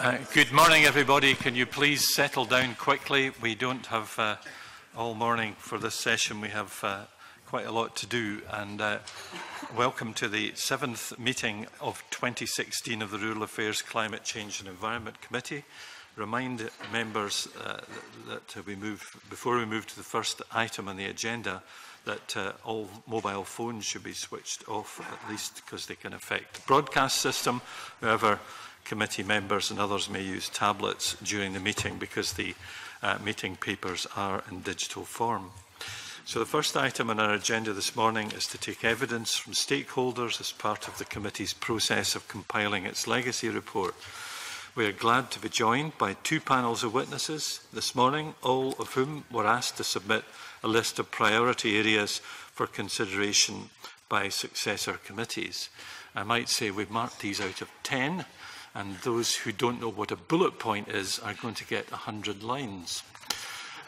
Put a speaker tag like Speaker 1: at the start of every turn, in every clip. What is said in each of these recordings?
Speaker 1: Uh, good morning, everybody. Can you please settle down quickly? We don't have uh, all morning for this session. We have uh, quite a lot to do. And uh, welcome to the seventh meeting of 2016 of the Rural Affairs, Climate Change and Environment Committee. Remind members uh, that we move, before we move to the first item on the agenda, that uh, all mobile phones should be switched off, at least because they can affect the broadcast system. However, committee members and others may use tablets during the meeting because the uh, meeting papers are in digital form. So the first item on our agenda this morning is to take evidence from stakeholders as part of the committee's process of compiling its legacy report. We are glad to be joined by two panels of witnesses this morning, all of whom were asked to submit a list of priority areas for consideration by successor committees. I might say we've marked these out of 10 and those who don't know what a bullet point is are going to get 100 lines.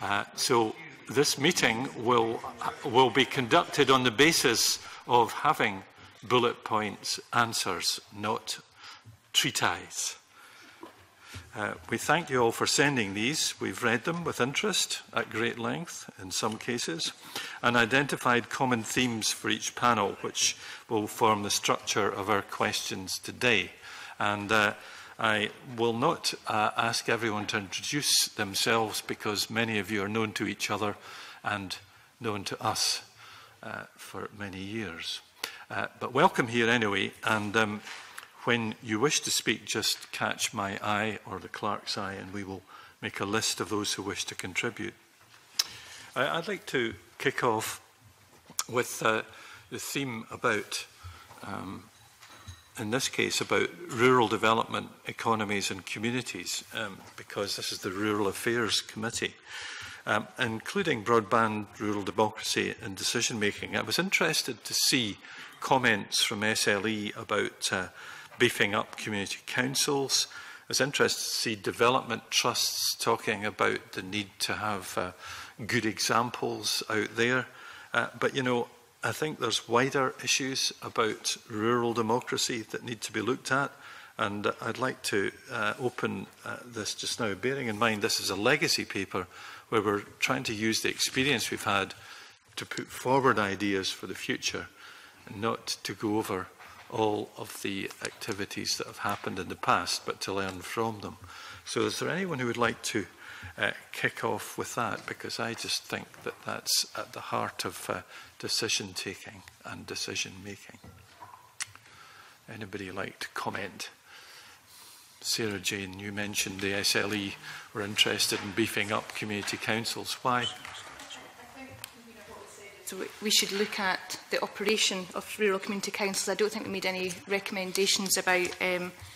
Speaker 1: Uh, so this meeting will, will be conducted on the basis of having bullet points answers, not treatise. Uh, we thank you all for sending these. We've read them with interest, at great length in some cases, and identified common themes for each panel, which will form the structure of our questions today. And uh, I will not uh, ask everyone to introduce themselves because many of you are known to each other and known to us uh, for many years. Uh, but welcome here anyway, and um, when you wish to speak, just catch my eye or the clerk's eye, and we will make a list of those who wish to contribute. I, I'd like to kick off with uh, the theme about um, in this case about rural development, economies and communities, um, because this is the Rural Affairs Committee, um, including broadband, rural democracy and decision making. I was interested to see comments from SLE about uh, beefing up community councils. I was interested to see development trusts talking about the need to have uh, good examples out there. Uh, but, you know, I think there's wider issues about rural democracy that need to be looked at. And I'd like to uh, open uh, this just now, bearing in mind this is a legacy paper where we're trying to use the experience we've had to put forward ideas for the future, not to go over all of the activities that have happened in the past, but to learn from them. So is there anyone who would like to uh, kick off with that? Because I just think that that's at the heart of uh, decision taking and decision making. Anybody like to comment? Sarah Jane, you mentioned the SLE were interested in beefing up community councils. Why?
Speaker 2: So we should look at the operation of rural community councils. I don't think we made any recommendations about um,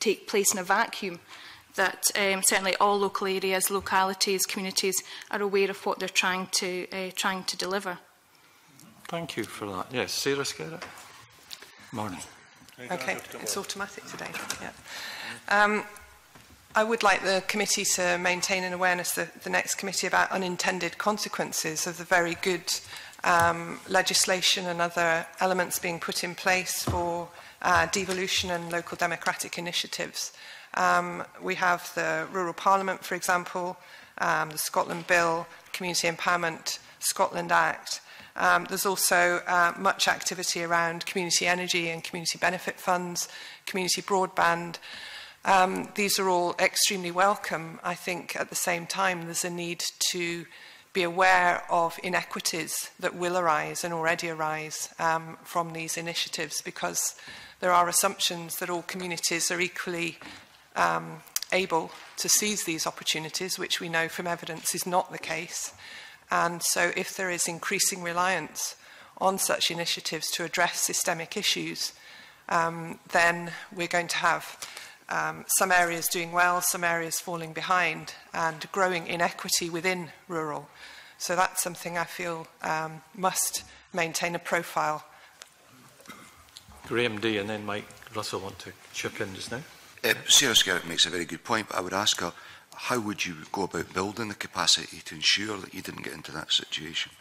Speaker 2: take place in a vacuum that um, certainly all local areas, localities, communities are aware of what they're trying to, uh, trying to deliver.
Speaker 1: Thank you for that. Yes, Sarah Skerritt. Morning.
Speaker 3: Okay, it's automatic today. Yeah. Um, I would like the committee to maintain an awareness, the, the next committee, about unintended consequences of the very good um, legislation and other elements being put in place for uh, devolution and local democratic initiatives. Um, we have the Rural Parliament, for example, um, the Scotland Bill, Community Empowerment Scotland Act, Um, there's also uh, much activity around community energy and community benefit funds, community broadband. Um, these are all extremely welcome. I think at the same time there's a need to be aware of inequities that will arise and already arise um, from these initiatives because there are assumptions that all communities are equally um, able to seize these opportunities, which we know from evidence is not the case. And so if there is increasing reliance on such initiatives to address systemic issues, um, then we're going to have um, some areas doing well, some areas falling behind, and growing inequity within rural. So that's something I feel um, must maintain a profile.
Speaker 4: Graham D and then Mike Russell want to chip in just now.
Speaker 5: Uh, Sarah Skerritt makes a very good point, but I would ask her, how would you go about building the capacity to ensure that you didn't get into that situation?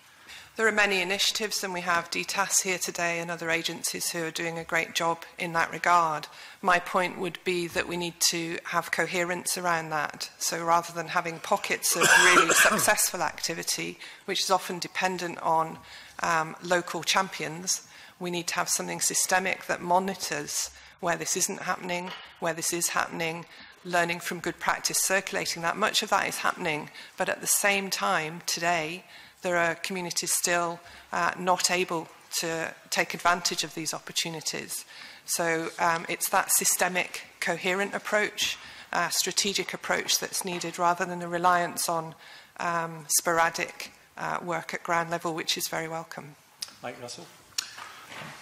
Speaker 3: There are many initiatives and we have DTAS here today and other agencies who are doing a great job in that regard. My point would be that we need to have coherence around that. So rather than having pockets of really successful activity, which is often dependent on um, local champions, we need to have something systemic that monitors where this isn't happening, where this is happening, learning from good practice, circulating that. Much of that is happening, but at the same time, today, there are communities still uh, not able to take advantage of these opportunities. So um, it's that systemic, coherent approach, uh, strategic approach that's needed rather than a reliance on um, sporadic uh, work at ground level, which is very welcome.
Speaker 4: Mike Russell.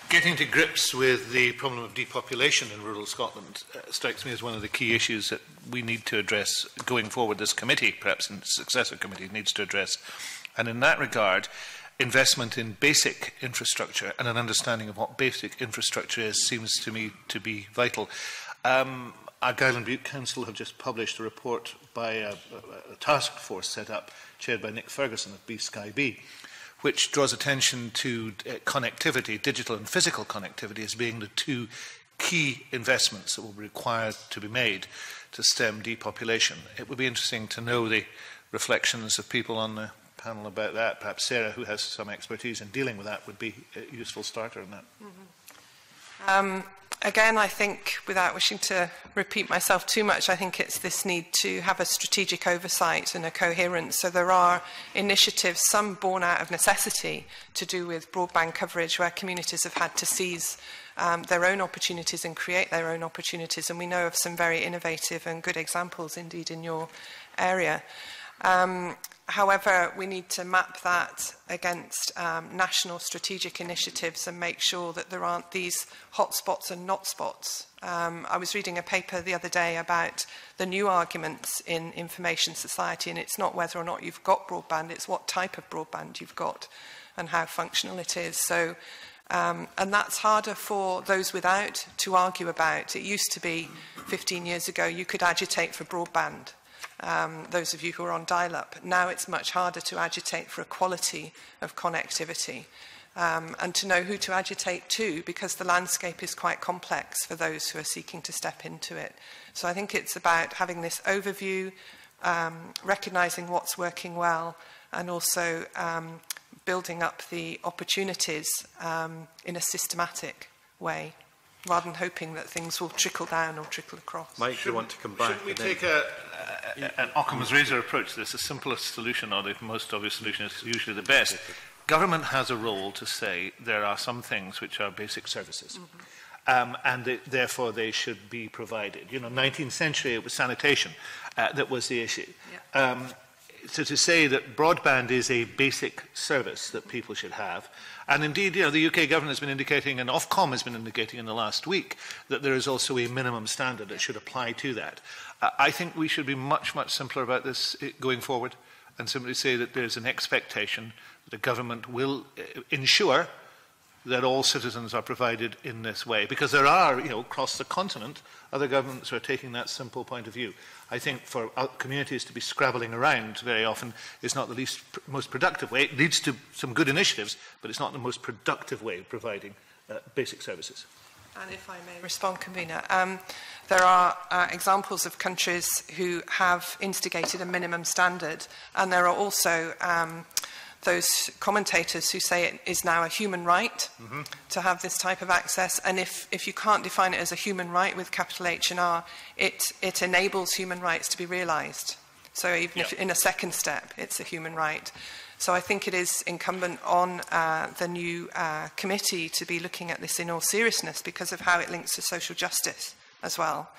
Speaker 6: Getting to grips with the problem of depopulation in rural Scotland uh, strikes me as one of the key issues that we need to address going forward. This committee, perhaps in successor committee, needs to address. And in that regard, investment in basic infrastructure and an understanding of what basic infrastructure is seems to me to be vital. Um, our Guyland Butte Council have just published a report by a, a, a task force set up, chaired by Nick Ferguson of B Sky B, which draws attention to uh, connectivity, digital and physical connectivity, as being the two key investments that will be required to be made to stem depopulation. It would be interesting to know the reflections of people on the panel about that. Perhaps Sarah, who has some expertise in dealing with that, would be a useful starter in that. Mm
Speaker 3: -hmm. um, again, I think, without wishing to repeat myself too much, I think it's this need to have a strategic oversight and a coherence. So there are initiatives, some born out of necessity, to do with broadband coverage where communities have had to seize um, their own opportunities and create their own opportunities. And we know of some very innovative and good examples indeed in your area. Um, However, we need to map that against um, national strategic initiatives and make sure that there aren't these hot spots and not spots. Um, I was reading a paper the other day about the new arguments in information society, and it's not whether or not you've got broadband, it's what type of broadband you've got and how functional it is. So, um, and that's harder for those without to argue about. It used to be 15 years ago, you could agitate for broadband um, those of you who are on dial-up. Now it's much harder to agitate for a quality of connectivity um, and to know who to agitate to because the landscape is quite complex for those who are seeking to step into it. So I think it's about having this overview, um, recognising what's working well and also um, building up the opportunities um, in a systematic way rather than hoping that things will trickle down or trickle across.
Speaker 4: Mike, should, you want to come back?
Speaker 6: Should we take a, a, an Occam's razor approach to this? The simplest solution or the most obvious solution is usually the best. Government has a role to say there are some things which are basic services. Mm -hmm. Um, and they, therefore they should be provided. You know, 19th century it was sanitation uh, that was the issue. Yeah. Um, so to say that broadband is a basic service that people should have, and indeed, you know, the UK government has been indicating, and Ofcom has been indicating in the last week, that there is also a minimum standard that should apply to that. Uh, I think we should be much, much simpler about this eh, going forward, and simply say that there's an expectation that the government will eh, ensure that all citizens are provided in this way. Because there are, you know, across the continent, other governments who are taking that simple point of view. I think for uh, communities to be scrabbling around very often is not the least, most productive way. It leads to some good initiatives, but it's not the most productive way of providing uh, basic services.
Speaker 3: And if I may respond, Convener, um, there are uh, examples of countries who have instigated a minimum standard, and there are also um, those commentators who say it is now a human right mm -hmm. to have this type of access. And if, if you can't define it as a human right with capital H and R, it, it enables human rights to be realized. So even yeah. if in a second step, it's a human right. So I think it is incumbent on uh, the new uh, committee to be looking at this in all seriousness because of how it links to social justice as well.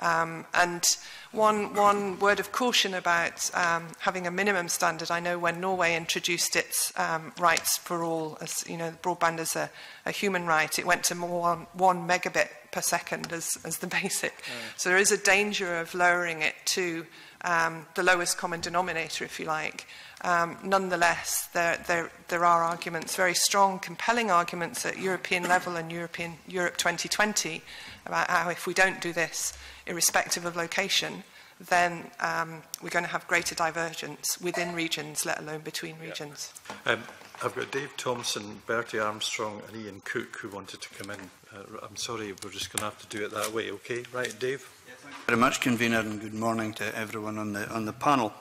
Speaker 3: Um, and one, one word of caution about um, having a minimum standard. I know when Norway introduced its um, rights for all, as you know, broadband as a, a human right, it went to more than one megabit per second as, as the basic. Yeah. So there is a danger of lowering it to um, the lowest common denominator, if you like. Um, nonetheless, there, there, there are arguments, very strong, compelling arguments at European level and European, Europe 2020 about how if we don't do this, irrespective of location, then um, we're going to have greater divergence within regions, let alone between regions.
Speaker 4: Yeah. Um, I've got Dave Thompson, Bertie Armstrong and Ian Cook who wanted to come in. Uh, I'm sorry, we're just going to have to do it that way, okay? Right, Dave?
Speaker 7: Yeah, thank you very much, Convener, and good morning to everyone on the, on the panel.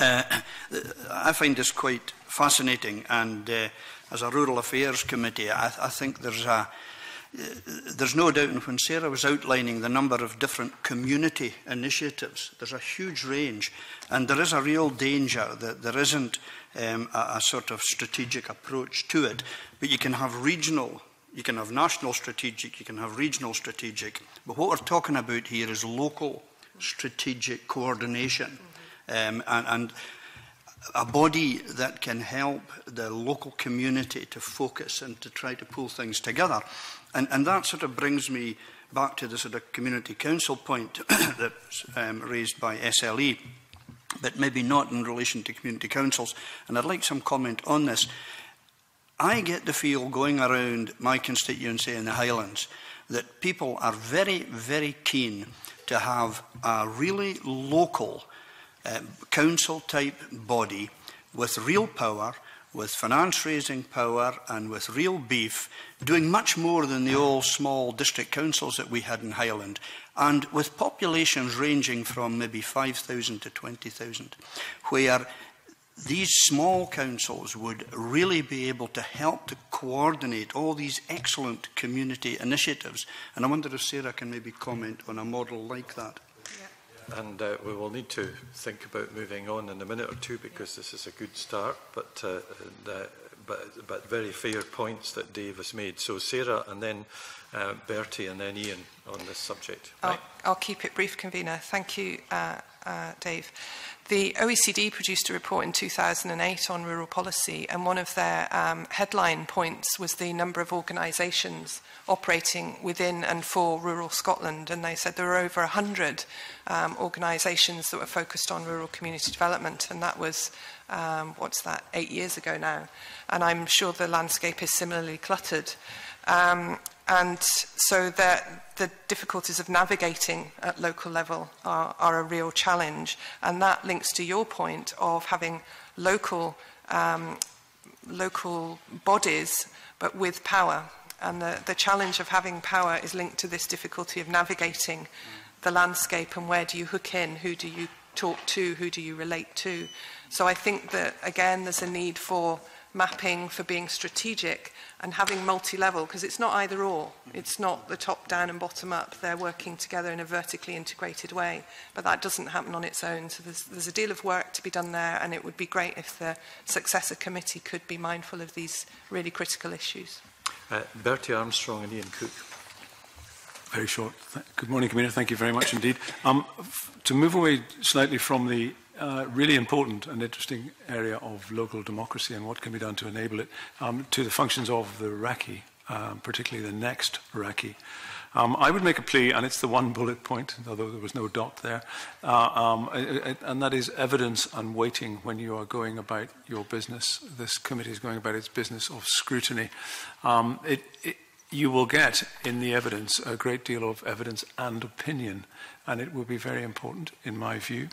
Speaker 7: Uh, I find this quite fascinating, and uh, as a Rural Affairs Committee, I, th I think there's a, uh, there's no doubt, and when Sarah was outlining the number of different community initiatives, there's a huge range, and there is a real danger that there isn't um, a, a sort of strategic approach to it. But you can have regional, you can have national strategic, you can have regional strategic, but what we're talking about here is local strategic coordination. Mm -hmm. Um, and, and a body that can help the local community to focus and to try to pull things together. And, and that sort of brings me back to the sort of community council point that's um, raised by SLE, but maybe not in relation to community councils. And I'd like some comment on this. I get the feel going around my constituency in the Highlands that people are very, very keen to have a really local council type body with real power, with finance raising power and with real beef, doing much more than the old small district councils that we had in Highland, and with populations ranging from maybe 5,000 to 20,000, where these small councils would really be able to help to coordinate all these excellent community initiatives. And I wonder if Sarah can maybe comment on a model like that
Speaker 4: and uh, we will need to think about moving on in a minute or two because this is a good start, but uh, the, uh, but, but very fair points that Dave has made. So Sarah and then uh, Bertie and then Ian on this subject.
Speaker 3: I'll, I'll keep it brief, convener. Thank you, uh, uh, Dave. The OECD produced a report in 2008 on rural policy, and one of their um, headline points was the number of organisations operating within and for rural Scotland. And they said there were over 100 um, organisations that were focused on rural community development, and that was, um, what's that, eight years ago now. And I'm sure the landscape is similarly cluttered. Um, and so the, the difficulties of navigating at local level are, are a real challenge. And that links to your point of having local, um, local bodies, but with power. And the, the challenge of having power is linked to this difficulty of navigating the landscape and where do you hook in, who do you talk to, who do you relate to. So I think that, again, there's a need for mapping, for being strategic, and having multi-level, because it's not either or. It's not the top down and bottom up. They're working together in a vertically integrated way, but that doesn't happen on its own. So there's, there's a deal of work to be done there, and it would be great if the successor committee could be mindful of these really critical issues.
Speaker 4: Uh, Bertie Armstrong and Ian Cook.
Speaker 8: Very short. Good morning, committee Thank you very much indeed. Um, to move away slightly from the Uh, really important and interesting area of local democracy and what can be done to enable it um, to the functions of the Iraqi, um, particularly the next Iraqi. Um, I would make a plea, and it's the one bullet point, although there was no dot there, uh, um, and that is evidence and waiting. when you are going about your business. This committee is going about its business of scrutiny. Um, it, it, you will get in the evidence a great deal of evidence and opinion, and it will be very important, in my view.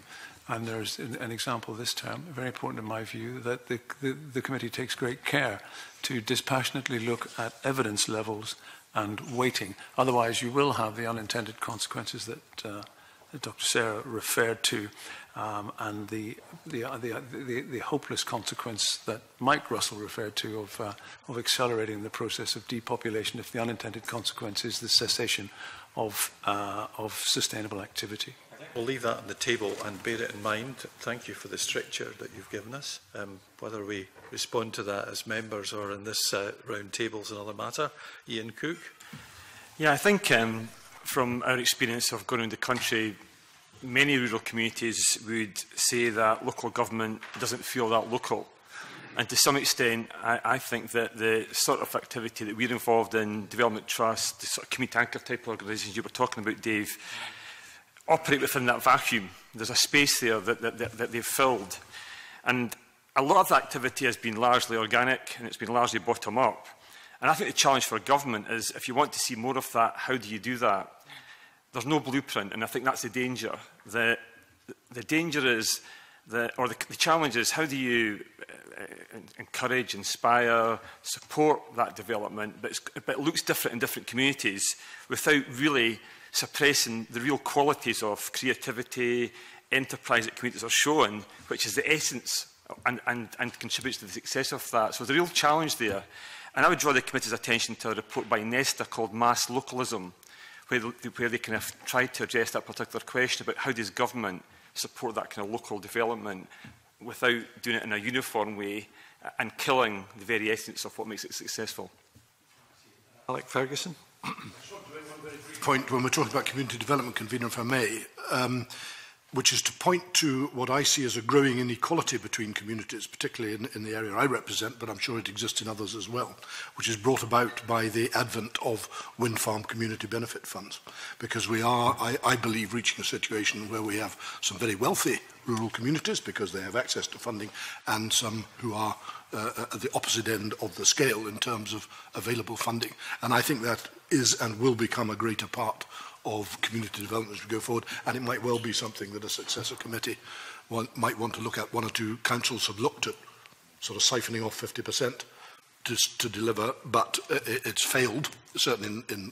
Speaker 8: And there's an, example this term, very important in my view, that the, the, the committee takes great care to dispassionately look at evidence levels and waiting. Otherwise, you will have the unintended consequences that, uh, that Dr. Sarah referred to um, and the, the, uh, the, uh, the, the hopeless consequence that Mike Russell referred to of, uh, of accelerating the process of depopulation if the unintended consequence is the cessation of, uh, of sustainable activity.
Speaker 4: We'll leave that on the table and bear it in mind. Thank you for the structure that you've given us. Um, whether we respond to that as members or in this uh, round table is another matter. Ian Cook.
Speaker 9: Yeah, I think um, from our experience of going around the country, many rural communities would say that local government doesn't feel that local. And to some extent, I, I think that the sort of activity that we're involved in, development trust, the sort of community anchor type organisations you were talking about, Dave, operate within that vacuum. There's a space there that, that, that, that they've filled. And a lot of the activity has been largely organic and it's been largely bottom-up. And I think the challenge for government is if you want to see more of that, how do you do that? There's no blueprint, and I think that's the danger. The, the danger is, the, or the, the challenge is, how do you uh, encourage, inspire, support that development? But, but it looks different in different communities without really suppressing the real qualities of creativity, enterprise that communities are showing, which is the essence and, and, and contributes to the success of that. So the real challenge there. And I would draw the committee's attention to a report by Nesta called Mass Localism, where, the, where they kind of tried to address that particular question about how does government support that kind of local development without doing it in a uniform way and killing the very essence of what makes it successful.
Speaker 1: Alec Ferguson.
Speaker 10: point when we're talking about community development convener, if I may, um, which is to point to what I see as a growing inequality between communities, particularly in, in the area I represent, but I'm sure it exists in others as well, which is brought about by the advent of wind farm community benefit funds. Because we are, I, I believe, reaching a situation where we have some very wealthy rural communities because they have access to funding and some who are uh, at uh, the opposite end of the scale in terms of available funding. And I think that is and will become a greater part of community development as we go forward. And it might well be something that a successor committee one, might want to look at. One or two councils have looked at sort of siphoning off 50% to, to deliver, but it, it's failed, certainly in, in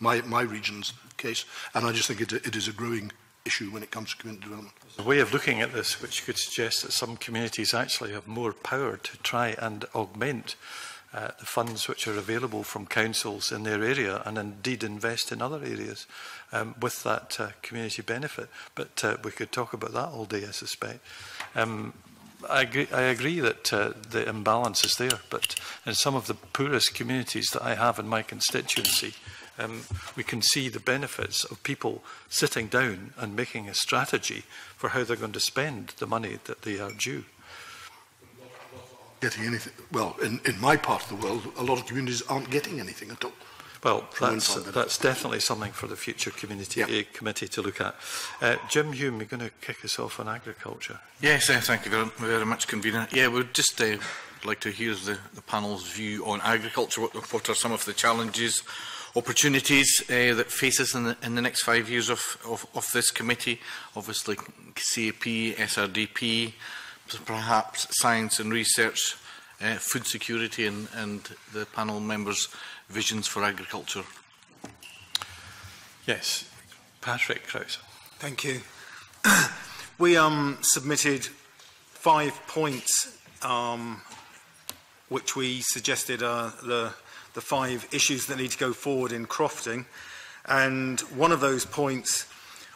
Speaker 10: my, my region's case. And I just think it, it is a growing issue when it comes to community development.
Speaker 1: There's a way of looking at this which could suggest that some communities actually have more power to try and augment uh, the funds which are available from councils in their area and indeed invest in other areas um, with that uh, community benefit. But uh, we could talk about that all day, I suspect. Um, I agree, I agree that uh, the imbalance is there, but in some of the poorest communities that I have in my constituency, um, we can see the benefits of people sitting down and making a strategy for how they're going to spend the money that they are due.
Speaker 10: Getting anything, well, in, in my part of the world, a lot of communities aren't getting anything at all.
Speaker 1: Well, that's, that's definitely something for the future community yeah. committee to look at. Uh, Jim Hume, you're going to kick us off on agriculture.
Speaker 11: Yes, uh, thank you very, very much, convener. Yeah, we'd just uh, like to hear the, the panel's view on agriculture. What, what are some of the challenges? opportunities uh, that face us in the, in the next five years of, of, of this committee. Obviously, CAP, SRDP, perhaps science and research, uh, food security and, and the panel members' visions for agriculture.
Speaker 1: Yes, Patrick Krause.
Speaker 12: Thank you. we um, submitted five points um, which we suggested are the the five issues that need to go forward in crofting. And one of those points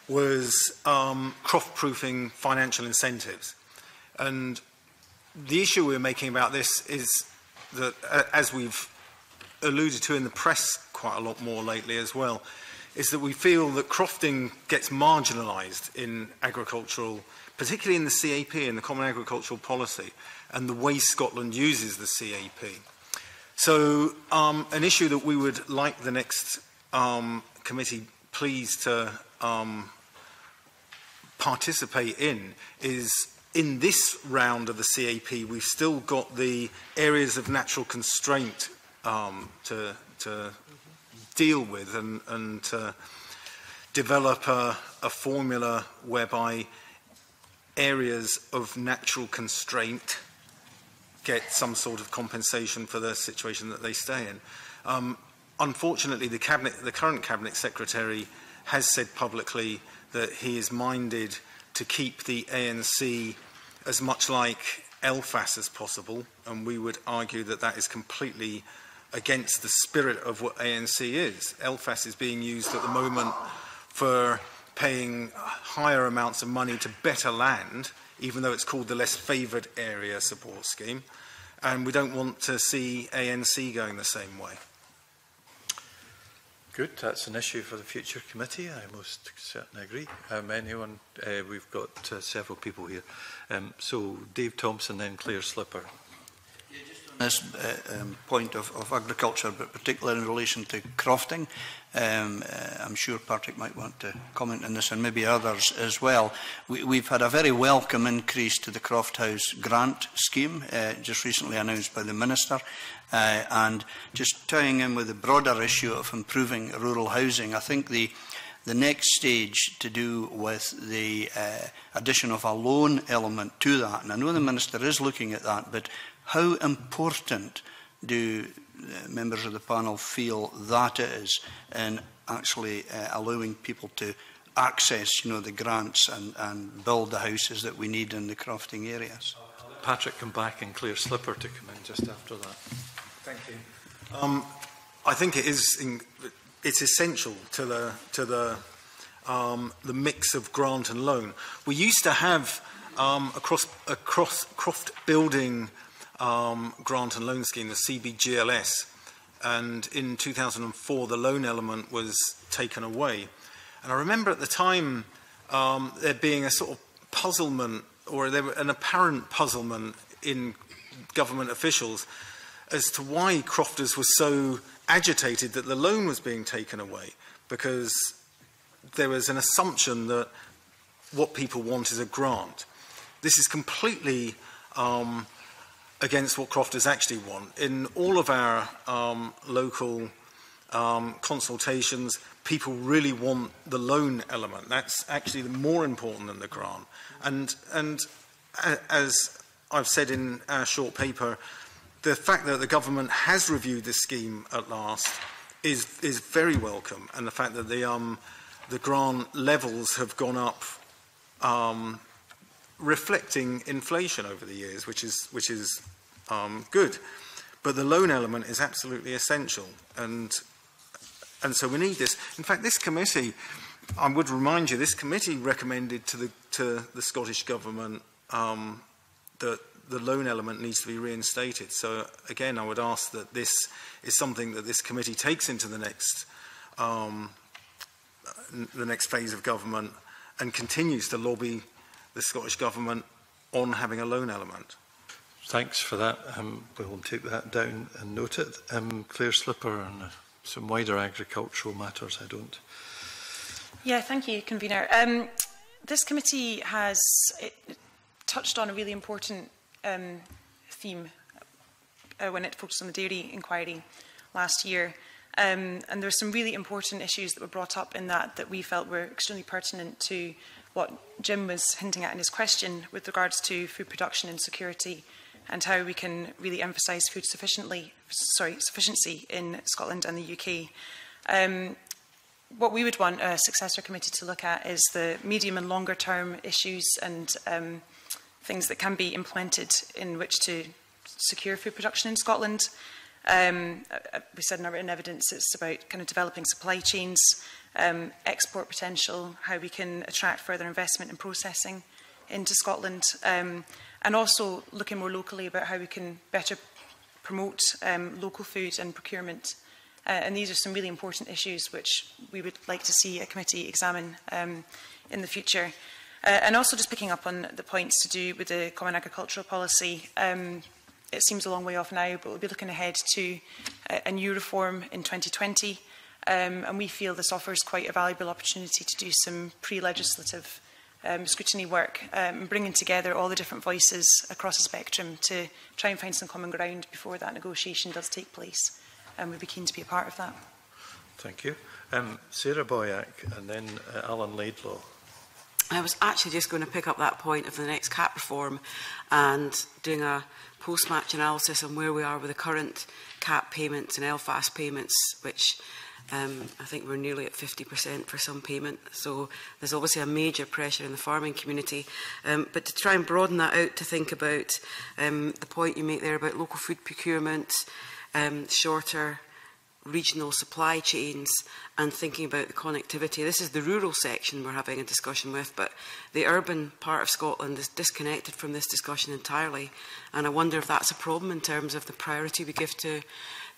Speaker 12: was um, croft-proofing financial incentives. And the issue we're making about this is that, uh, as we've alluded to in the press quite a lot more lately as well, is that we feel that crofting gets marginalised in agricultural, particularly in the CAP, in the Common Agricultural Policy, and the way Scotland uses the CAP. So um, an issue that we would like the next um, committee please to um, participate in is in this round of the CAP, we've still got the areas of natural constraint um, to, to deal with and, and to develop a, a formula whereby areas of natural constraint get some sort of compensation for the situation that they stay in. Um, unfortunately, the, cabinet, the current cabinet secretary has said publicly that he is minded to keep the ANC as much like LFAS as possible, and we would argue that that is completely against the spirit of what ANC is. LFAS is being used at the moment for paying higher amounts of money to better land even though it's called the Less Favoured Area Support Scheme. And we don't want to see ANC going the same way.
Speaker 1: Good. That's an issue for the future committee. I most certainly agree. Um, anyone? Uh, we've got uh, several people here. Um, so Dave Thompson, then Claire Slipper
Speaker 7: this uh, um, point of, of agriculture, but particularly in relation to crofting. Um, uh, I'm sure Patrick might want to comment on this and maybe others as well. We, we've had a very welcome increase to the Croft House grant scheme, uh, just recently announced by the Minister. Uh, and just tying in with the broader issue of improving rural housing, I think the the next stage to do with the uh, addition of a loan element to that. And I know the Minister is looking at that, but How important do uh, members of the panel feel that is in actually uh, allowing people to access you know, the grants and, and build the houses that we need in the crafting areas?
Speaker 4: Patrick come back and clear slipper to come in just after that.
Speaker 12: Thank you. Um, I think it is in, it's essential to the to the um, the mix of grant and loan. We used to have um, across across croft building grant and loan scheme, the CBGLS. And in 2004, the loan element was taken away. And I remember at the time um, there being a sort of puzzlement, or there an apparent puzzlement in government officials as to why Crofters was so agitated that the loan was being taken away, because there was an assumption that what people want is a grant. This is completely um, against what crofters actually want. In all of our um, local um, consultations, people really want the loan element. That's actually more important than the grant. And, and as I've said in our short paper, the fact that the government has reviewed this scheme at last is, is very welcome. And the fact that the, um, the grant levels have gone up um, reflecting inflation over the years, which is, which is um, good. But the loan element is absolutely essential. And, and so we need this. In fact, this committee, I would remind you, this committee recommended to the, to the Scottish Government um, that the loan element needs to be reinstated. So again, I would ask that this is something that this committee takes into the next, um, the next phase of government and continues to lobby the Scottish Government on having a loan element.
Speaker 4: Thanks for that. Um, we will take that down and note it. Um, Claire Slipper on uh, some wider agricultural matters, I don't.
Speaker 13: Yeah, thank you, Convener. Um, this committee has it, it touched on a really important um, theme uh, when it focused on the dairy inquiry last year. Um, and there were some really important issues that were brought up in that that we felt were extremely pertinent to what Jim was hinting at in his question with regards to food production and security and how we can really emphasize food sufficiently, sorry, sufficiency in Scotland and the UK. Um, what we would want a successor committee to look at is the medium and longer term issues and um, things that can be implemented in which to secure food production in Scotland. Um, uh, uh, we said in our written evidence it's about kind of developing supply chains, um, export potential, how we can attract further investment and in processing into Scotland, um, and also looking more locally about how we can better promote um, local food and procurement. Uh, and these are some really important issues which we would like to see a committee examine um, in the future. Uh, and also just picking up on the points to do with the Common Agricultural Policy, um, it seems a long way off now, but we'll be looking ahead to a, a new reform in 2020 Um, and we feel this offers quite a valuable opportunity to do some pre-legislative um, scrutiny work um, bringing together all the different voices across the spectrum to try and find some common ground before that negotiation does take place. And we'd be keen to be a part of that.
Speaker 4: Thank you. Um, Sarah Boyack and then uh, Alan Laidlaw.
Speaker 14: I was actually just going to pick up that point of the next cap reform and doing a post-match analysis on where we are with the current cap payments and LFAS payments, which Um, I think we're nearly at 50% for some payment, so there's obviously a major pressure in the farming community. Um, but to try and broaden that out to think about um, the point you make there about local food procurement, um, shorter regional supply chains and thinking about the connectivity. This is the rural section we're having a discussion with, but the urban part of Scotland is disconnected from this discussion entirely. And I wonder if that's a problem in terms of the priority we give to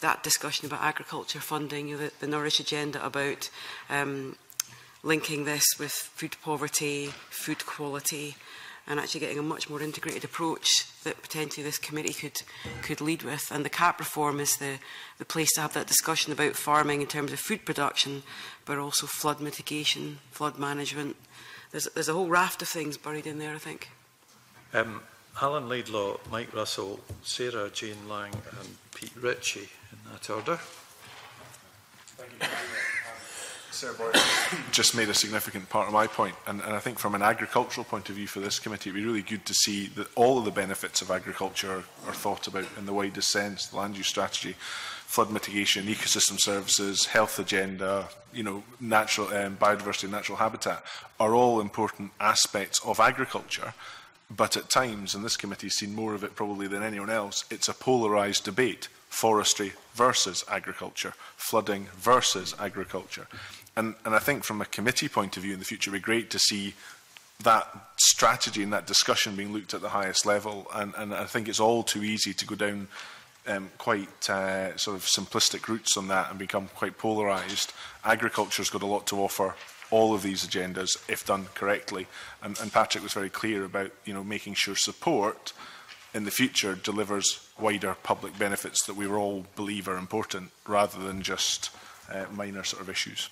Speaker 14: that discussion about agriculture funding, you know, the, the Nourish agenda about um, linking this with food poverty, food quality, and actually getting a much more integrated approach that potentially this committee could could lead with. And the CAP reform is the, the place to have that discussion about farming in terms of food production, but also flood mitigation, flood management. There's, there's a whole raft of things buried in there, I think.
Speaker 4: Um, Alan Laidlaw, Mike Russell, Sarah Jane Lang and Pete Ritchie in that order.
Speaker 15: just made a significant part of my point. And, and I think from an agricultural point of view for this committee, it'd be really good to see that all of the benefits of agriculture are, are thought about in the widest sense, the land use strategy, flood mitigation, ecosystem services, health agenda, you know, natural um, biodiversity natural habitat are all important aspects of agriculture. But at times, and this committee has seen more of it probably than anyone else, it's a polarized debate forestry versus agriculture, flooding versus agriculture. And, and I think from a committee point of view in the future, it would be great to see that strategy and that discussion being looked at the highest level. And, and I think it's all too easy to go down um, quite uh, sort of simplistic routes on that and become quite polarised. Agriculture's got a lot to offer all of these agendas if done correctly. And, and Patrick was very clear about you know making sure support in the future delivers wider public benefits that we all believe are important rather than just uh, minor sort of issues.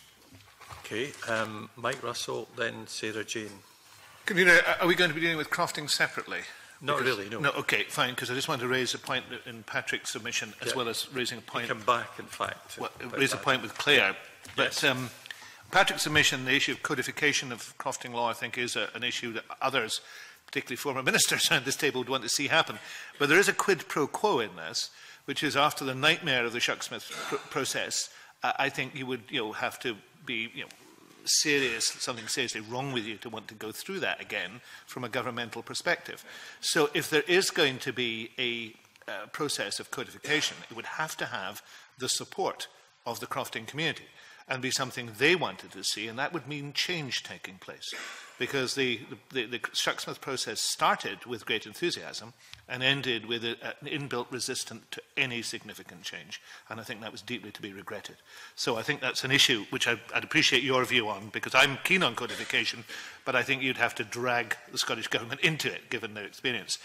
Speaker 4: Okay, um, Mike Russell, then Sarah Jane.
Speaker 6: Convener, uh, are we going to be dealing with crafting separately?
Speaker 4: Not
Speaker 6: because,
Speaker 4: really, no.
Speaker 6: No, okay, fine, because I just want to raise a point in Patrick's submission as
Speaker 4: yeah.
Speaker 6: well as raising a point...
Speaker 4: You come back, in fact.
Speaker 6: Well, raise a point with Claire. But
Speaker 4: yes.
Speaker 6: um, Patrick's submission, the issue of codification of crafting law, I think, is a, an issue that others particularly former ministers around this table would want to see happen. But there is a quid pro quo in this, which is after the nightmare of the Shucksmith pr process, I think you would you know, have to be you know, serious, something seriously wrong with you to want to go through that again from a governmental perspective. So if there is going to be a uh, process of codification, it would have to have the support of the crofting community. and be something they wanted to see, and that would mean change taking place. Because the, the, the Shucksmith process started with great enthusiasm and ended with a, an inbuilt resistance to any significant change. And I think that was deeply to be regretted. So I think that's an issue which I, I'd appreciate your view on, because I'm keen on codification, but I think you'd have to drag the Scottish Government into it, given their experience.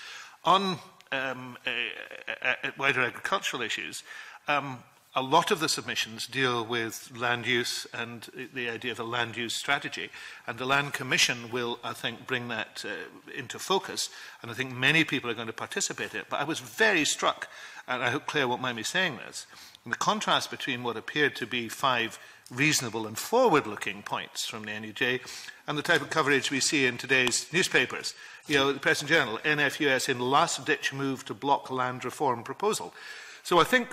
Speaker 6: On um, uh, uh, uh, uh wider agricultural issues, um, a lot of the submissions deal with land use and the idea of a land use strategy. And the Land Commission will, I think, bring that uh, into focus. And I think many people are going to participate in it. But I was very struck, and I hope Claire won't mind me saying this, the contrast between what appeared to be five reasonable and forward-looking points from the NEJ and the type of coverage we see in today's newspapers. You know, the Press and Journal, NFUS in last-ditch move to block land reform proposal. So I think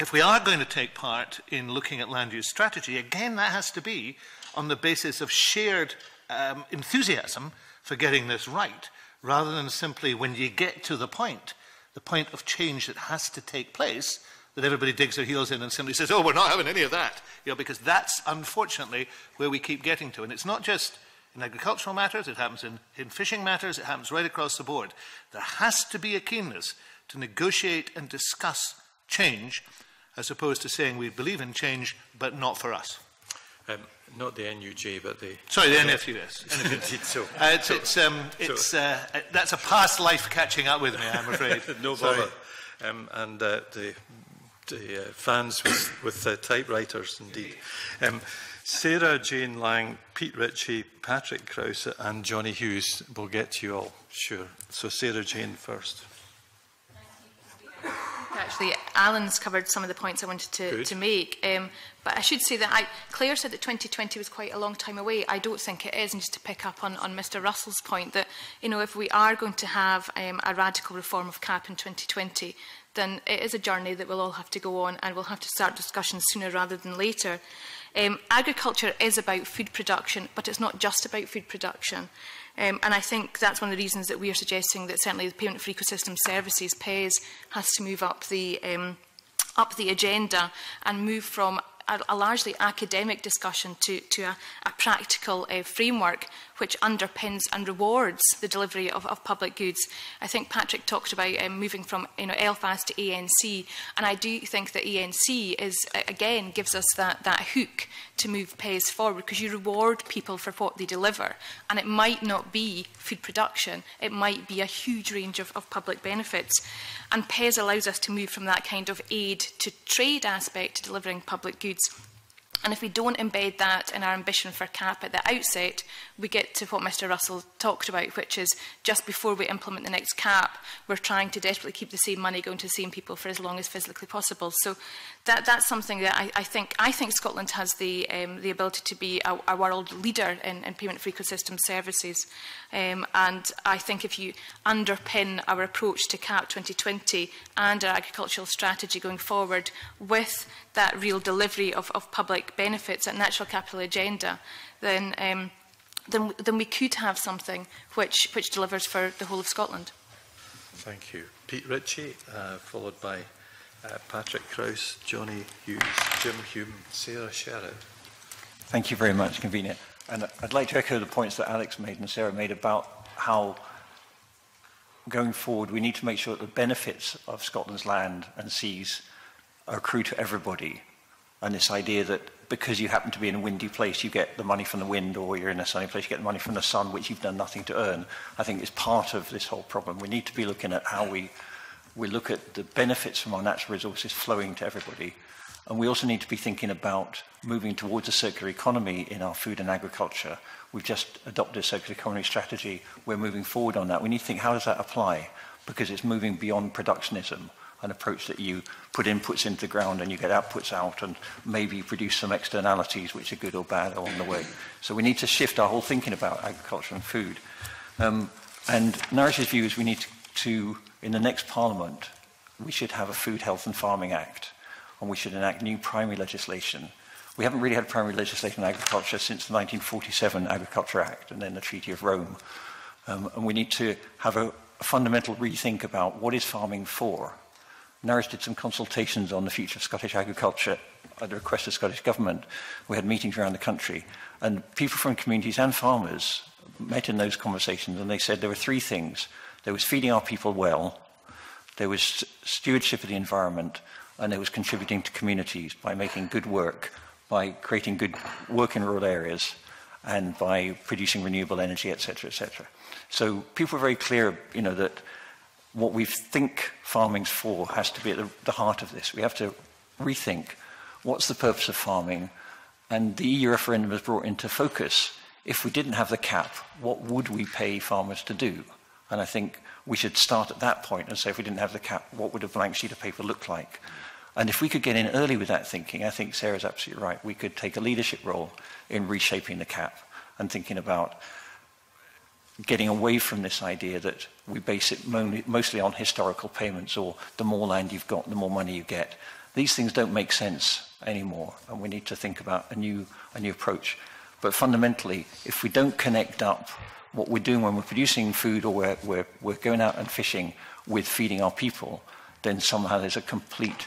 Speaker 6: if we are going to take part in looking at land use strategy, again, that has to be on the basis of shared um, enthusiasm for getting this right, rather than simply when you get to the point, the point of change that has to take place, that everybody digs their heels in and simply says, oh, we're not having any of that, you know, because that's unfortunately where we keep getting to. And it's not just in agricultural matters, it happens in, in fishing matters, it happens right across the board. There has to be a keenness to negotiate and discuss change as opposed to saying we believe in change, but not for us?
Speaker 4: Um, not the NUJ, but the...
Speaker 6: Sorry, the NFUS.
Speaker 4: Indeed so.
Speaker 6: Uh, it's, it's, um, it's, uh, uh, that's a past life catching up with me, I'm afraid.
Speaker 4: no
Speaker 6: Sorry.
Speaker 4: bother. Um, and uh, the, the uh, fans with, with uh, typewriters, indeed. Um, Sarah Jane Lang, Pete Ritchie, Patrick Krause and Johnny Hughes will get you all, sure. So Sarah Jane first
Speaker 2: actually. Alan's covered some of the points I wanted to, to make. Um, but I should say that I, Claire said that 2020 was quite a long time away. I don't think it is. And just to pick up on, on Mr Russell's point that, you know, if we are going to have um, a radical reform of CAP in 2020, then it is a journey that we'll all have to go on and we'll have to start discussions sooner rather than later. Um, agriculture is about food production, but it's not just about food production. Um, and I think that's one of the reasons that we are suggesting that certainly the payment for ecosystem services, PES, has to move up the, um, up the agenda and move from a, a largely academic discussion to, to a, a practical uh, framework which underpins and rewards the delivery of, of public goods. I think Patrick talked about um, moving from you know, LFAS to ANC, e and I do think that ANC e is, again, gives us that, that hook to move pays forward because you reward people for what they deliver. And it might not be food production, it might be a huge range of, of public benefits. And PES allows us to move from that kind of aid to trade aspect to delivering public goods And if we don't embed that in our ambition for CAP at the outset, we get to what Mr Russell talked about, which is just before we implement the next CAP, we're trying to desperately keep the same money going to the same people for as long as physically possible. So that, that's something that I, I, think, I think Scotland has the, um, the ability to be a, a world leader in, in payment for ecosystem services. Um, and I think if you underpin our approach to CAP 2020 and our agricultural strategy going forward with that real delivery of, of public benefits at Natural Capital Agenda, then, um, then, then we could have something which, which delivers for the whole of Scotland.
Speaker 4: Thank you. Pete Ritchie, uh, followed by uh, Patrick Krause, Johnny Hughes, Jim Hume, Sarah Sherrod.
Speaker 16: Thank you very much, convenient. And I'd like to echo the points that Alex made and Sarah made about how going forward we need to make sure that the benefits of Scotland's land and seas accrue to everybody. And this idea that because you happen to be in a windy place, you get the money from the wind, or you're in a sunny place, you get the money from the sun, which you've done nothing to earn, I think is part of this whole problem. We need to be looking at how we, we look at the benefits from our natural resources flowing to everybody. And we also need to be thinking about moving towards a circular economy in our food and agriculture. We've just adopted a circular economy strategy. We're moving forward on that. We need to think, how does that apply? Because it's moving beyond productionism an approach that you put inputs into the ground and you get outputs out and maybe produce some externalities which are good or bad along the way. So we need to shift our whole thinking about agriculture and food. Um, and Norwich's view is we need to, in the next parliament, we should have a Food, Health and Farming Act and we should enact new primary legislation. We haven't really had primary legislation on agriculture since the 1947 Agriculture Act and then the Treaty of Rome. Um, and we need to have a, a fundamental rethink about what is farming for NARS did some consultations on the future of Scottish agriculture at the request of the Scottish Government. We had meetings around the country, and people from communities and farmers met in those conversations, and they said there were three things. There was feeding our people well, there was stewardship of the environment, and there was contributing to communities by making good work, by creating good work in rural areas, and by producing renewable energy, etc., etc. So people were very clear, you know, that what we think farming's for has to be at the, the heart of this. We have to rethink what's the purpose of farming, and the EU referendum has brought into focus if we didn't have the cap, what would we pay farmers to do? And I think we should start at that point and say if we didn't have the cap, what would a blank sheet of paper look like? And if we could get in early with that thinking, I think Sarah's absolutely right. We could take a leadership role in reshaping the cap and thinking about getting away from this idea that we base it mostly on historical payments or the more land you've got, the more money you get. These things don't make sense anymore, and we need to think about a new, a new approach. But fundamentally, if we don't connect up what we're doing when we're producing food or we're, we're, we're going out and fishing with feeding our people, then somehow there's a complete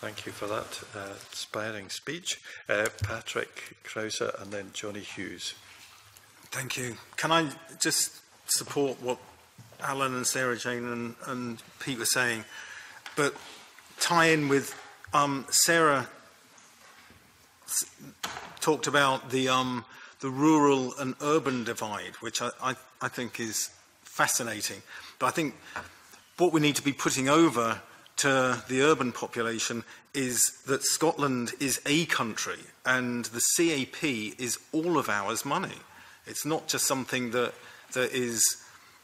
Speaker 4: Thank you for that uh, inspiring speech. Uh, Patrick Krauser and then Johnny Hughes.
Speaker 12: Thank you. Can I just support what Alan and Sarah Jane and, and Pete were saying? But tie in with um, Sarah talked about the, um, the rural and urban divide, which I, I, I think is fascinating. But I think what we need to be putting over to the urban population is that Scotland is a country and the CAP is all of ours money. It's not just something that, that is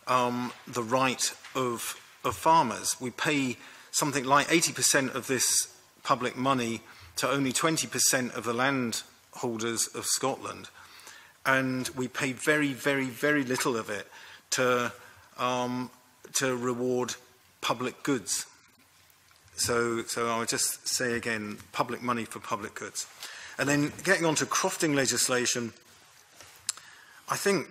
Speaker 12: um, the right of, of farmers. We pay something like 80% of this public money to only 20% of the landholders of Scotland. And we pay very, very, very little of it to, um, to reward public goods. So, so I'll just say again, public money for public goods. And then getting on to crofting legislation, I think,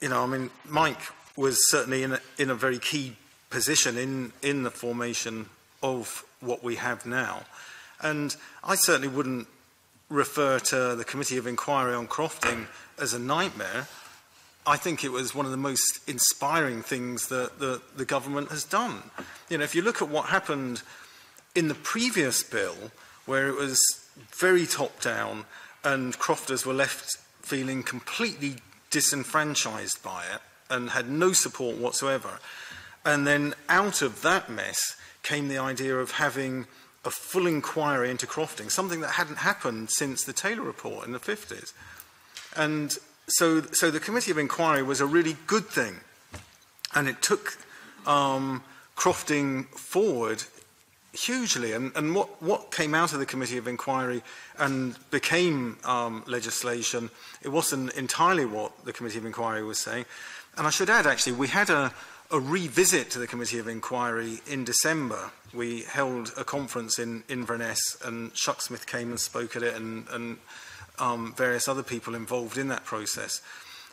Speaker 12: you know, I mean, Mike was certainly in a, in a very key position in, in the formation of what we have now. And I certainly wouldn't refer to the Committee of Inquiry on Crofting as a nightmare. I think it was one of the most inspiring things that the, the government has done. You know, if you look at what happened in the previous bill, where it was very top down and crofters were left feeling completely disenfranchised by it and had no support whatsoever. And then out of that mess, came the idea of having a full inquiry into crofting, something that hadn't happened since the Taylor Report in the 50s. And so, so the Committee of Inquiry was a really good thing. And it took um, crofting forward hugely. And, and what, what came out of the Committee of Inquiry and became um, legislation, it wasn't entirely what the Committee of Inquiry was saying. And I should add, actually, we had a, a revisit to the Committee of Inquiry in December. We held a conference in Inverness and Chuck Smith came and spoke at it and, and um, various other people involved in that process.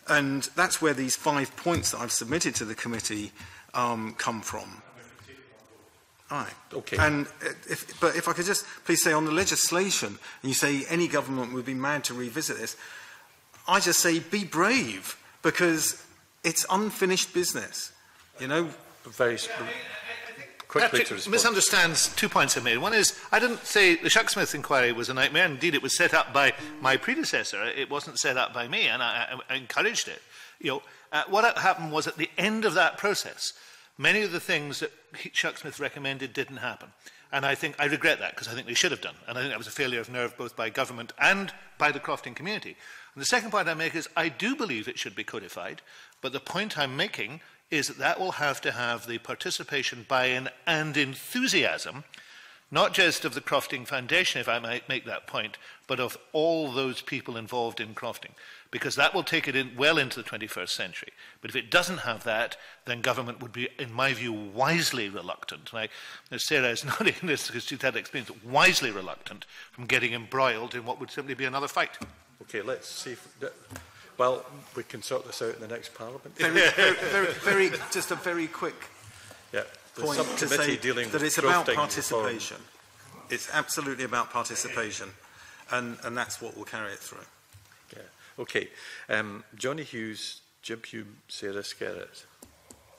Speaker 12: And that's where these five points that I've submitted to the committee um, come from. Aye.
Speaker 1: Okay.
Speaker 12: And if, but if I could just please say on the legislation, and you say any government would be mad to revisit this, I just say be brave because it's unfinished business. You know,
Speaker 1: very quickly
Speaker 6: Patrick to respond. misunderstands two points I made. One is, I didn't say the Shucksmith inquiry was a nightmare. Indeed, it was set up by my predecessor. It wasn't set up by me, and I, I encouraged it. You know, uh, what happened was at the end of that process, many of the things that Shucksmith recommended didn't happen. And I think I regret that because I think they should have done. And I think that was a failure of nerve both by government and by the crofting community. And the second point I make is I do believe it should be codified, but the point I'm making is that that will have to have the participation, buy-in and enthusiasm, not just of the Crofting Foundation, if I might make that point, but of all those people involved in crofting, because that will take it in well into the 21st century. But if it doesn't have that, then government would be, in my view, wisely reluctant. And I, Sarah is in this because she's had experience, wisely reluctant from getting embroiled in what would simply be another fight.
Speaker 1: Okay, let's see. If, Well, we can sort this out in the next Parliament.
Speaker 12: Very, very, very, very just a very quick
Speaker 1: yeah, the
Speaker 12: point to say
Speaker 1: dealing
Speaker 12: that it's about participation. Reform. It's absolutely about participation, and, and that's what will carry it through.
Speaker 1: Yeah. Okay. Um, Johnny Hughes, Jim Hume, Sarah Skerritt.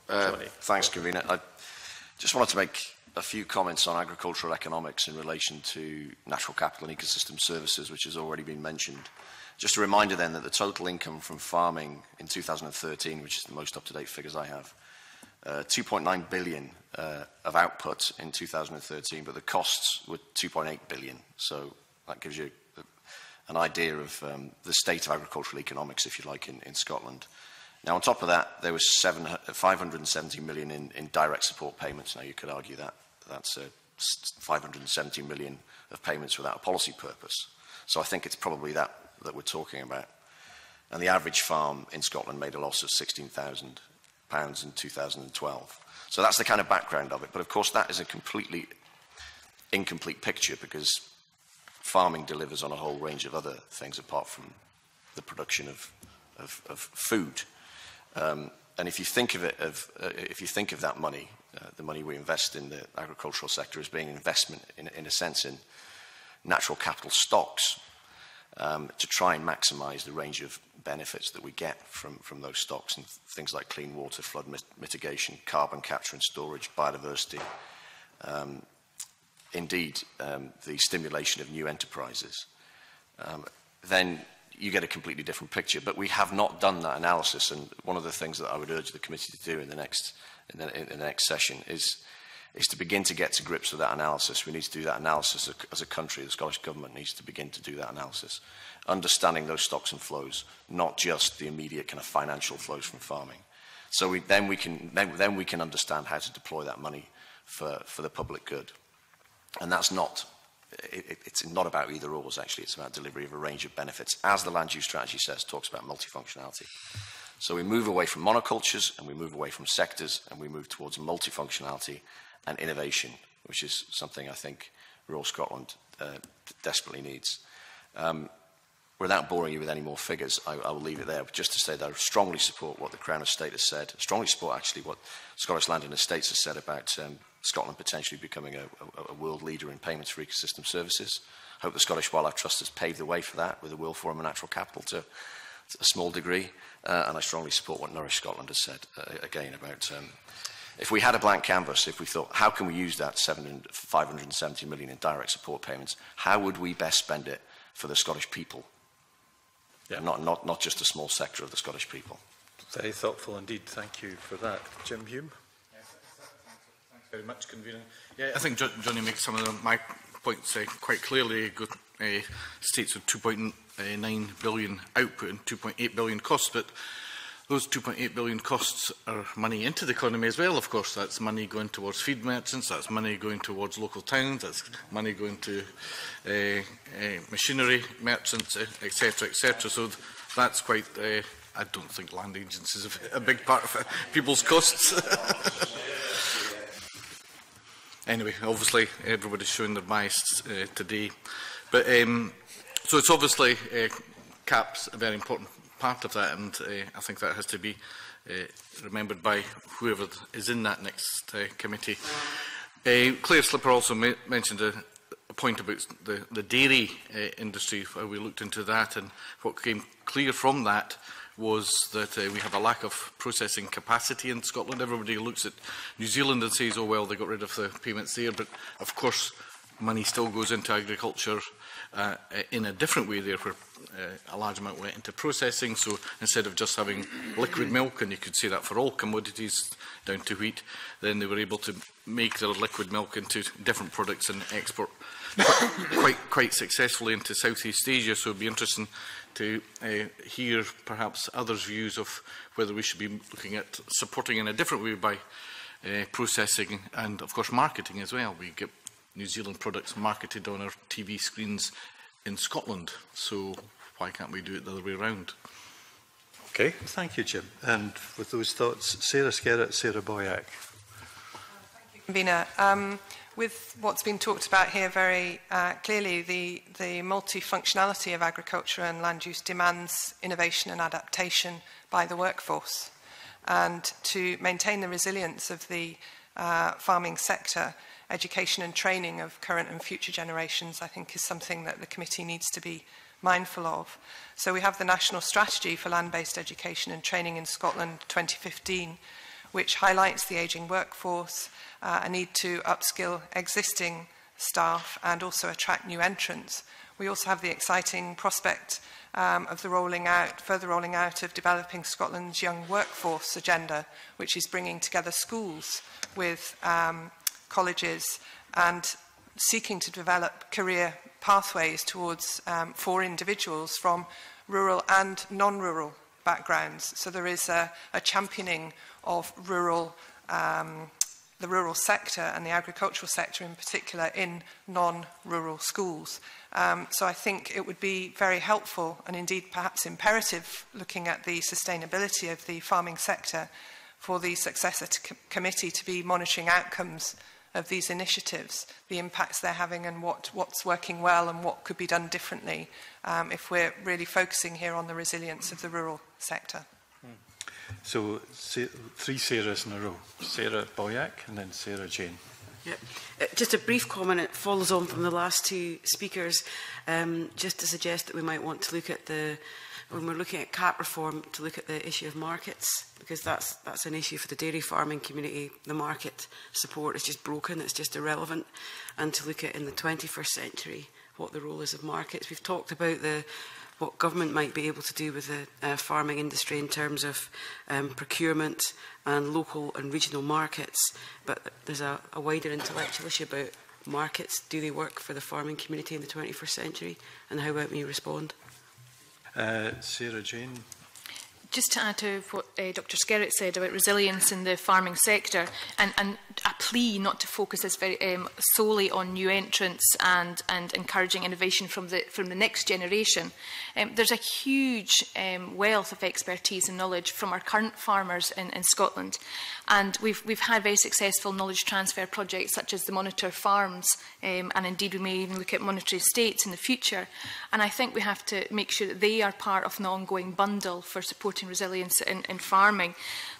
Speaker 17: Uh, thanks, Convener. I just wanted to make a few comments on agricultural economics in relation to natural capital and ecosystem services, which has already been mentioned. Just a reminder then that the total income from farming in 2013, which is the most up-to-date figures I have, uh, 2.9 billion uh, of output in 2013, but the costs were 2.8 billion. So that gives you an idea of um, the state of agricultural economics, if you like, in, in Scotland. Now, on top of that, there was seven, 570 million in, in direct support payments. Now, you could argue that that's uh, 570 million of payments without a policy purpose. So I think it's probably that that we're talking about. And the average farm in Scotland made a loss of £16,000 in 2012. So that's the kind of background of it. But of course, that is a completely incomplete picture because farming delivers on a whole range of other things apart from the production of, of, of food. Um, and if you think of it, of, uh, if you think of that money, uh, the money we invest in the agricultural sector as being an investment, in, in a sense, in natural capital stocks, um, to try and maximize the range of benefits that we get from, from those stocks and things like clean water, flood mit mitigation, carbon capture and storage, biodiversity. Um, indeed, um, the stimulation of new enterprises. Um, then you get a completely different picture. But we have not done that analysis. And one of the things that I would urge the committee to do in the next, in the, in the next session is is to begin to get to grips with that analysis. We need to do that analysis as a country. The Scottish Government needs to begin to do that analysis, understanding those stocks and flows, not just the immediate kind of financial flows from farming. So we, then, we can, then, then we can understand how to deploy that money for, for the public good. And that's not, it, it's not about either ors actually, it's about delivery of a range of benefits, as the land use strategy says, talks about multifunctionality. So we move away from monocultures and we move away from sectors and we move towards multifunctionality and innovation, which is something I think rural Scotland uh, desperately needs. Um, without boring you with any more figures, I, I will leave it there. But just to say that I strongly support what the Crown Estate has said, strongly support actually what Scottish Land and Estates has said about um, Scotland potentially becoming a, a, a world leader in payments for ecosystem services. I hope the Scottish Wildlife Trust has paved the way for that with a will for a natural capital to, to a small degree. Uh, and I strongly support what Nourish Scotland has said uh, again about um, If we had a blank canvas, if we thought, how can we use that 570 million in direct support payments, how would we best spend it for the Scottish people? Yeah. Not, not, not just a small sector of the Scottish people.
Speaker 1: Very thoughtful indeed. Thank you for that. Jim Hume?
Speaker 11: Yes, very much, convener. Yeah, I think Johnny makes some of the, my points uh, quite clearly. Good, uh, states of 2.9 billion output and 2.8 billion cost, but Those 2.8 billion costs are money into the economy as well, of course. That's money going towards feed merchants, that's money going towards local towns, that's money going to uh, uh, machinery merchants, etc., eh, etc. so th that's quite, uh, I don't think land agencies is a big part of people's costs. anyway, obviously everybody's showing their bias uh, today. But um, so it's obviously uh, caps a very important part of that, and uh, I think that has to be uh, remembered by whoever is in that next uh, committee. Uh, Claire Slipper also ma mentioned a, a point about the, the dairy uh, industry. Uh, we looked into that, and what came clear from that was that uh, we have a lack of processing capacity in Scotland. Everybody looks at New Zealand and says, oh, well, they got rid of the payments there. But, of course, money still goes into agriculture Uh, uh, in a different way there where uh, a large amount went into processing. So instead of just having liquid milk, and you could say that for all commodities down to wheat, then they were able to make their liquid milk into different products and export quite, quite successfully into Southeast Asia. So it would be interesting to uh, hear perhaps others' views of whether we should be looking at supporting in a different way by uh, processing and, of course, marketing as well. We get New Zealand products marketed on our TV screens in Scotland. So why can't we do it the other way around?
Speaker 1: Okay. thank you, Jim. And with those thoughts, Sarah Skerritt, Sarah Boyack.
Speaker 3: Convener, um, with what's been talked about here very uh, clearly, the, the multifunctionality of agriculture and land use demands innovation and adaptation by the workforce. And to maintain the resilience of the uh, farming sector, education and training of current and future generations, I think, is something that the committee needs to be mindful of. So we have the National Strategy for Land-Based Education and Training in Scotland 2015, which highlights the ageing workforce, uh, a need to upskill existing staff and also attract new entrants. We also have the exciting prospect um, of the rolling out, further rolling out of developing Scotland's young workforce agenda, which is bringing together schools with um, colleges and seeking to develop career pathways towards um, for individuals from rural and non-rural backgrounds. So there is a, a championing of rural, um, the rural sector and the agricultural sector in particular in non-rural schools. Um, so I think it would be very helpful and indeed perhaps imperative looking at the sustainability of the farming sector for the successor to committee to be monitoring outcomes of these initiatives, the impacts they're having and what, what's working well and what could be done differently um, if we're really focusing here on the resilience of the rural sector. Hmm.
Speaker 1: So, three Sarahs in a row. Sarah Boyack and then Sarah Jane.
Speaker 14: Yeah. Uh, just a brief comment, it follows on from the last two speakers, um, just to suggest that we might want to look at the when we're looking at cap reform, to look at the issue of markets, because that's, that's an issue for the dairy farming community. The market support is just broken, it's just irrelevant. And to look at in the 21st century what the role is of markets. We've talked about the what government might be able to do with the uh, farming industry in terms of um, procurement and local and regional markets. But there's a, a wider intellectual issue about markets. Do they work for the farming community in the 21st century? And how might we respond?
Speaker 1: Uh, Sarah Jane.
Speaker 2: Just to add to what uh, Dr Skerritt said about resilience in the farming sector, and, and plea not to focus as very, um, solely on new entrants and, and encouraging innovation from the, from the next generation. Um, there's a huge um, wealth of expertise and knowledge from our current farmers in, in Scotland. And we've, we've had very successful knowledge transfer projects such as the Monitor Farms, um, and indeed we may even look at Monitor Estates in the future. And I think we have to make sure that they are part of an ongoing bundle for supporting resilience in, in farming.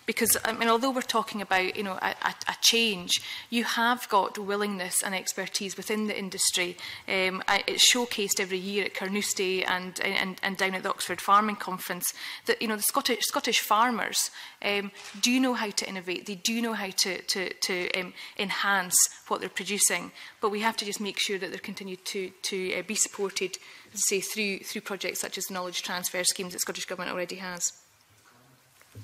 Speaker 2: Because, I mean, although we're talking about, you know, a, a, a change, you have got willingness and expertise within the industry. Um, I, it's showcased every year at Carnoustie and, and, and down at the Oxford Farming Conference that, you know, the Scottish, Scottish farmers um, do know how to innovate. They do know how to, to, to um, enhance what they're producing. But we have to just make sure that they're continued to, to uh, be supported, say, through, through projects such as the knowledge transfer schemes that Scottish Government already has.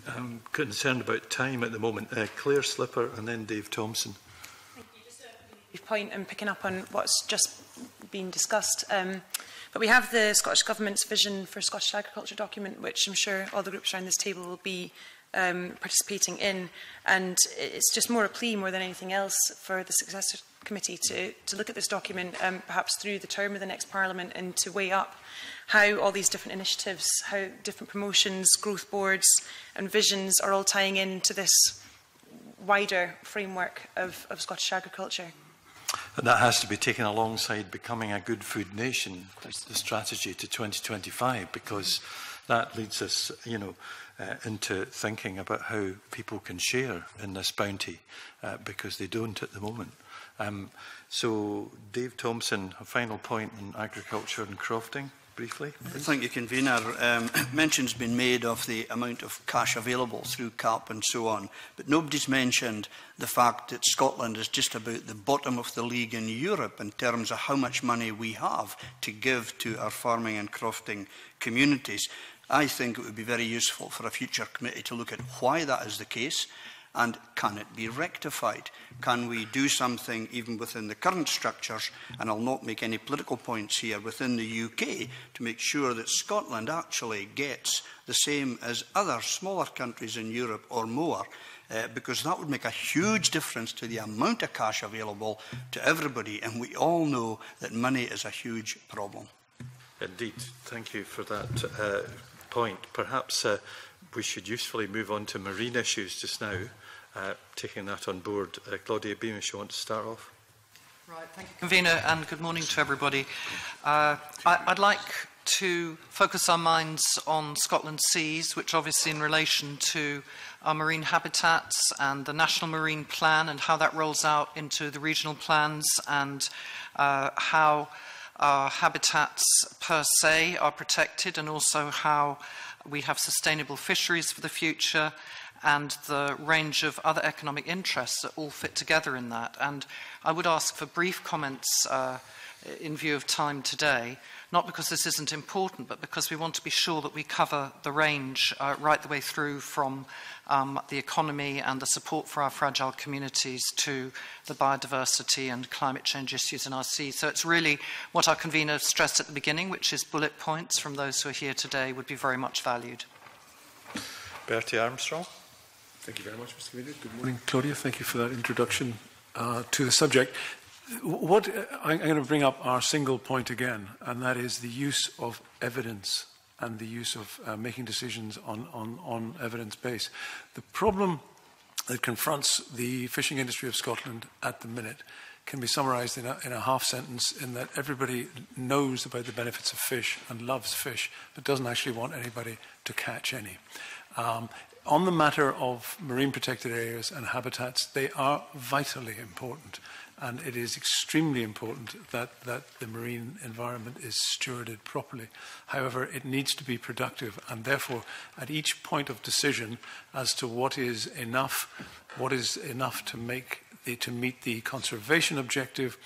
Speaker 4: I'm concerned about time at the moment. Uh, Claire Slipper and then Dave Thompson. Thank you.
Speaker 13: Just a point and picking up on what's just been discussed. Um, but we have the Scottish Government's vision for Scottish agriculture document, which I'm sure all the groups around this table will be um, participating in. And it's just more a plea more than anything else for the successor committee to, to look at this document, um, perhaps through the term of the next parliament, and to weigh up how all these different initiatives, how different promotions, growth boards and visions are all tying into this wider framework of, of Scottish agriculture.
Speaker 4: And that has to be taken alongside becoming a good food nation, the strategy to 2025, because that leads us, you know, uh, into thinking about how people can share in this bounty, uh, because they don't at the moment. Um, so, Dave Thompson, a final point on agriculture and crofting briefly?
Speaker 7: Please. Thank you, Convener. Um, mention's been made of the amount of cash available through CAP and so on, but nobody's mentioned the fact that Scotland is just about the bottom of the league in Europe in terms of how much money we have to give to our farming and crofting communities. I think it would be very useful for a future committee to look at why that is the case, and can it be rectified? Can we do something even within the current structures, and I'll not make any political points here, within the UK to make sure that Scotland actually gets the same as other smaller countries in Europe or more? Uh, because that would make a huge difference to the amount of cash available to everybody, and we all know that money is a huge problem.
Speaker 4: Indeed. Thank you for that uh, point. Perhaps uh, we should usefully move on to marine issues just now uh, taking that on board. Uh, Claudia Beamish, you want to start off?
Speaker 18: Right, thank you, Convener, and good morning to everybody. Uh, I, would like to focus our minds on Scotland Seas, which obviously in relation to our marine habitats and the National Marine Plan and how that rolls out into the regional plans and uh, how our habitats per se are protected and also how we have sustainable fisheries for the future and the range of other economic interests that all fit together in that. And I would ask for brief comments uh, in view of time today, not because this isn't important, but because we want to be sure that we cover the range uh, right the way through from um, the economy and the support for our fragile communities to the biodiversity and climate change issues in our sea. So it's really what our convener stressed at the beginning, which is bullet points from those who are here today would be very much valued.
Speaker 4: Bertie Armstrong.
Speaker 8: Thank you very much, Mr. Committee. Good morning, Claudia. Thank you for that introduction uh, to the subject. What uh, I'm going to bring up our single point again, and that is the use of evidence and the use of uh, making decisions on, on, on evidence base. The problem that confronts the fishing industry of Scotland at the minute can be summarized in a, in a half sentence in that everybody knows about the benefits of fish and loves fish, but doesn't actually want anybody to catch any. Um, on the matter of marine protected areas and habitats, they are vitally important. And it is extremely important that, that the marine environment is stewarded properly. However, it needs to be productive. And therefore, at each point of decision as to what is enough, what is enough to, make the, to meet the conservation objective,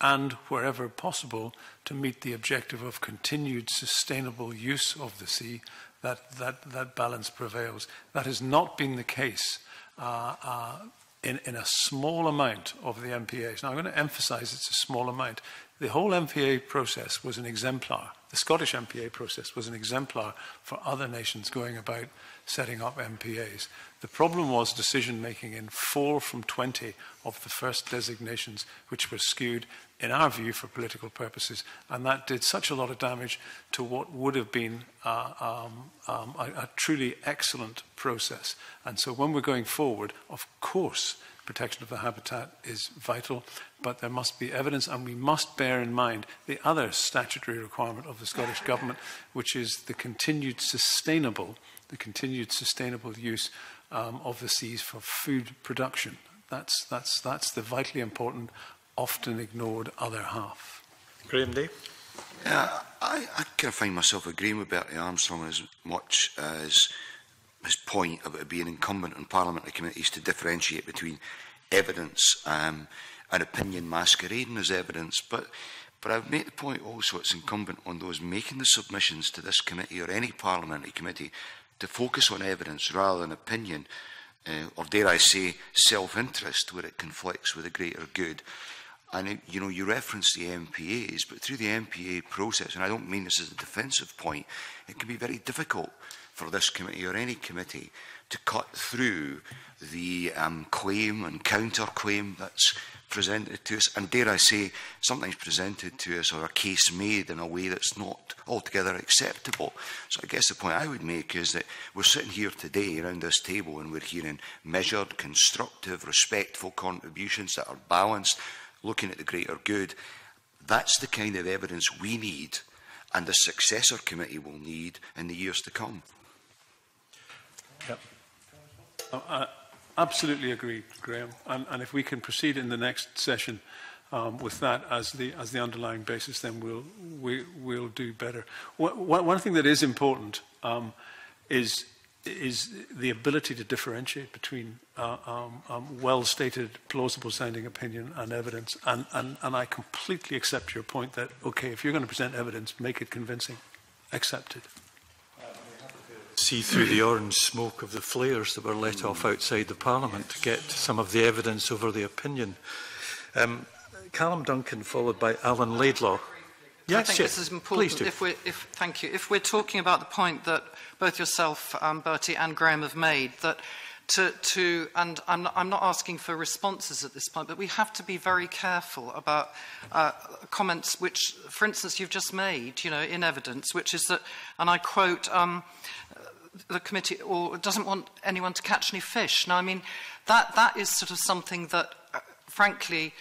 Speaker 8: and wherever possible, to meet the objective of continued sustainable use of the sea that, that, that balance prevails. That has not been the case uh, uh, in, in a small amount of the MPAs. Now, I'm going to emphasize it's a small amount. The whole MPA process was an exemplar. The Scottish MPA process was an exemplar for other nations going about setting up MPAs. The problem was decision making in four from 20 of the first designations, which were skewed, in our view, for political purposes. And that did such a lot of damage to what would have been uh, um, um, a, a truly excellent process. And so when we're going forward, of course, protection of the habitat is vital, but there must be evidence, and we must bear in mind the other statutory requirement of the Scottish Government, which is the continued sustainable the continued sustainable use um, of the seas for food production. That's, that's, that's the vitally important, often ignored other half.
Speaker 9: Graham Day?
Speaker 5: Yeah, I, I kind of find myself agreeing with Bertie Armstrong as much as his point about it being incumbent on parliamentary committees to differentiate between evidence um, and opinion masquerading as evidence. But, but I've made the point also it's incumbent on those making the submissions to this committee or any parliamentary committee to focus on evidence rather than opinion, uh, eh, or dare I say, self-interest where it conflicts with the greater good. And, it, eh, you know, you reference the MPAs, but through the MPA process, and I don't mean this as a defensive point, it can be very difficult for this committee or any committee to cut through the um, claim and counterclaim that's presented to us, and dare I say, something's presented to us or a case made in a way that's not altogether acceptable. So I guess the point I would make is that we're sitting here today around this table and we're hearing measured, constructive, respectful contributions that are balanced, looking at the greater good. That's the kind of evidence we need and the successor committee will need in the years to come.
Speaker 8: Yep. Oh, I absolutely agree, Graham. And, and if we can proceed in the next session um, with that as the as the underlying basis, then we'll we, we'll do better. W one thing that is important um, is is the ability to differentiate between uh, um, um, well-stated, plausible-sounding opinion and evidence. And, and, and I completely accept your point that, okay, if you're going to present evidence, make it convincing. Accepted
Speaker 1: see through the orange smoke of the flares that were let off outside the Parliament to get some of the evidence over the opinion. Um, Callum Duncan, followed by Alan Laidlaw.
Speaker 18: Yes, I think yes. this is important. Please do. If we're, if, thank you. If we're talking about the point that both yourself, um, Bertie, and Graham have made, that to, to and I'm not, I'm not asking for responses at this point, but we have to be very careful about uh, comments which, for instance, you've just made, you know, in evidence, which is that, and I quote, um, the committee or doesn't want anyone to catch any fish. Now, I mean, that, that is sort of something that, uh, frankly,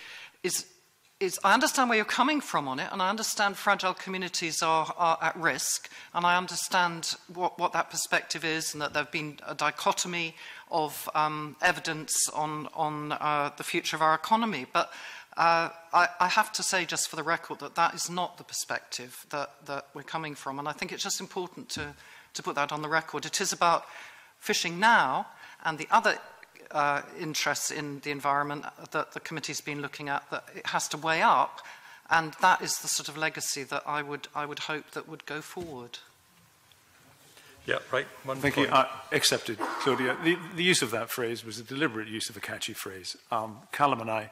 Speaker 18: is, is I understand where you're coming from on it, and I understand fragile communities are, are at risk, and I understand what, what that perspective is, and that there have been a dichotomy of um, evidence on, on uh, the future of our economy. But uh, I, I have to say, just for the record, that that is not the perspective that, that we're coming from, and I think it's just important to... Mm -hmm to put that on the record. It is about fishing now and the other uh, interests in the environment that the committee's been looking at that it has to weigh up. And that is the sort of legacy that I would, I would hope that would go forward.
Speaker 1: Yeah, right.
Speaker 8: One Thank point. you. Uh, accepted, Claudia. The, the, use of that phrase was a deliberate use of a catchy phrase. Um, Callum and I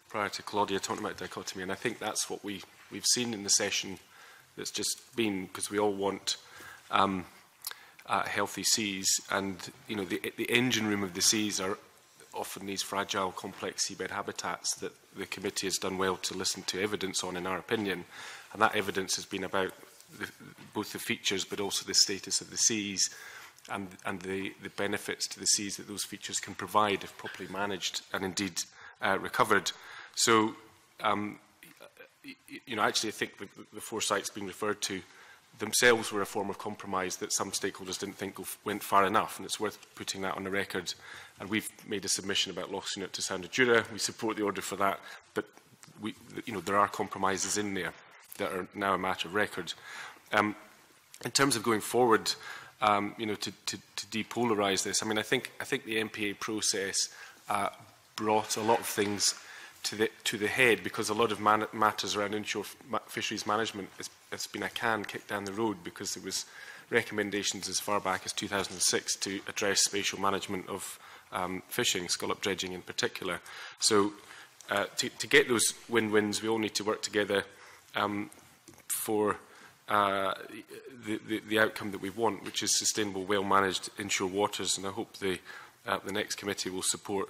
Speaker 19: prior to Claudia talking about dichotomy, and I think that's what we, we've seen in the session that's just been, because we all want um, uh, healthy seas. And you know, the, the engine room of the seas are often these fragile, complex seabed habitats that the committee has done well to listen to evidence on, in our opinion. And that evidence has been about the, both the features but also the status of the seas and, and the, the benefits to the seas that those features can provide if properly managed and indeed uh, recovered. So, um, you know, actually I think the, the four sites being referred to themselves were a form of compromise that some stakeholders didn't think went far enough, and it's worth putting that on the record. And we've made a submission about loss unit to Sandra Jura. We support the order for that, but we, you know, there are compromises in there that are now a matter of record. Um, in terms of going forward, um, you know, to, to, to depolarise this, I mean, I think, I think the MPA process uh, brought a lot of things to the, to the head because a lot of man matters around inshore fisheries management has, has been a can kicked down the road because there was recommendations as far back as 2006 to address spatial management of um, fishing, scallop dredging in particular. So uh, to, to get those win-wins, we all need to work together um, for uh, the, the, the outcome that we want, which is sustainable, well-managed inshore waters. And I hope the at uh, the next committee will support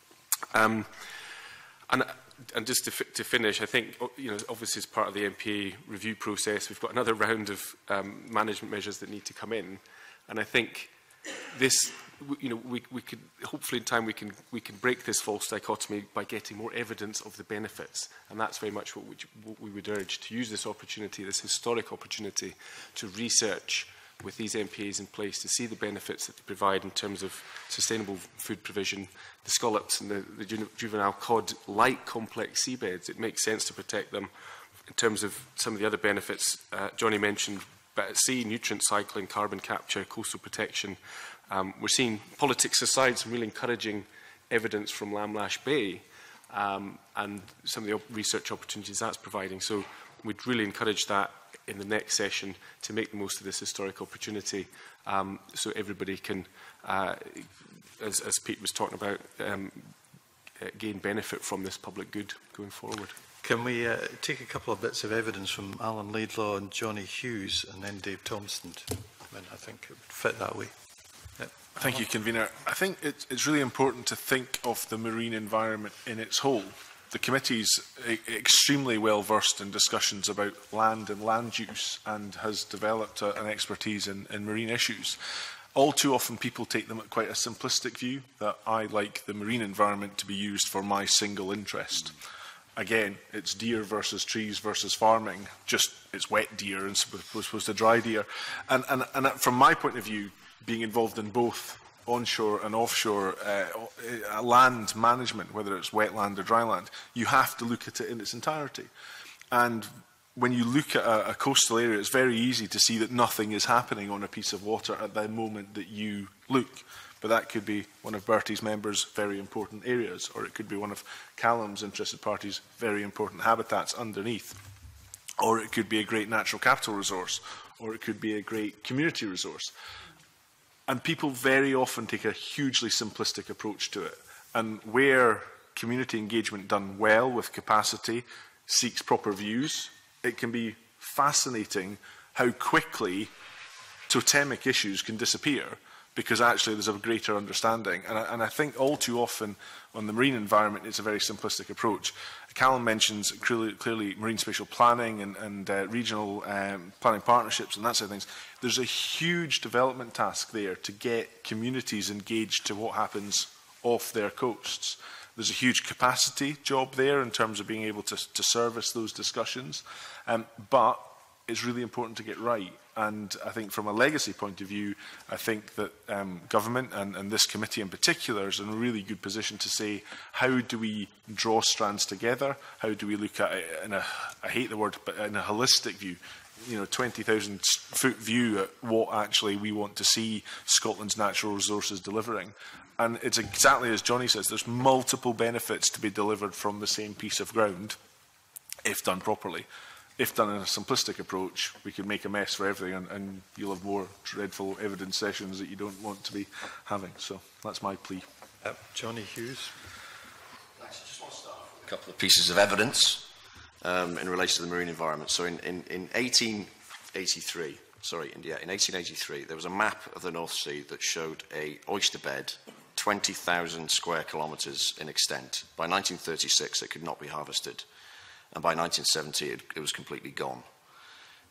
Speaker 19: Um, and, and just to, fi to finish, I think, you know, obviously as part of the MPA review process, we've got another round of um, management measures that need to come in. And I think this, you know, we, we could, hopefully in time we can, we can break this false dichotomy by getting more evidence of the benefits. And that's very much what we, what we would urge, to use this opportunity, this historic opportunity, to research with these MPAs in place to see the benefits that they provide in terms of sustainable food provision, the scallops and the, the juvenile cod like complex seabeds. It makes sense to protect them in terms of some of the other benefits uh, Johnny mentioned, but at sea, nutrient cycling, carbon capture, coastal protection. Um, we're seeing politics aside some really encouraging evidence from Lamlash Bay um, and some of the research opportunities that's providing. So we'd really encourage that in the next session to make the most of this historic opportunity um, so everybody can, uh, as, as Pete was talking about, um, uh, gain benefit from this public good going forward.
Speaker 1: Can we uh, take a couple of bits of evidence from Alan Laidlaw and Johnny Hughes and then Dave Thompson? To, I, mean, I think it would fit that way. Yep.
Speaker 15: Thank Alan. you, Convener. I think it's, it's really important to think of the marine environment in its whole the committee's e-, extremely well versed in discussions about land and land use and has developed a, an expertise in, in marine issues. All too often people take them at quite a simplistic view that I like the marine environment to be used for my single interest. Again, it's deer versus trees versus farming, just it's wet deer and supposed to dry deer. And, and, and from my point of view, being involved in both onshore and offshore uh, uh, land management, whether it's wetland or dryland, you have to look at it in its entirety. And when you look at a, a, coastal area, it's very easy to see that nothing is happening on a piece of water at the moment that you look. But that could be one of Bertie's members' very important areas, or it could be one of Callum's interested parties' very important habitats underneath. Or it could be a great natural capital resource, or it could be a great community resource. And people very often take a hugely simplistic approach to it. And where community engagement done well with capacity seeks proper views, it can be fascinating how quickly totemic issues can disappear because actually there's a greater understanding. And I, and I think all too often on the marine environment, it's a very simplistic approach. Callum mentions clearly, clearly marine spatial planning and, and uh, regional um, planning partnerships and that sort of things. There's a huge development task there to get communities engaged to what happens off their coasts. There's a huge capacity job there in terms of being able to, to service those discussions, um, but it's really important to get right. And I think from a legacy point of view, I think that um, government and, and this committee in particular is in a really good position to say, how do we draw strands together? How do we look at it in a, I hate the word, but in a holistic view, you know, 20,000 foot view at what actually we want to see Scotland's natural resources delivering. And it's exactly as Johnny says, there's multiple benefits to be delivered from the same piece of ground if done properly if done in a simplistic approach, we can make a mess for everything and, and you'll have more dreadful evidence sessions that you don't want to be having. So that's my plea.
Speaker 1: Uh, Johnny Hughes.
Speaker 17: I just want to start with a couple of pieces of evidence um, in relation to the marine environment. So in, in, in 1883, sorry, in, yeah, in 1883, there was a map of the North Sea that showed a oyster bed 20,000 square kilometres in extent. By 1936, it could not be harvested and by 1970 it, it was completely gone.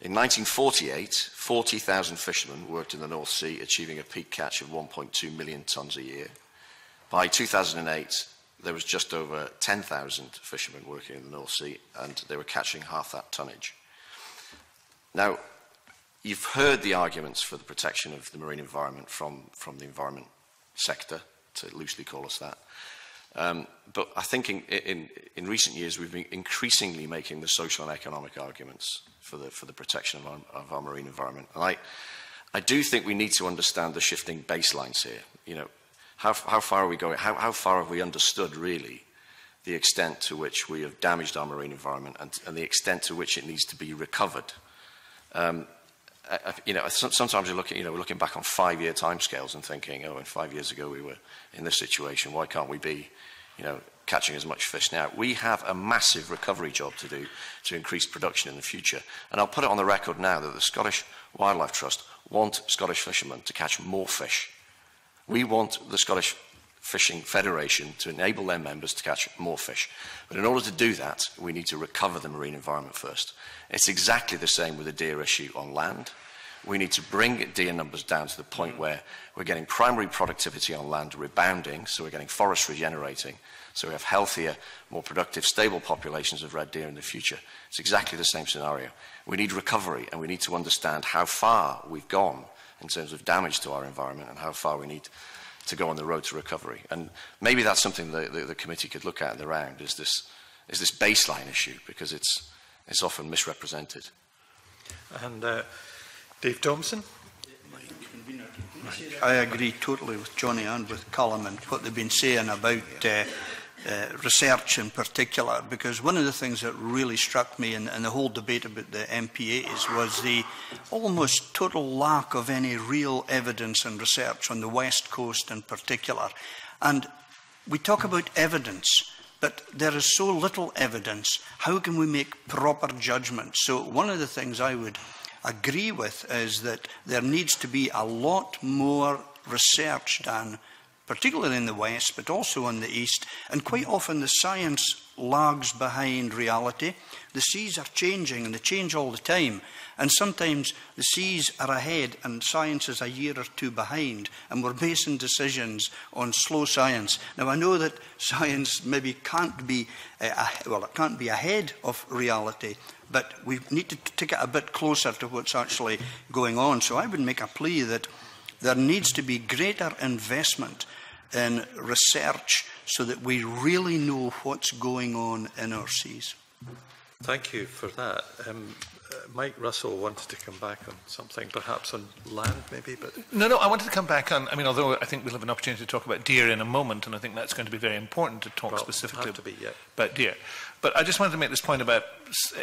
Speaker 17: In 1948, 40,000 fishermen worked in the North Sea, achieving a peak catch of 1.2 million tonnes a year. By 2008, there was just over 10,000 fishermen working in the North Sea, and they were catching half that tonnage. Now, you've heard the arguments for the protection of the marine environment from, from the environment sector, to loosely call us that. Um, but I think in, in, in recent years we've been increasingly making the social and economic arguments for the, for the protection of our, of our marine environment. And I, I do think we need to understand the shifting baselines here. You know, how, how far are we going? How, how far have we understood, really, the extent to which we have damaged our marine environment and, and the extent to which it needs to be recovered? Um, uh, you know, sometimes you look at, you know, we're looking back on five-year timescales and thinking, oh, in five years ago we were in this situation. Why can't we be, you know, catching as much fish now? We have a massive recovery job to do to increase production in the future. And I'll put it on the record now that the Scottish Wildlife Trust want Scottish fishermen to catch more fish. We want the Scottish Fishing Federation to enable their members to catch more fish. But in order to do that, we need to recover the marine environment first. It's exactly the same with the deer issue on land. We need to bring deer numbers down to the point where we're getting primary productivity on land rebounding, so we're getting forest regenerating, so we have healthier, more productive, stable populations of red deer in the future. It's exactly the same scenario. We need recovery, and we need to understand how far we've gone in terms of damage to our environment and how far we need to go on the road to recovery. And maybe that's something the, the, the committee could look at in the round, is this, is this baseline issue, because it's, is often misrepresented.
Speaker 1: And uh, Dave Thompson?
Speaker 7: I agree totally with Johnny and with Callum and what they've been saying about uh, uh, research in particular, because one of the things that really struck me in, in the whole debate about the MPAs was the almost total lack of any real evidence and research on the West Coast in particular. And we talk about evidence, but there is so little evidence. How can we make proper judgments? So, one of the things I would agree with is that there needs to be a lot more research done particularly in the West, but also in the East. And quite often the science lags behind reality. The seas are changing and they change all the time. And sometimes the seas are ahead and science is a year or two behind. And we're basing decisions on slow science. Now, I know that science maybe can't be, uh, well, it can't be ahead of reality, but we need to, take it a bit closer to what's actually going on. So I would make a plea that There needs to be greater investment in research so that we really know what's going on in our seas.
Speaker 1: Thank you for that. Um, uh, Mike Russell wanted to come back on something, perhaps on land, maybe. But
Speaker 6: no, no, I wanted to come back on. I mean, although I think we'll have an opportunity to talk about deer in a moment, and I think that's going to be very important to talk
Speaker 1: well,
Speaker 6: specifically
Speaker 1: to be, yeah.
Speaker 6: about deer. But I just wanted to make this point about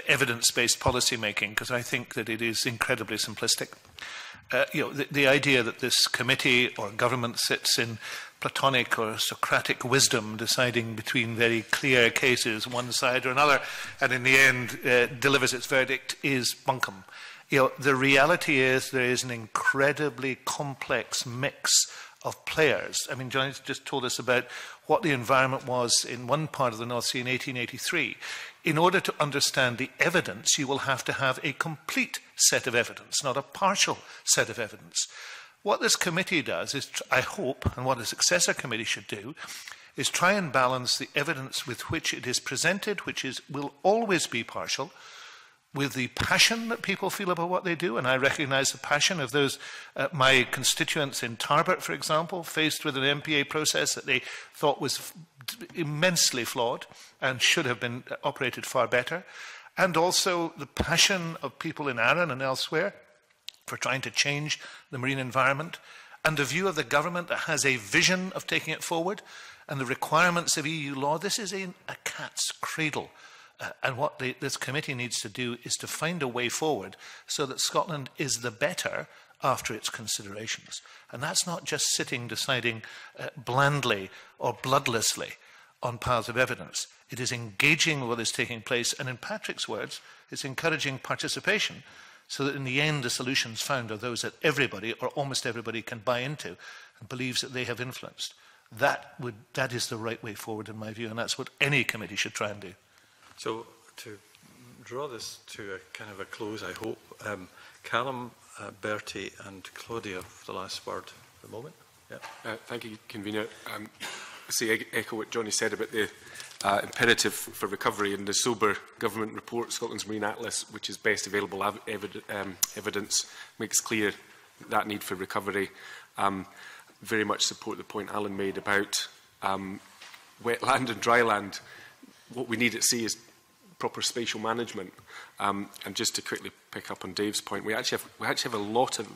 Speaker 6: evidence-based policy making because I think that it is incredibly simplistic. Uh, you know, the, the idea that this committee or government sits in Platonic or Socratic wisdom, deciding between very clear cases, one side or another, and in the end uh, delivers its verdict, is bunkum. You know, the reality is there is an incredibly complex mix of players. I mean, John just told us about what the environment was in one part of the North Sea in 1883 in order to understand the evidence, you will have to have a complete set of evidence, not a partial set of evidence. What this committee does is, I hope, and what a successor committee should do, is try and balance the evidence with which it is presented, which is, will always be partial, with the passion that people feel about what they do, and I recognize the passion of those, uh, my constituents in Tarbert, for example, faced with an MPA process that they thought was immensely flawed and should have been uh, operated far better, and also the passion of people in Arran and elsewhere for trying to change the marine environment, and the view of the government that has a vision of taking it forward, and the requirements of EU law. This is a, a cat's cradle and what the, this committee needs to do is to find a way forward so that Scotland is the better after its considerations. And that's not just sitting deciding uh, blandly or bloodlessly on piles of evidence. It is engaging what is taking place, and in Patrick's words, it's encouraging participation so that in the end the solutions found are those that everybody or almost everybody can buy into and believes that they have influenced. That, would, that is the right way forward in my view, and that's what any committee should try and do.
Speaker 1: So to draw this to a kind of a close, I hope, um, Callum, uh, Bertie and Claudia for the last word for the moment. Yeah.
Speaker 19: Uh, thank you, Convener. Um, see, echo what Johnny said about the uh, imperative for recovery in the sober government report, Scotland's Marine Atlas, which is best available av evid um, evidence, makes clear that need for recovery. Um, very much support the point Alan made about um, wetland and dryland. What we need at sea is proper spatial management. Um, and just to quickly pick up on Dave's point, we actually have, we actually have a lot of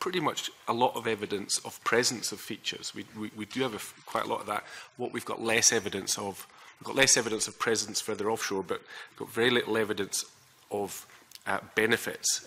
Speaker 19: pretty much a lot of evidence of presence of features. We, we, we do have a, quite a lot of that. What we've got less evidence of, we've got less evidence of presence further offshore, but we've got very little evidence of uh, benefits.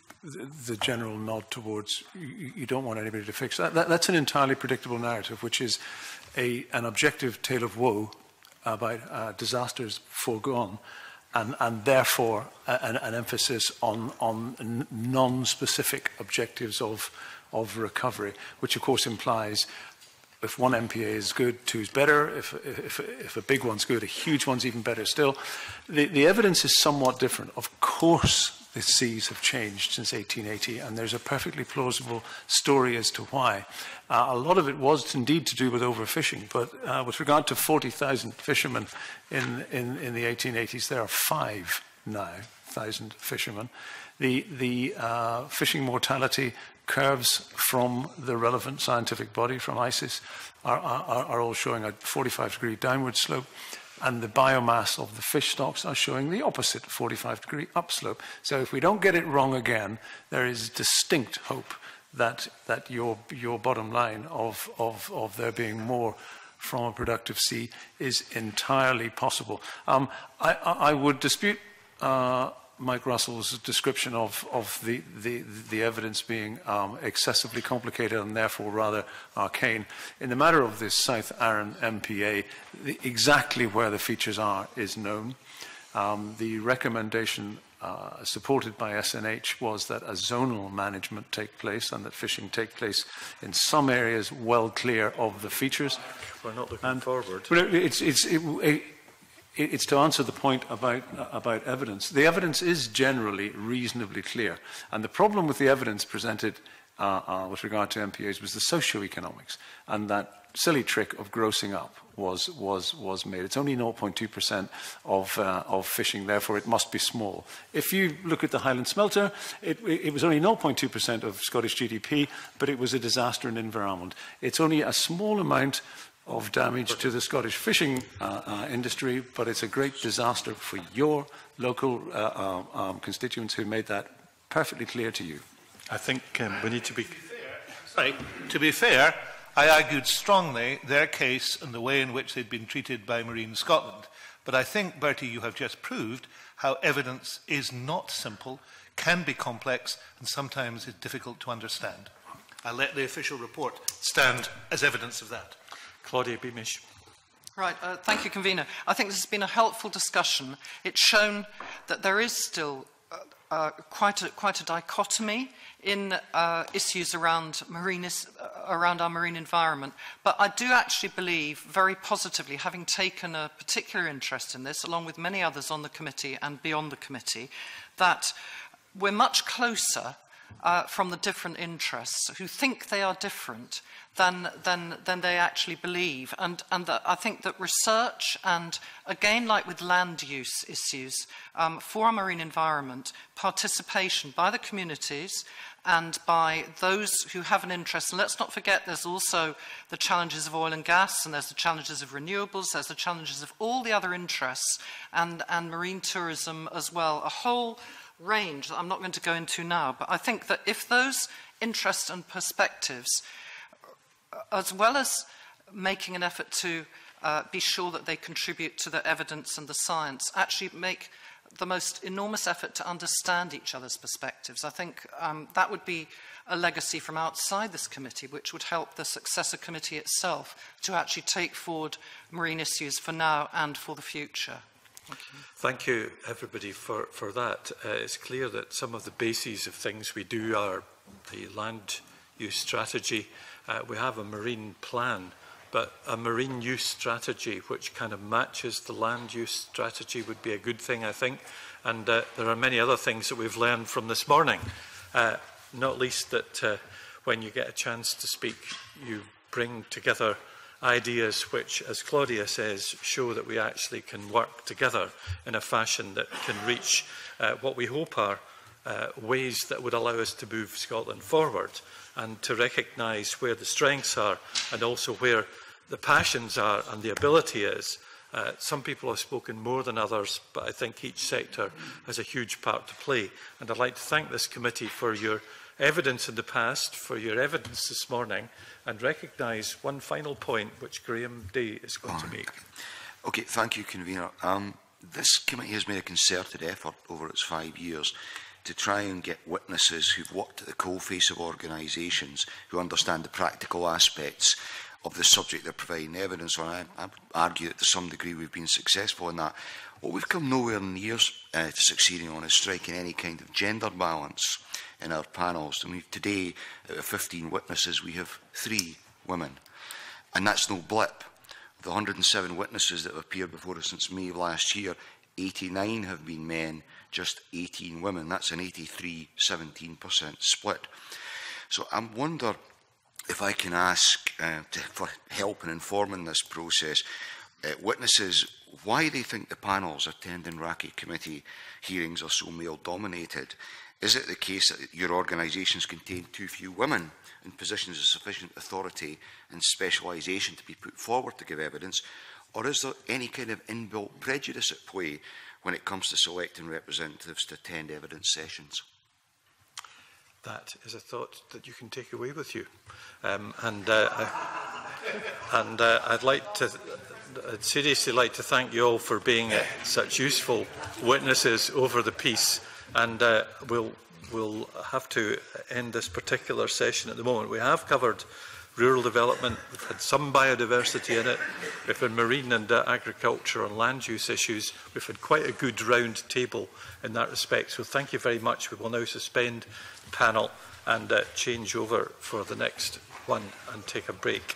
Speaker 8: the, the general nod towards you, you, don't want anybody to fix. That, that, that's an entirely predictable narrative, which is a, an objective tale of woe about uh, disasters foregone. And, and therefore, an, an emphasis on, on non-specific objectives of of recovery, which of course implies if one MPA is good, two's better. If, if, if a big one's good, a huge one's even better still. The, the evidence is somewhat different. Of course, the seas have changed since 1880, and there's a perfectly plausible story as to why. Uh, a lot of it was indeed to do with overfishing, but uh, with regard to 40,000 fishermen in, in, in the 1880s, there are five now thousand fishermen. The, the uh, fishing mortality curves from the relevant scientific body, from ISIS, are, are, are all showing a 45 degree downward slope and the biomass of the fish stocks are showing the opposite 45 degree upslope. So if we don't get it wrong again, there is distinct hope that, that your, your bottom line of, of, of there being more from a productive sea is entirely possible. Um, I, I, would dispute uh, Mike Russell's description of, of the, the, the evidence being um, excessively complicated and therefore rather arcane. In the matter of this South Aran MPA, the, exactly where the features are is known. Um, the recommendation uh, supported by SNH was that a zonal management take place and that fishing take place in some areas well clear of the features.
Speaker 1: We're not looking
Speaker 8: and
Speaker 1: forward.
Speaker 8: It's, it's, it, it's to answer the point about, about evidence. The evidence is generally reasonably clear. And the problem with the evidence presented uh, uh, with regard to MPAs was the socioeconomics and that silly trick of grossing up was, was, was made. It's only 0.2% of, uh, of fishing, therefore it must be small. If you look at the Highland Smelter, it, it was only 0.2% of Scottish GDP, but it was a disaster in Inverarmond. It's only a small amount of damage to the Scottish fishing uh, uh, industry, but it's a great disaster for your local uh, uh, um, constituents who made that perfectly clear to you.
Speaker 1: I think um, we need to be...
Speaker 6: Sorry, to be fair, I argued strongly their case and the way in which they'd been treated by Marine Scotland. But I think, Bertie, you have just proved how evidence is not simple, can be complex, and sometimes is difficult to understand. I let the official report stand as evidence of that.
Speaker 1: Claudia Beamish.
Speaker 18: Right, uh, thank you, Convener. I think this has been a helpful discussion. It's shown that there is still uh, uh, quite, a, quite a dichotomy in uh, issues around, marine is, uh, around our marine environment. But I do actually believe very positively, having taken a particular interest in this, along with many others on the committee and beyond the committee, that we're much closer uh, from the different interests, who think they are different than, than, than they actually believe. And, and the, I think that research, and again, like with land use issues, um, for our marine environment, participation by the communities and by those who have an interest. And let's not forget there's also the challenges of oil and gas, and there's the challenges of renewables, there's the challenges of all the other interests, and, and marine tourism as well. A whole range that I'm not going to go into now, but I think that if those interests and perspectives, uh, as well as making an effort to uh, be sure that they contribute to the evidence and the science, actually make the most enormous effort to understand each other's perspectives. I think um, that would be a legacy from outside this committee, which would help the successor committee itself to actually take forward marine issues for now and for the future.
Speaker 1: Thank you, everybody, for, for that. Uh, it's clear that some of the bases of things we do are the land use strategy. Uh, we have a marine plan, but a marine use strategy which kind of matches the land use strategy would be a good thing, I think. And uh, there are many other things that we've learned from this morning, uh, not least that uh, when you get a chance to speak, you bring together ideas which, as Claudia says, show that we actually can work together in a fashion that can reach uh, what we hope are uh, ways that would allow us to move Scotland forward and to recognise where the strengths are and also where the passions are and the ability is. Uh, some people have spoken more than others, but I think each sector has a huge part to play. And I'd like to thank this committee for your evidence in the past, for your evidence this morning, and recognise one final point which Graham Day is going oh, to make.
Speaker 5: Okay, thank you, Convener. Um, this committee has made a concerted effort over its five years to try and get witnesses who've worked at the coalface of organisations who understand the practical aspects of the subject they're providing evidence on. I, I would argue that to some degree we've been successful in that. What we've come nowhere near uh, to succeeding on is striking any kind of gender balance in our panels. And we, today, out of 15 witnesses, we have three women. And that's no blip. the 107 witnesses that have appeared before us since May of last year, 89 have been men, just 18 women. That's an 83 17% split. So I wonder if I can ask uh, to, for help in informing this process, uh, witnesses why they think the panels attending RACI committee hearings are so male dominated Is it the case that your organisations contain too few women in positions of sufficient authority and specialisation to be put forward to give evidence, or is there any kind of inbuilt prejudice at play when it comes to selecting representatives to attend evidence sessions?
Speaker 1: That is a thought that you can take away with you. Um, and uh, I, and uh, I'd like to, I'd seriously like to thank you all for being uh, such useful witnesses over the piece. And uh, we'll, we'll have to end this particular session at the moment. We have covered rural development, we've had some biodiversity in it, we've had marine and uh, agriculture and land use issues. We've had quite a good round table in that respect. So thank you very much. We will now suspend the panel and uh, change over for the next one and take a break.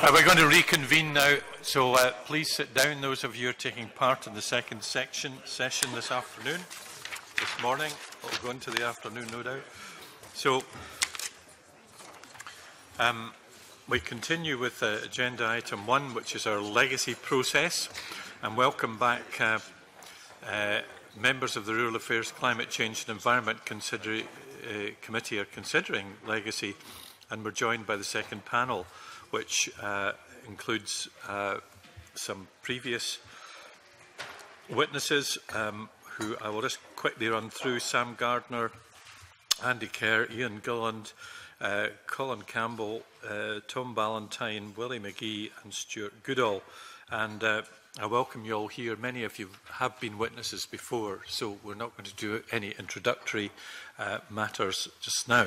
Speaker 1: Uh, we're going to reconvene now, so uh, please sit down, those of you who are taking part in the second section session this afternoon, this morning. It'll oh, go into the afternoon, no doubt. So um, we continue with uh, agenda item one, which is our legacy process, and welcome back uh, uh, members of the Rural Affairs, Climate Change and Environment Consider uh, Committee are considering legacy, and we're joined by the second panel. which uh, includes uh, some previous witnesses um, who I will just quickly run through. Sam Gardner, Andy Kerr, Ian Gilland, uh, Colin Campbell, uh, Tom Ballantyne, Willie McGee and Stuart Goodall. And uh, I welcome you all here. Many of you have been witnesses before, so we're not going to do any introductory uh, matters just now.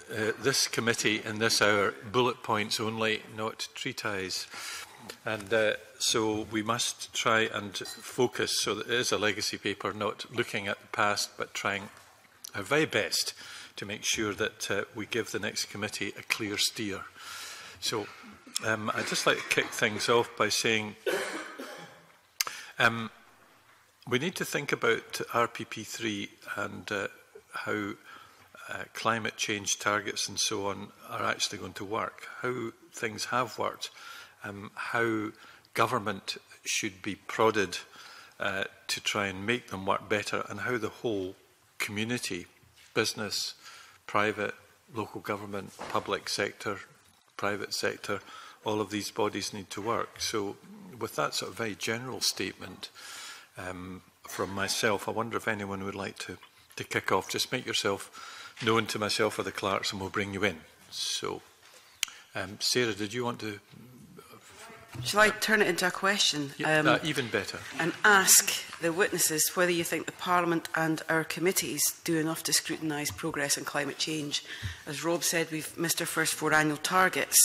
Speaker 1: uh, this committee in this hour, bullet points only, not treatise. And uh, so we must try and focus so that it is a legacy paper, not looking at the past, but trying our very best to make sure that uh, we give the next committee a clear steer. So um, I'd just like to kick things off by saying um, we need to think about RPP3 and uh, how Uh, climate change targets and so on are actually going to work, how things have worked, um, how government should be prodded uh, to try and make them work better, and how the whole community, business, private, local government, public sector, private sector, all of these bodies need to work. So with that sort of very general statement um, from myself, I wonder if anyone would like to, to kick off. Just make yourself known to myself or the clerks and we'll bring you in. So, um, Sarah, did you want to...
Speaker 14: Shall I turn it into a question?
Speaker 1: Yeah, um, even better.
Speaker 14: And ask the witnesses whether you think the Parliament and our committees do enough to scrutinise progress on climate change. As Rob said, we've missed our first four annual targets.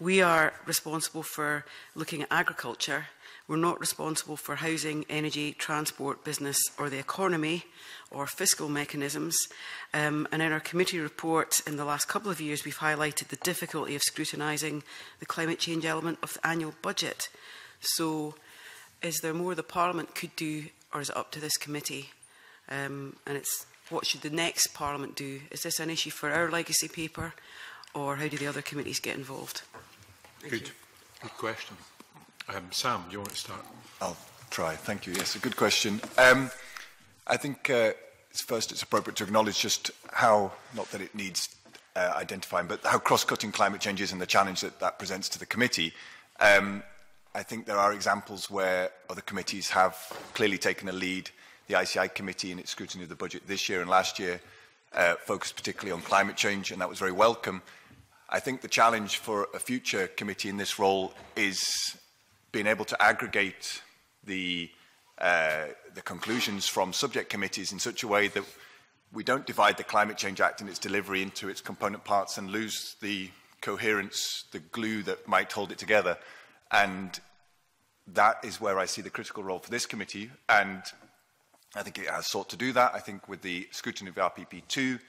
Speaker 14: We are responsible for looking at agriculture. We're not responsible for housing, energy, transport, business or the economy or fiscal mechanisms. Um, and in our committee report in the last couple of years, we've highlighted the difficulty of scrutinising the climate change element of the annual budget. So is there more the Parliament could do, or is it up to this committee? Um, and it's what should the next Parliament do? Is this an issue for our legacy paper, or how do the other committees get involved?
Speaker 1: Thank good. You. Good question. Um, Sam, do you want to start?
Speaker 20: I'll try. Thank you. Yes, a good question. Um, I think uh, first it's appropriate to acknowledge just how, not that it needs uh, identifying, but how cross-cutting climate change is and the challenge that that presents to the committee. Um, I think there are examples where other committees have clearly taken a lead. The ICI committee in its scrutiny of the budget this year and last year uh, focused particularly on climate change, and that was very welcome. I think the challenge for a future committee in this role is being able to aggregate the uh, the conclusions from subject committees in such a way that we don't divide the Climate Change Act and its delivery into its component parts and lose the coherence, the glue that might hold it together. And that is where I see the critical role for this committee. And I think it has sought to do that. I think with the scrutiny of RPP2,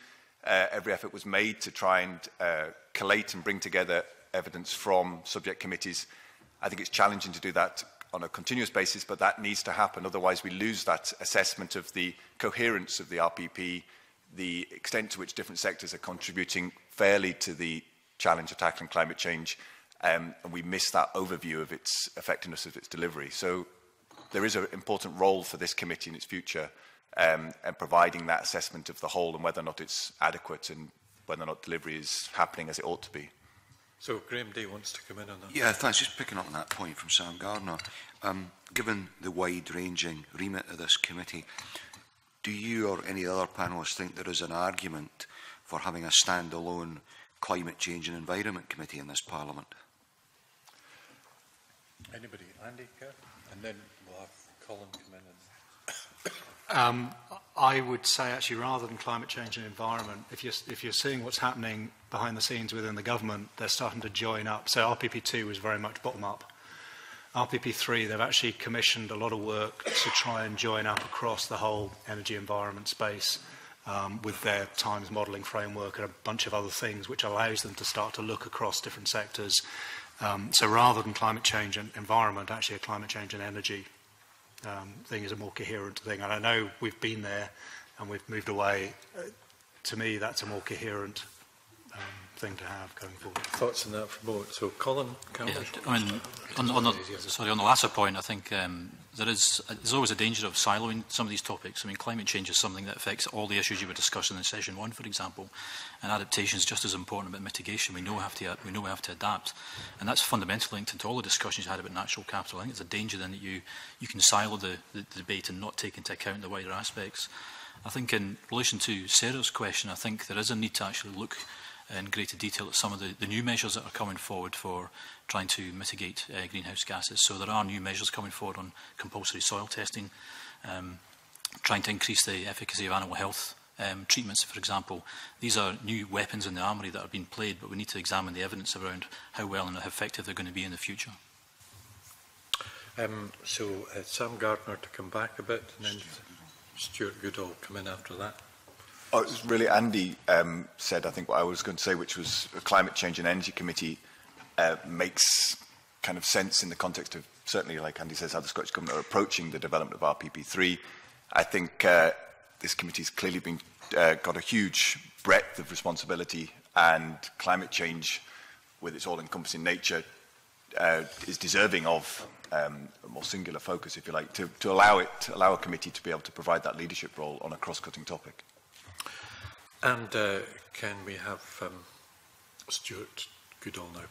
Speaker 20: uh, every effort was made to try and uh, collate and bring together evidence from subject committees. I think it's challenging to do that on a continuous basis, but that needs to happen. Otherwise, we lose that assessment of the coherence of the RPP, the extent to which different sectors are contributing fairly to the challenge of tackling climate change, um, and we miss that overview of its effectiveness of its delivery. So there is an important role for this committee in its future um, and providing that assessment of the whole and whether or not it's adequate and whether or not delivery is happening as it ought to be.
Speaker 1: So Graham Day wants to come in on that.
Speaker 5: Yeah, thanks. Just picking up on that point from Sam Gardner. Um, given the wide-ranging remit of this committee, do you or any other panellists think there is an argument for having a standalone Climate Change and Environment Committee in this Parliament?
Speaker 1: Anybody? Andy, Kerr? and then we'll have Colin come in. And...
Speaker 21: um, I would say, actually, rather than climate change and environment, if you're, if you're seeing what's happening behind the scenes within the government, they're starting to join up. So RPP2 was very much bottom up. RPP3, they've actually commissioned a lot of work to try and join up across the whole energy environment space um, with their times modelling framework and a bunch of other things, which allows them to start to look across different sectors. Um, so rather than climate change and environment, actually a climate change and energy um, thing is a more coherent thing. And I know we've been there and we've moved away. Uh, to me, that's a more coherent um, thing to have going forward.
Speaker 1: Thoughts on that for both? So, Colin, can
Speaker 22: Yeah, I mean, on, on the, sorry, on the latter point, I think um, there is a, there's always a danger of siloing some of these topics. I mean, climate change is something that affects all the issues you were discussing in session one, for example, and adaptation is just as important about mitigation. We know we have to we know we have to adapt, and that's fundamentally linked into all the discussions you had about natural capital. I think it's a danger then that you you can silo the, the, the debate and not take into account the wider aspects. I think in relation to Sarah's question, I think there is a need to actually look in greater detail at some of the, the new measures that are coming forward for trying to mitigate uh, greenhouse gases. So there are new measures coming forward on compulsory soil testing, um, trying to increase the efficacy of animal health um, treatments, for example. These are new weapons in the armoury that have been played, but we need to examine the evidence around how well and how effective they're going to be in the future.
Speaker 1: Um, so uh, Sam Gardner to come back a bit, and then Stuart Goodall come in after that.
Speaker 20: Oh, it was really Andy um, said, I think, what I was going to say, which was Climate Change and Energy Committee uh, makes kind of sense in the context of certainly, like Andy says, how the Scottish Government are approaching the development of RPP3. I think uh, this committee's clearly been, uh, got a huge breadth of responsibility and climate change, with its all-encompassing nature, uh, is deserving of um, a more singular focus, if you like, to, to allow it, to allow a committee to be able to provide that leadership role on a cross-cutting topic.
Speaker 1: And uh, can we have um, Stuart Goodall now?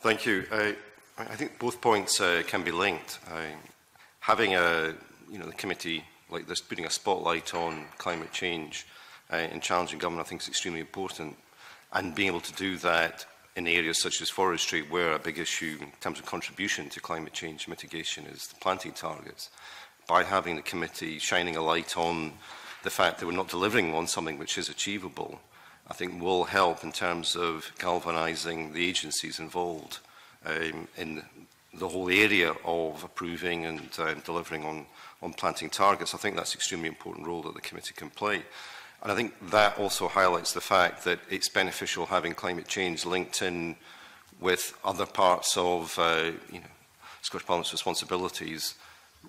Speaker 23: Thank you. Uh, I think both points uh, can be linked. Uh, having a you know the committee like this, putting a spotlight on climate change uh, and challenging government, I think is extremely important. And being able to do that in areas such as forestry, where a big issue in terms of contribution to climate change mitigation is the planting targets, by having the committee shining a light on the fact that we're not delivering on something which is achievable, I think will help in terms of galvanizing the agencies involved um, in the whole area of approving and uh, delivering on, on planting targets. I think that's an extremely important role that the committee can play. And I think that also highlights the fact that it's beneficial having climate change linked in with other parts of uh, you know, Scottish Parliament's responsibilities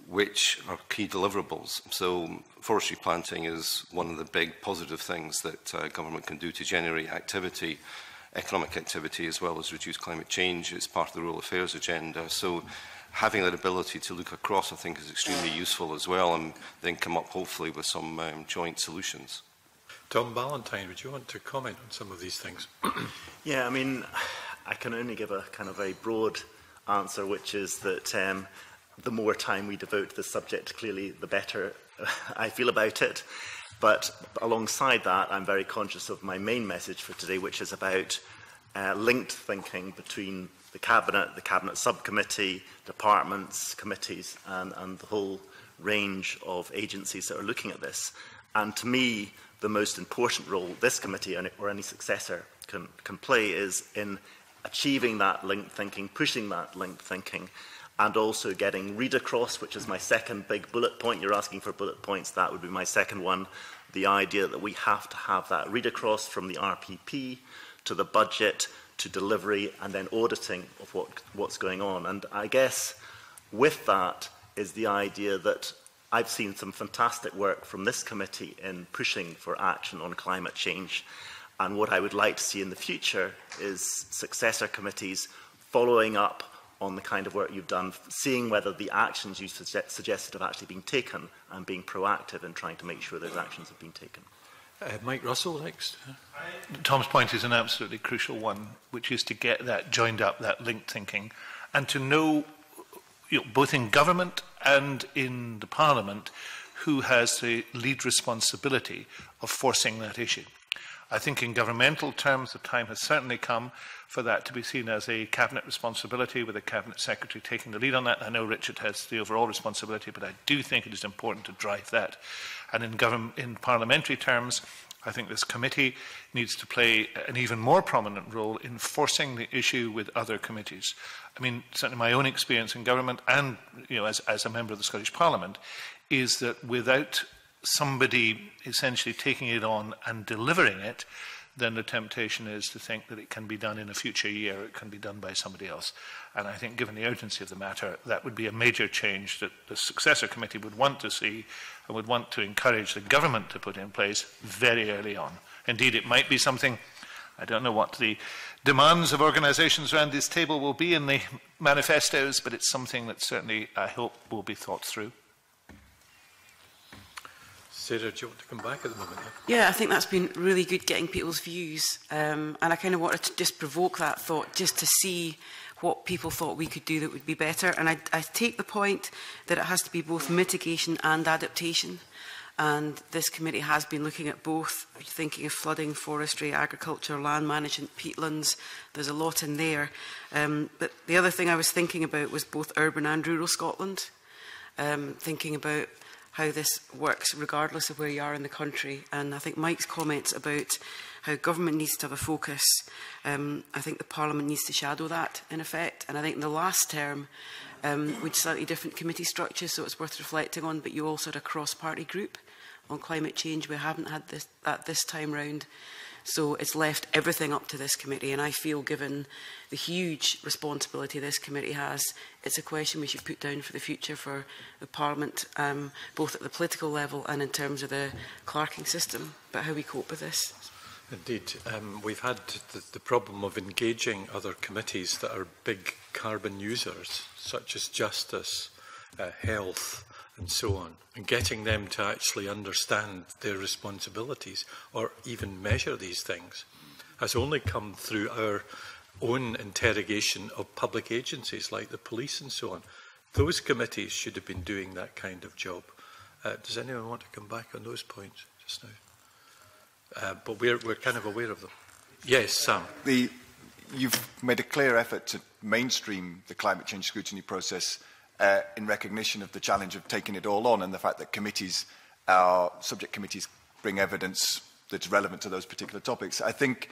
Speaker 23: which are key deliverables. So forestry planting is one of the big positive things that uh, government can do to generate activity, economic activity, as well as reduce climate change. It's part of the rural affairs agenda. So having that ability to look across, I think, is extremely useful as well, and then come up hopefully with some um, joint solutions.
Speaker 1: Tom Ballantyne, would you want to comment on some of these things?
Speaker 24: yeah, I mean, I can only give a kind of a broad answer, which is that um, the more time we devote to the subject, clearly, the better uh, I feel about it. But alongside that, I'm very conscious of my main message for today, which is about uh, linked thinking between the Cabinet, the Cabinet subcommittee, departments, committees, and, and the whole range of agencies that are looking at this. And to me, the most important role this committee or any successor can, can play is in achieving that linked thinking, pushing that linked thinking, and also getting read across, which is my second big bullet point. You're asking for bullet points, that would be my second one. The idea that we have to have that read across from the RPP to the budget to delivery and then auditing of what, what's going on. And I guess with that is the idea that I've seen some fantastic work from this committee in pushing for action on climate change. And what I would like to see in the future is successor committees following up on the kind of work you've done, seeing whether the actions you suge suggested have actually been taken and being proactive in trying to make sure those actions have been taken.
Speaker 1: Uh, Mike Russell next.
Speaker 6: Tom's point is an absolutely crucial one, which is to get that joined up, that linked thinking, and to know, you know both in government and in the parliament who has the lead responsibility of forcing that issue. I think in governmental terms, the time has certainly come for that to be seen as a cabinet responsibility, with a cabinet secretary taking the lead on that. I know Richard has the overall responsibility, but I do think it is important to drive that. And in, in parliamentary terms, I think this committee needs to play an even more prominent role in forcing the issue with other committees. I mean, certainly my own experience in government and, you know, as, as a member of the Scottish Parliament, is that without somebody essentially taking it on and delivering it, then the temptation is to think that it can be done in a future year, it can be done by somebody else. And I think given the urgency of the matter, that would be a major change that the successor committee would want to see and would want to encourage the government to put in place very early on. Indeed, it might be something, I don't know what the demands of organisations around this table will be in the manifestos, but it's something that certainly I hope will be thought through.
Speaker 1: Sarah, do you want to come back at the moment?
Speaker 14: Yeah, yeah I think that's been really good getting people's views. Um, and I kind of wanted to just provoke that thought just to see what people thought we could do that would be better. And I, I take the point that it has to be both mitigation and adaptation. And this committee has been looking at both, thinking of flooding, forestry, agriculture, land management, peatlands. There's a lot in there. Um, but the other thing I was thinking about was both urban and rural Scotland. Um, thinking about how this works regardless of where you are in the country. And I think Mike's comments about how government needs to have a focus, um, I think the Parliament needs to shadow that in effect. And I think in the last term, um, we had slightly different committee structures, so it's worth reflecting on, but you also had a cross-party group on climate change. We haven't had this, that this time round. So it's left everything up to this committee. And I feel, given the huge responsibility this committee has, it's a question we should put down for the future for the Parliament, um, both at the political level and in terms of the clerking system, but how we cope with this.
Speaker 1: Indeed. Um, we've had the, the problem of engaging other committees that are big carbon users, such as justice, uh, health, and so on, and getting them to actually understand their responsibilities or even measure these things has only come through our own interrogation of public agencies like the police and so on. Those committees should have been doing that kind of job. Uh, does anyone want to come back on those points just now? Uh, but we're, we're kind of aware of them. Yes, Sam.
Speaker 20: The, you've made a clear effort to mainstream the climate change scrutiny process uh, in recognition of the challenge of taking it all on and the fact that committees, our uh, subject committees, bring evidence that's relevant to those particular topics. I think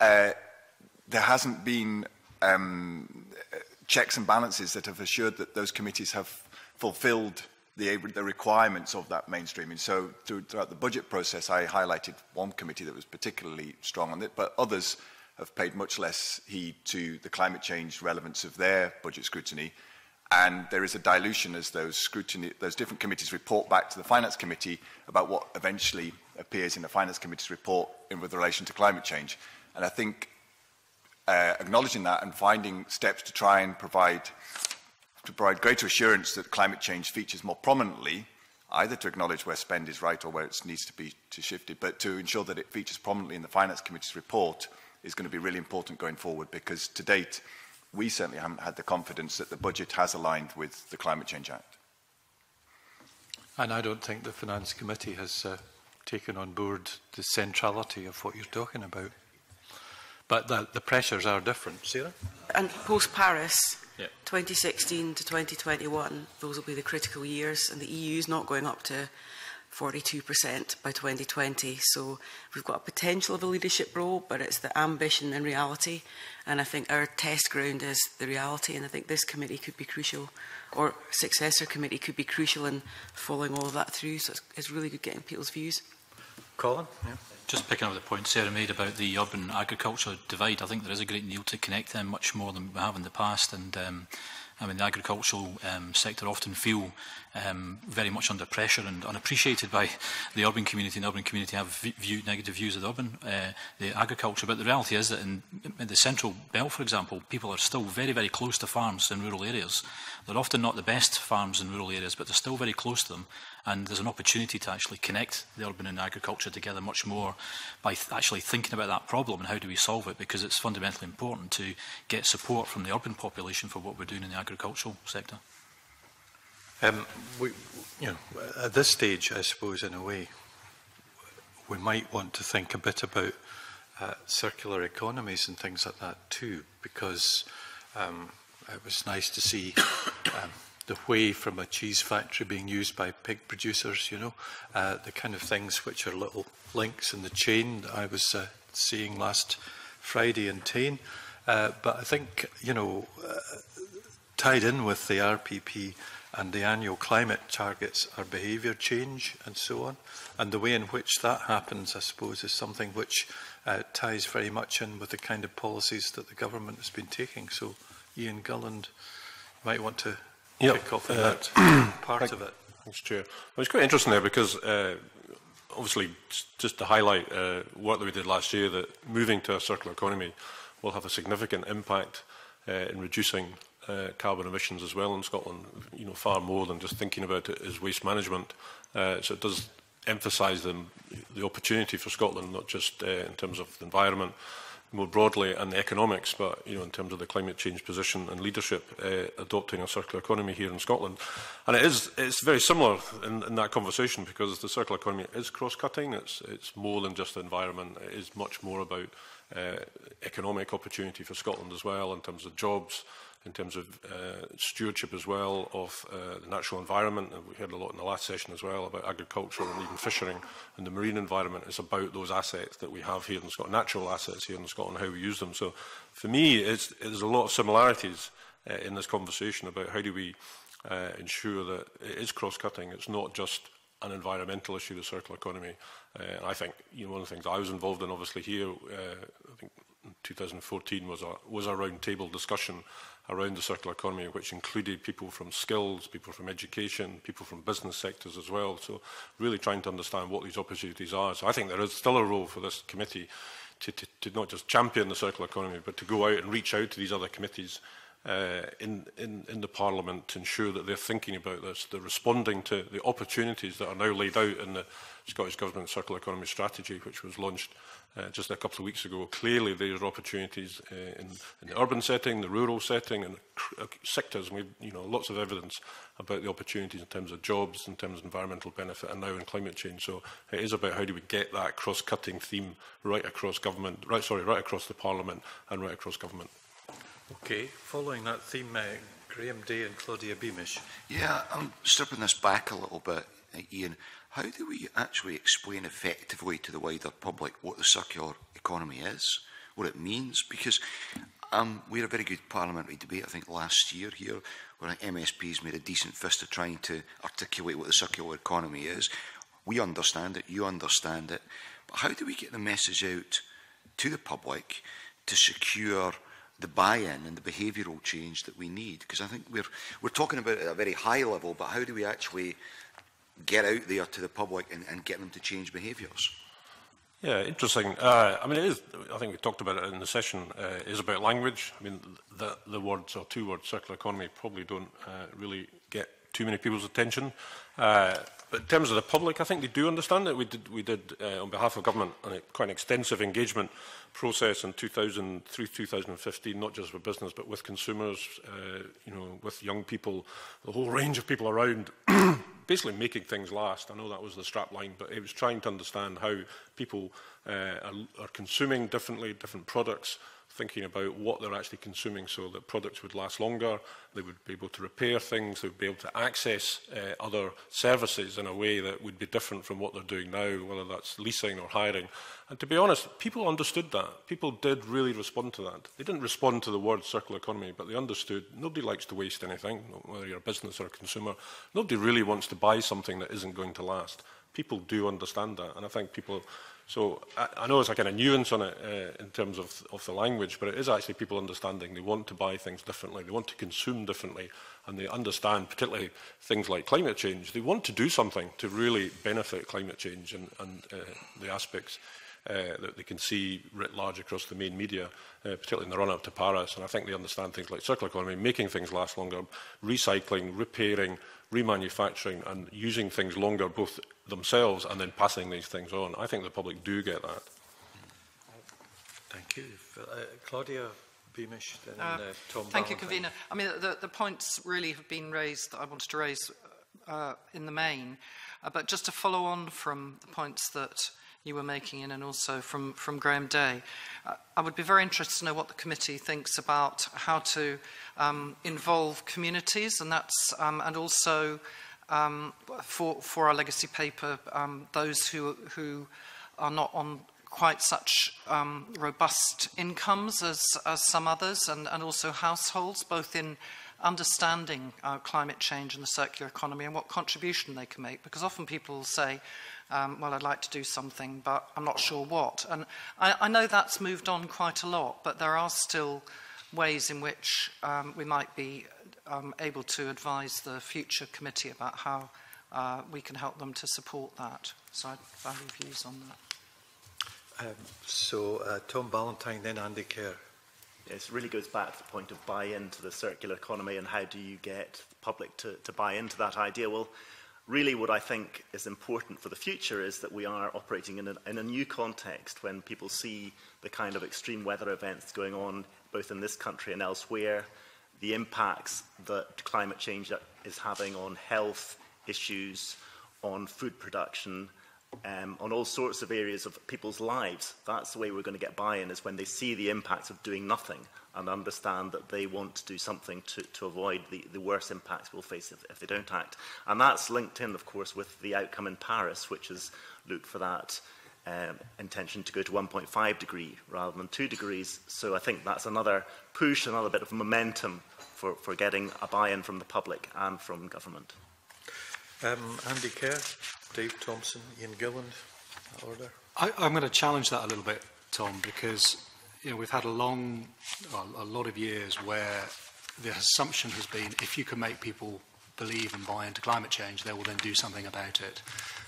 Speaker 20: uh, there hasn't been um, checks and balances that have assured that those committees have fulfilled the, the requirements of that mainstreaming. So through, throughout the budget process, I highlighted one committee that was particularly strong on it, but others have paid much less heed to the climate change relevance of their budget scrutiny and there is a dilution as those scrutiny, those different committees report back to the Finance Committee about what eventually appears in the Finance Committee's report in with relation to climate change. And I think uh, acknowledging that and finding steps to try and provide to provide greater assurance that climate change features more prominently, either to acknowledge where spend is right or where it needs to be to shift it, but to ensure that it features prominently in the Finance Committee's report is going to be really important going forward because to date, we certainly haven't had the confidence that the budget has aligned with the Climate Change Act.
Speaker 1: And I don't think the Finance Committee has uh, taken on board the centrality of what you're talking about. But the, the pressures are different. Sarah?
Speaker 14: And post-Paris, yeah. 2016 to 2021, those will be the critical years, and the EU is not going up to 42% by 2020. So we've got a potential of a leadership role, but it's the ambition and reality. And I think our test ground is the reality. And I think this committee could be crucial, or successor committee could be crucial in following all of that through. So it's, it's really good getting people's views.
Speaker 1: Colin?
Speaker 22: Yeah. Just picking up the point Sarah made about the urban agricultural divide, I think there is a great need to connect them much more than we have in the past. And um, I mean, the agricultural um, sector often feel um, very much under pressure and unappreciated by the urban community, and the urban community have view, negative views of the urban, uh, the agriculture. But the reality is that in, in the central belt, for example, people are still very, very close to farms in rural areas. They're often not the best farms in rural areas, but they're still very close to them. And there's an opportunity to actually connect the urban and agriculture together much more by th actually thinking about that problem and how do we solve it, because it's fundamentally important to get support from the urban population for what we're doing in the agricultural sector.
Speaker 1: Um, we, you know, at this stage, I suppose, in a way, we might want to think a bit about uh, circular economies and things like that too, because um, it was nice to see um, the whey from a cheese factory being used by pig producers, you know, uh, the kind of things which are little links in the chain that I was uh, seeing last Friday in Tain. Uh, but I think, you know, uh, tied in with the RPP and the annual climate targets are behaviour change and so on. And the way in which that happens, I suppose, is something which uh, ties very much in with the kind of policies that the government has been taking. So, Ian Gulland might want to yep. kick off in uh, that part of it.
Speaker 25: Thanks, Chair. Well, it's quite interesting there because uh, obviously, just to highlight uh, work that we did last year, that moving to a circular economy will have a significant impact uh, in reducing uh, carbon emissions as well in Scotland, you know, far more than just thinking about it as waste management. Uh, so it does emphasise the, the opportunity for Scotland, not just uh, in terms of the environment, more broadly and the economics, but you know, in terms of the climate change position and leadership, uh, adopting a circular economy here in Scotland. And it is it's very similar in, in that conversation because the circular economy is cross-cutting. It's it's more than just the environment. It is much more about uh, economic opportunity for Scotland as well in terms of jobs, in terms of uh, stewardship as well of uh, the natural environment. And we heard a lot in the last session as well about agriculture and even fishing and the marine environment is about those assets that we have here in Scotland, natural assets here in Scotland, how we use them. So for me, it's, there's a lot of similarities uh, in this conversation about how do we uh, ensure that it is cross-cutting. It's not just an environmental issue, the circular economy. Uh, and I think you know, one of the things I was involved in, obviously here, uh, I think 2014 was a was a table discussion around the circular economy, which included people from skills, people from education, people from business sectors as well. So really trying to understand what these opportunities are. So I think there is still a role for this committee to, to, to not just champion the circular economy, but to go out and reach out to these other committees Uh, in, in, in the Parliament to ensure that they're thinking about this, they're responding to the opportunities that are now laid out in the Scottish Government Circular Economy Strategy, which was launched uh, just a couple of weeks ago. Clearly, there are opportunities uh, in, in the urban setting, the rural setting, and uh, sectors. And we've you know, lots of evidence about the opportunities in terms of jobs, in terms of environmental benefit, and now in climate change. So it is about how do we get that cross-cutting theme right across government, right, sorry, right across the Parliament and right across government.
Speaker 1: Okay, following that theme, uh, Graham Day and Claudia Beamish.
Speaker 5: Yeah, I'm stripping this back a little bit, uh, Ian. How do we actually explain effectively to the wider public what the circular economy is, what it means? Because um, we had a very good parliamentary debate, I think, last year here, where MSPs made a decent fist of trying to articulate what the circular economy is. We understand it, you understand it. But how do we get the message out to the public to secure the buy-in and the behavioural change that we need. Because I think we're, we're talking about it at a very high level, but how do we actually get out there to the public and, and get them to change behaviours?
Speaker 25: Yeah, interesting. Uh, I mean, it is, I think we talked about it in the session, uh, is about language. I mean, the, the words or two words, circular economy probably don't uh, really too many people's attention. Uh, but in terms of the public, I think they do understand it. We did, we did uh, on behalf of government, a e, quite an extensive engagement process in 2000 through 2015, not just with business, but with consumers, uh, you know, with young people, the whole range of people around, basically making things last. I know that was the strap line, but it was trying to understand how people uh, are, are consuming differently, different products, thinking about what they're actually consuming so that products would last longer, they would be able to repair things, they would be able to access uh, other services in a way that would be different from what they're doing now, whether that's leasing or hiring. And to be honest, people understood that. People did really respond to that. They didn't respond to the word circular economy, but they understood nobody likes to waste anything, whether you're a business or a consumer. Nobody really wants to buy something that isn't going to last. People do understand that, and I think people So I, I know it's a kind of nuance on it uh, in terms of, of the language, but it is actually people understanding they want to buy things differently, they want to consume differently, and they understand particularly things like climate change. They want to do something to really benefit climate change and, and uh, the aspects uh, that they can see writ large across the main media, uh, particularly in the run-up to Paris. And I think they understand things like circular economy, making things last longer, recycling, repairing, remanufacturing and using things longer, both themselves and then passing these things on. I think the public do get that.
Speaker 1: Thank you. Uh, Claudia Beamish, then uh, uh, Tom
Speaker 18: Thank Ballantyne. you, Convener. I mean, the, the points really have been raised that I wanted to raise uh, in the main. Uh, but just to follow on from the points that you were making in and also from, from Graham Day. Uh, I would be very interested to know what the committee thinks about how to um, involve communities and that's um, and also um, for, for our legacy paper, um, those who, who are not on quite such um, robust incomes as, as some others and, and also households, both in understanding uh, climate change and the circular economy and what contribution they can make. Because often people say, um, well, I'd like to do something, but I'm not sure what. And I, I know that's moved on quite a lot, but there are still ways in which um, we might be um, able to advise the future committee about how uh, we can help them to support that. So I'd value views on that.
Speaker 1: Um, so uh, Tom Ballantyne, then Andy Kerr.
Speaker 24: Yes, it really goes back to the point of buy-in to the circular economy and how do you get the public to, to buy into that idea? Well, really what I think is important for the future is that we are operating in a, in a new context when people see the kind of extreme weather events going on both in this country and elsewhere, the impacts that climate change is having on health issues, on food production, um, on all sorts of areas of people's lives. That's the way we're going to get buy-in, is when they see the impacts of doing nothing and understand that they want to do something to, to avoid the, the worst impacts we'll face if, if they don't act. And that's linked in, of course, with the outcome in Paris, which is look for that um, intention to go to 1.5 degree rather than 2 degrees. So I think that's another push, another bit of momentum for, for getting a buy-in from the public and from government.
Speaker 1: Um, Andy Kerr, Dave Thompson, Ian Gilland, order.
Speaker 21: I, I'm going to challenge that a little bit, Tom, because you know, we've had a long, a lot of years where the assumption has been if you can make people believe and buy into climate change, they will then do something about it.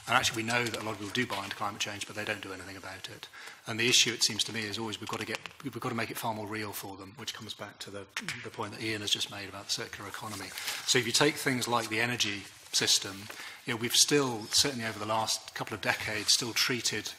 Speaker 21: And actually, we know that a lot of people do buy into climate change, but they don't do anything about it. And the issue, it seems to me, is always we've got to get we've got to make it far more real for them, which comes back to the, the point that Ian has just made about the circular economy. So if you take things like the energy system, you know, we've still certainly over the last couple of decades still treated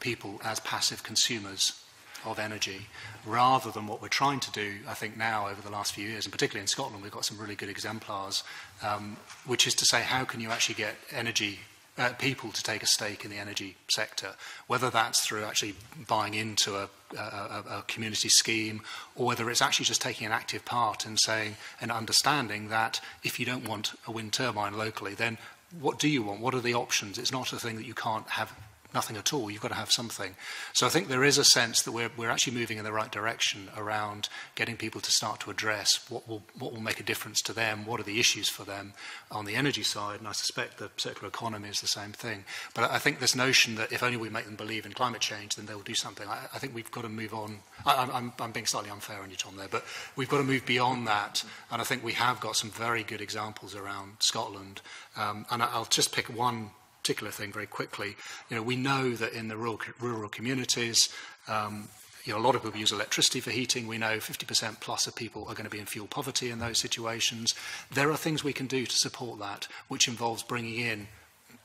Speaker 21: people as passive consumers of energy rather than what we're trying to do, I think, now over the last few years, and particularly in Scotland, we've got some really good exemplars, um, which is to say, how can you actually get energy uh, people to take a stake in the energy sector, whether that's through actually buying into a, a, a community scheme or whether it's actually just taking an active part and saying and understanding that if you don't want a wind turbine locally, then what do you want? What are the options? It's not a thing that you can't have nothing at all. You've got to have something. So I think there is a sense that we're, we're actually moving in the right direction around getting people to start to address what will, what will make a difference to them, what are the issues for them on the energy side, and I suspect the circular economy is the same thing. But I think this notion that if only we make them believe in climate change, then they'll do something, I, I think we've got to move on. I, I'm, I'm being slightly unfair on you, Tom, there, but we've got to move beyond that, and I think we have got some very good examples around Scotland. Um, and I'll just pick one particular thing very quickly. You know, we know that in the rural, rural communities, um, you know, a lot of people use electricity for heating. We know 50% plus of people are going to be in fuel poverty in those situations. There are things we can do to support that, which involves bringing in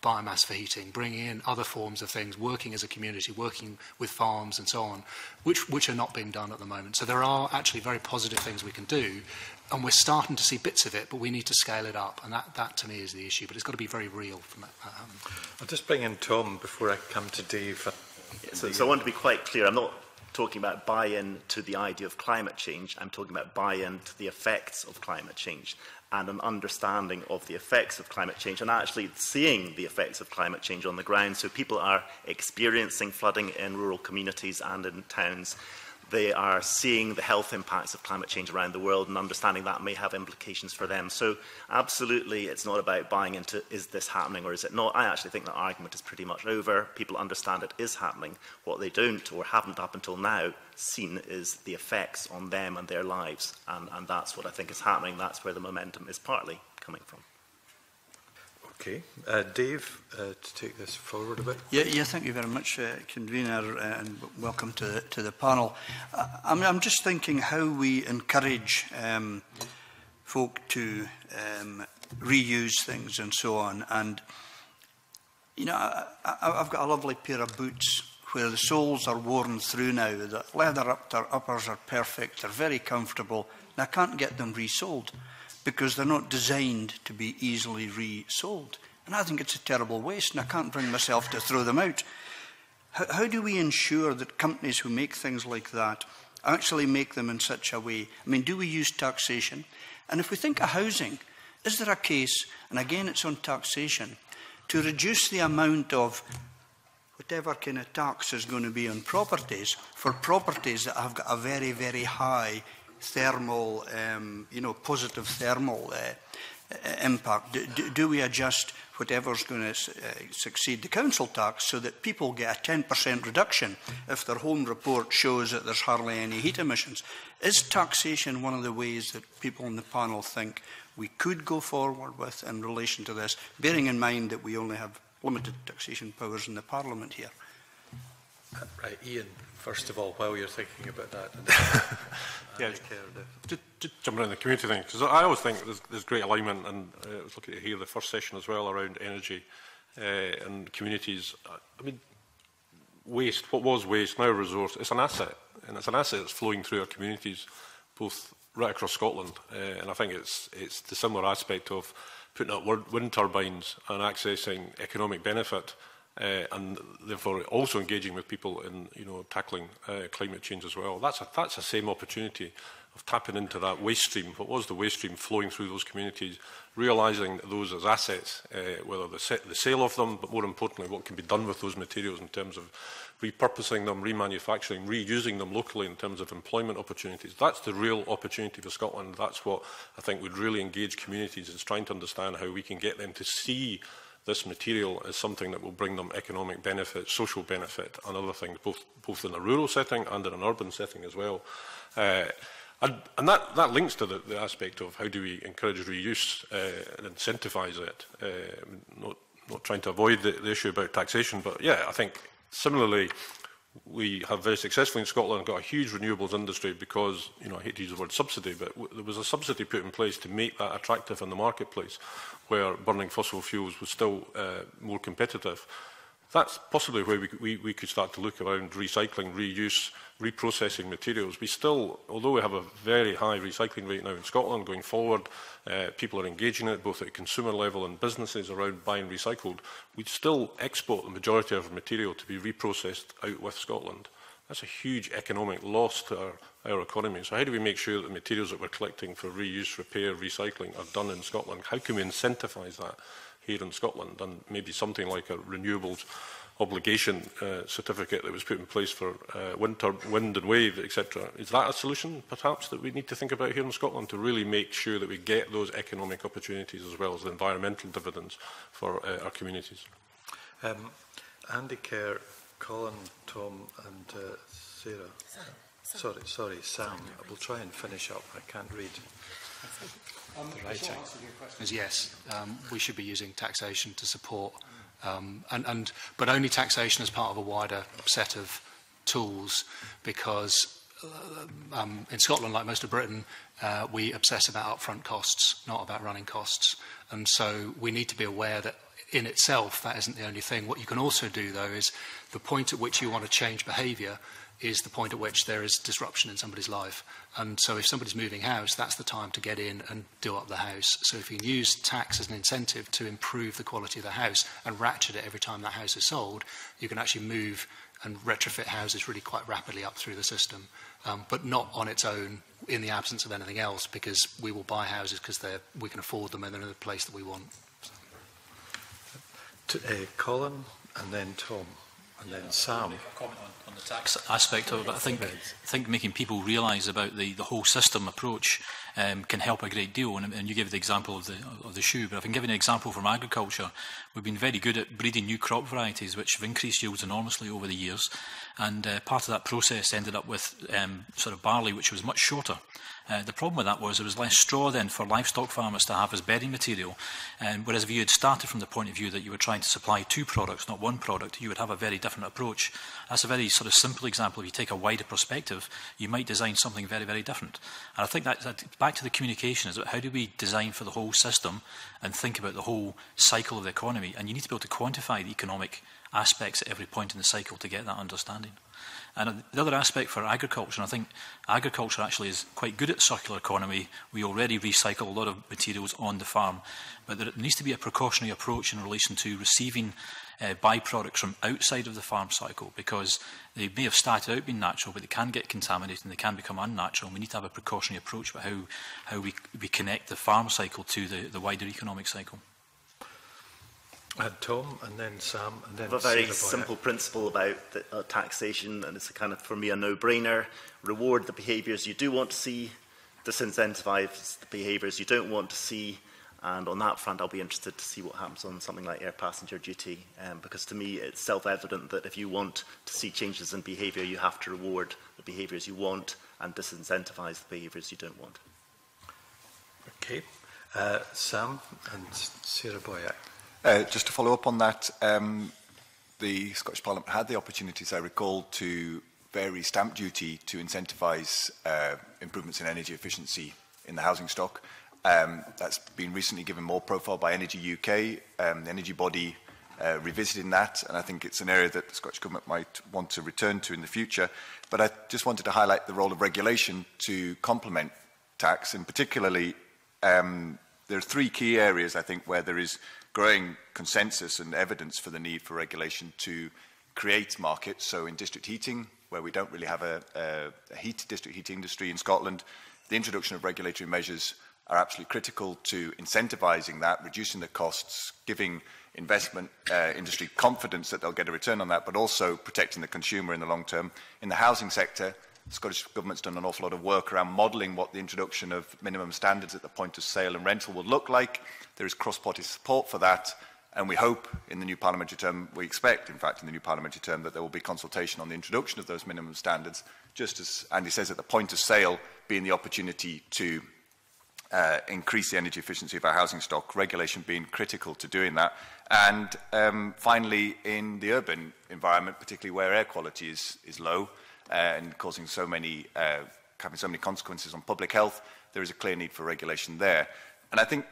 Speaker 21: biomass for heating, bringing in other forms of things, working as a community, working with farms and so on, which, which are not being done at the moment. So there are actually very positive things we can do, and we're starting to see bits of it, but we need to scale it up. And that, that to me is the issue, but it's got to be very real. From that, um,
Speaker 1: I'll just bring in Tom before I come to Dave.
Speaker 24: Yeah, so, so I want to be quite clear. I'm not talking about buy-in to the idea of climate change. I'm talking about buy-in to the effects of climate change and an understanding of the effects of climate change and actually seeing the effects of climate change on the ground. So people are experiencing flooding in rural communities and in towns they are seeing the health impacts of climate change around the world and understanding that may have implications for them. So absolutely, it's not about buying into is this happening or is it not. I actually think that argument is pretty much over. People understand it is happening. What they don't or haven't up until now seen is the effects on them and their lives. And, and that's what I think is happening. That's where the momentum is partly coming from.
Speaker 1: Okay. Uh, Dave, uh, to take this forward a bit.
Speaker 7: Yeah, yeah thank you very much, uh, convener, uh, and welcome to to the panel. I, uh, I'm, I'm just thinking how we encourage um, folk to um, reuse things and so on. And, you know, I, I've got a lovely pair of boots where the soles are worn through now. The leather up, their uppers are perfect, they're very comfortable, and I can't get them resold. Mm because they're not designed to be easily resold. And I think it's a terrible waste, and I can't bring myself to throw them out. How, how do we ensure that companies who make things like that actually make them in such a way? I mean, do we use taxation? And if we think of housing, is there a case, and again it's on taxation, to reduce the amount of whatever kind of tax is going to be on properties for properties that have got a very, very high thermal, um, you know, positive thermal uh, uh, impact? Do, do, do, we adjust whatever's going to uh, succeed the council tax so that people get a 10% reduction if their home report shows that there's hardly any heat emissions? Is taxation one of the ways that people on the panel think we could go forward with in relation to this, bearing in mind that we only have limited taxation powers in the Parliament here?
Speaker 1: Uh, right, Ian. first of all, while you're thinking about that.
Speaker 25: yeah, just, just jump around the community thing, because I always think there's, there's great alignment, and uh, I was looking at here the first session as well around energy uh, and communities. Uh, I mean, waste, what was waste, now resource, it's an asset, and it's an asset that's flowing through our communities, both right across Scotland, uh, and I think it's, it's the similar aspect of putting up wind turbines and accessing economic benefit uh, and therefore also engaging with people in you know tackling uh, climate change as well. That's a that's a same opportunity of tapping into that waste stream. What was the waste stream flowing through those communities? realizing those as assets, uh, whether the, set, the sale of them, but more importantly, what can be done with those materials in terms of repurposing them, remanufacturing, reusing them locally in terms of employment opportunities. That's the real opportunity for Scotland. That's what I think would really engage communities is trying to understand how we can get them to see this material is something that will bring them economic benefit, social benefit and other things, both, both in a rural setting and in an urban setting as well. Uh, and, and that, that links to the, the aspect of how do we encourage reuse uh, and incentivise it. Uh, not, not trying to avoid the, the issue about taxation, but yeah, I think similarly, we have very successfully in Scotland got a huge renewables industry because, you know, I hate to use the word subsidy, but there was a subsidy put in place to make that attractive in the marketplace where burning fossil fuels was still uh, more competitive. That's possibly where we, we, we could start to look around recycling, reuse, reprocessing materials. We still, although we have a very high recycling rate now in Scotland going forward, uh, people are engaging in it both at consumer level and businesses around buying recycled, we still export the majority of our material to be reprocessed out with Scotland. That's a huge economic loss to our, our economy. So how do we make sure that the materials that we're collecting for reuse, repair, recycling are done in Scotland? How can we incentivise that? here in Scotland and maybe something like a renewables obligation uh, certificate that was put in place for uh, wind, wind and wave, etc. Is that a solution, perhaps, that we need to think about here in Scotland to really make sure that we get those economic opportunities as well as the environmental dividends for uh, our communities?
Speaker 1: Um, Andy Kerr, Colin, Tom and uh, Sarah. Sam. Sorry, sorry, Sam. I will try and finish up. I can't read.
Speaker 21: Um, the is yes. Um, we should be using taxation to support, um, and, and but only taxation as part of a wider set of tools, because uh, um, in Scotland, like most of Britain, uh, we obsess about upfront costs, not about running costs, and so we need to be aware that in itself that isn't the only thing. What you can also do though is the point at which you want to change behaviour is the point at which there is disruption in somebody's life. And so if somebody's moving house, that's the time to get in and do up the house. So if you can use tax as an incentive to improve the quality of the house and ratchet it every time that house is sold, you can actually move and retrofit houses really quite rapidly up through the system, um, but not on its own in the absence of anything else because we will buy houses because we can afford them and they're in the place that we want.
Speaker 1: So. To, uh, Colin and then Tom. And then Sam.
Speaker 22: Comment on, on the tax aspect of it, but I think, I think making people realise about the, the whole system approach um, can help a great deal. And, and you gave the example of the, of the shoe, but I've been giving an example from agriculture, we've been very good at breeding new crop varieties, which have increased yields enormously over the years. And uh, part of that process ended up with um, sort of barley, which was much shorter Uh, the problem with that was there was less straw then for livestock farmers to have as bedding material, um, whereas if you had started from the point of view that you were trying to supply two products, not one product, you would have a very different approach. That's a very sort of simple example. If you take a wider perspective, you might design something very, very different. And I think that, that back to the communication is about how do we design for the whole system and think about the whole cycle of the economy. And you need to be able to quantify the economic aspects at every point in the cycle to get that understanding. And the other aspect for agriculture, and I think agriculture actually is quite good at circular economy. We already recycle a lot of materials on the farm, but there needs to be a precautionary approach in relation to receiving uh, byproducts from outside of the farm cycle because they may have started out being natural, but they can get contaminated and they can become unnatural. And we need to have a precautionary approach about how, how we, we connect the farm cycle to the, the wider economic cycle.
Speaker 1: Uh, Tom, and then Sam, and then.
Speaker 24: I have a very simple principle about the, uh, taxation, and it's a kind of, for me, a no-brainer. Reward the behaviours you do want to see, disincentivise the behaviours you don't want to see, and on that front, I'll be interested to see what happens on something like air passenger duty, um, because to me, it's self-evident that if you want to see changes in behaviour, you have to reward the behaviours you want and disincentivise the behaviours you don't want.
Speaker 1: Okay. Uh, Sam and Sarah Boyack.
Speaker 20: Uh, just to follow up on that, um, the Scottish Parliament had the opportunities, I recall, to vary stamp duty to incentivise uh, improvements in energy efficiency in the housing stock. Um, that's been recently given more profile by Energy UK, um, the energy body uh, revisiting that, and I think it's an area that the Scottish Government might want to return to in the future. But I just wanted to highlight the role of regulation to complement tax, and particularly um, there are three key areas, I think, where there is growing consensus and evidence for the need for regulation to create markets. So in district heating, where we don't really have a, a, a heat district heating industry in Scotland, the introduction of regulatory measures are absolutely critical to incentivizing that, reducing the costs, giving investment uh, industry confidence that they'll get a return on that, but also protecting the consumer in the long term. In the housing sector, The Scottish Government's done an awful lot of work around modelling what the introduction of minimum standards at the point of sale and rental would look like. There is cross-party support for that, and we hope in the new parliamentary term, we expect, in fact, in the new parliamentary term, that there will be consultation on the introduction of those minimum standards, just as Andy says, at the point of sale, being the opportunity to uh, increase the energy efficiency of our housing stock, regulation being critical to doing that. And um, finally, in the urban environment, particularly where air quality is, is low, uh, and causing so many, uh, having so many consequences on public health, there is a clear need for regulation there. And I think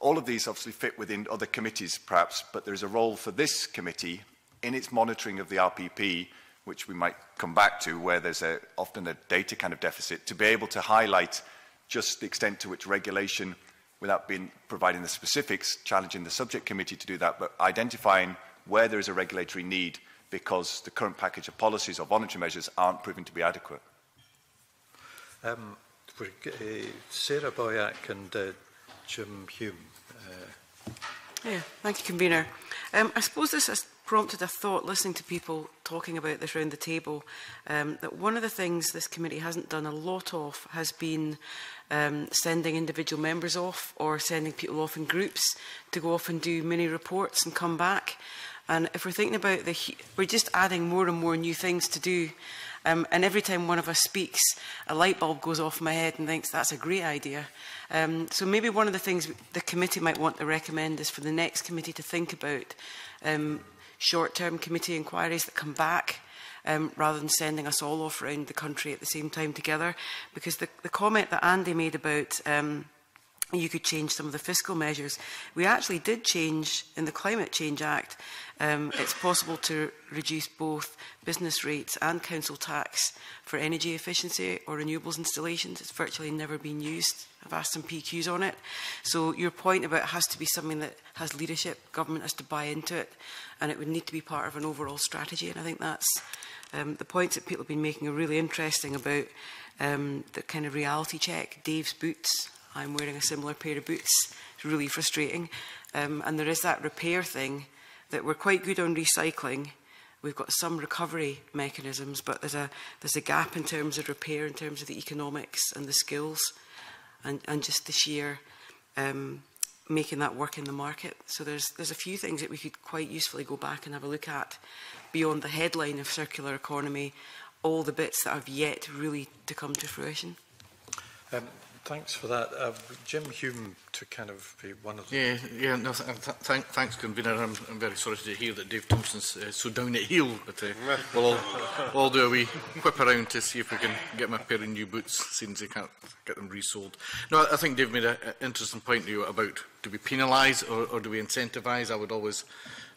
Speaker 20: all of these obviously fit within other committees perhaps, but there is a role for this committee in its monitoring of the RPP, which we might come back to, where there's a, often a data kind of deficit, to be able to highlight just the extent to which regulation, without being, providing the specifics, challenging the subject committee to do that, but identifying where there is a regulatory need – because the current package of policies or voluntary measures aren't proving to be adequate.
Speaker 1: Um, uh, Sarah Boyack and uh, Jim Hume. Uh...
Speaker 14: Yeah, thank you, Convener. Um, I suppose this has prompted a thought listening to people talking about this around the table um, that one of the things this committee hasn't done a lot of has been um, sending individual members off or sending people off in groups to go off and do mini reports and come back. And if we're thinking about the, we're just adding more and more new things to do. Um, and every time one of us speaks, a light bulb goes off my head and thinks that's a great idea. Um, so maybe one of the things the committee might want to recommend is for the next committee to think about um, short-term committee inquiries that come back um, rather than sending us all off around the country at the same time together. Because the, the comment that Andy made about um, you could change some of the fiscal measures. We actually did change in the Climate Change Act. Um, it's possible to reduce both business rates and council tax for energy efficiency or renewables installations. It's virtually never been used. I've asked some PQs on it. So your point about it has to be something that has leadership, government has to buy into it, and it would need to be part of an overall strategy. And I think that's um, the points that people have been making are really interesting about um, the kind of reality check, Dave's boots, I'm wearing a similar pair of boots. It's really frustrating. Um, and there is that repair thing that we're quite good on recycling. We've got some recovery mechanisms, but there's a, there's a gap in terms of repair, in terms of the economics and the skills, and, and just the sheer um, making that work in the market. So there's, there's a few things that we could quite usefully go back and have a look at beyond the headline of circular economy, all the bits that have yet really to come to fruition.
Speaker 1: Um, Thanks for that. Uh, Jim Hume to kind of be one of them.
Speaker 11: Yeah, yeah no, th th thanks, Convener. I'm, I'm very sorry to hear that Dave Thompson's uh, so down at heel, but uh, we'll, all, we'll all do a wee whip around to see if we can get my pair of new boots, since they can't get them resold. No, I, I think Dave made an interesting point to you about do we penalise or, or do we incentivise? I would always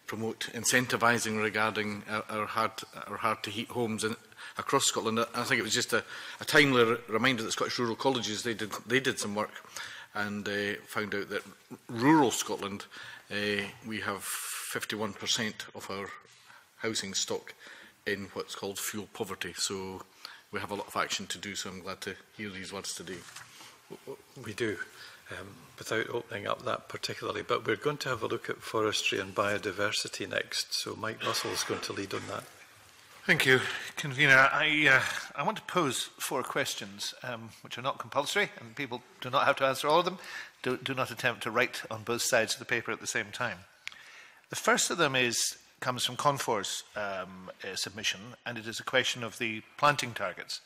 Speaker 11: promote incentivising regarding our, our, hard, our hard-to-heat homes and across Scotland. I think it was just a, a timely reminder that Scottish Rural Colleges, they did, they did some work and uh, found out that rural Scotland, uh, we have 51% of our housing stock in what's called fuel poverty. So we have a lot of action to do, so I'm glad to hear these words today.
Speaker 1: We do, um, without opening up that particularly. But we're going to have a look at forestry and biodiversity next, so Mike Russell is going to lead on that.
Speaker 6: Thank you, Convener. I, uh, I want to pose four questions, um, which are not compulsory, and people do not have to answer all of them. Do, do not attempt to write on both sides of the paper at the same time. The first of them is, comes from Confor's um, uh, submission, and it is a question of the planting targets.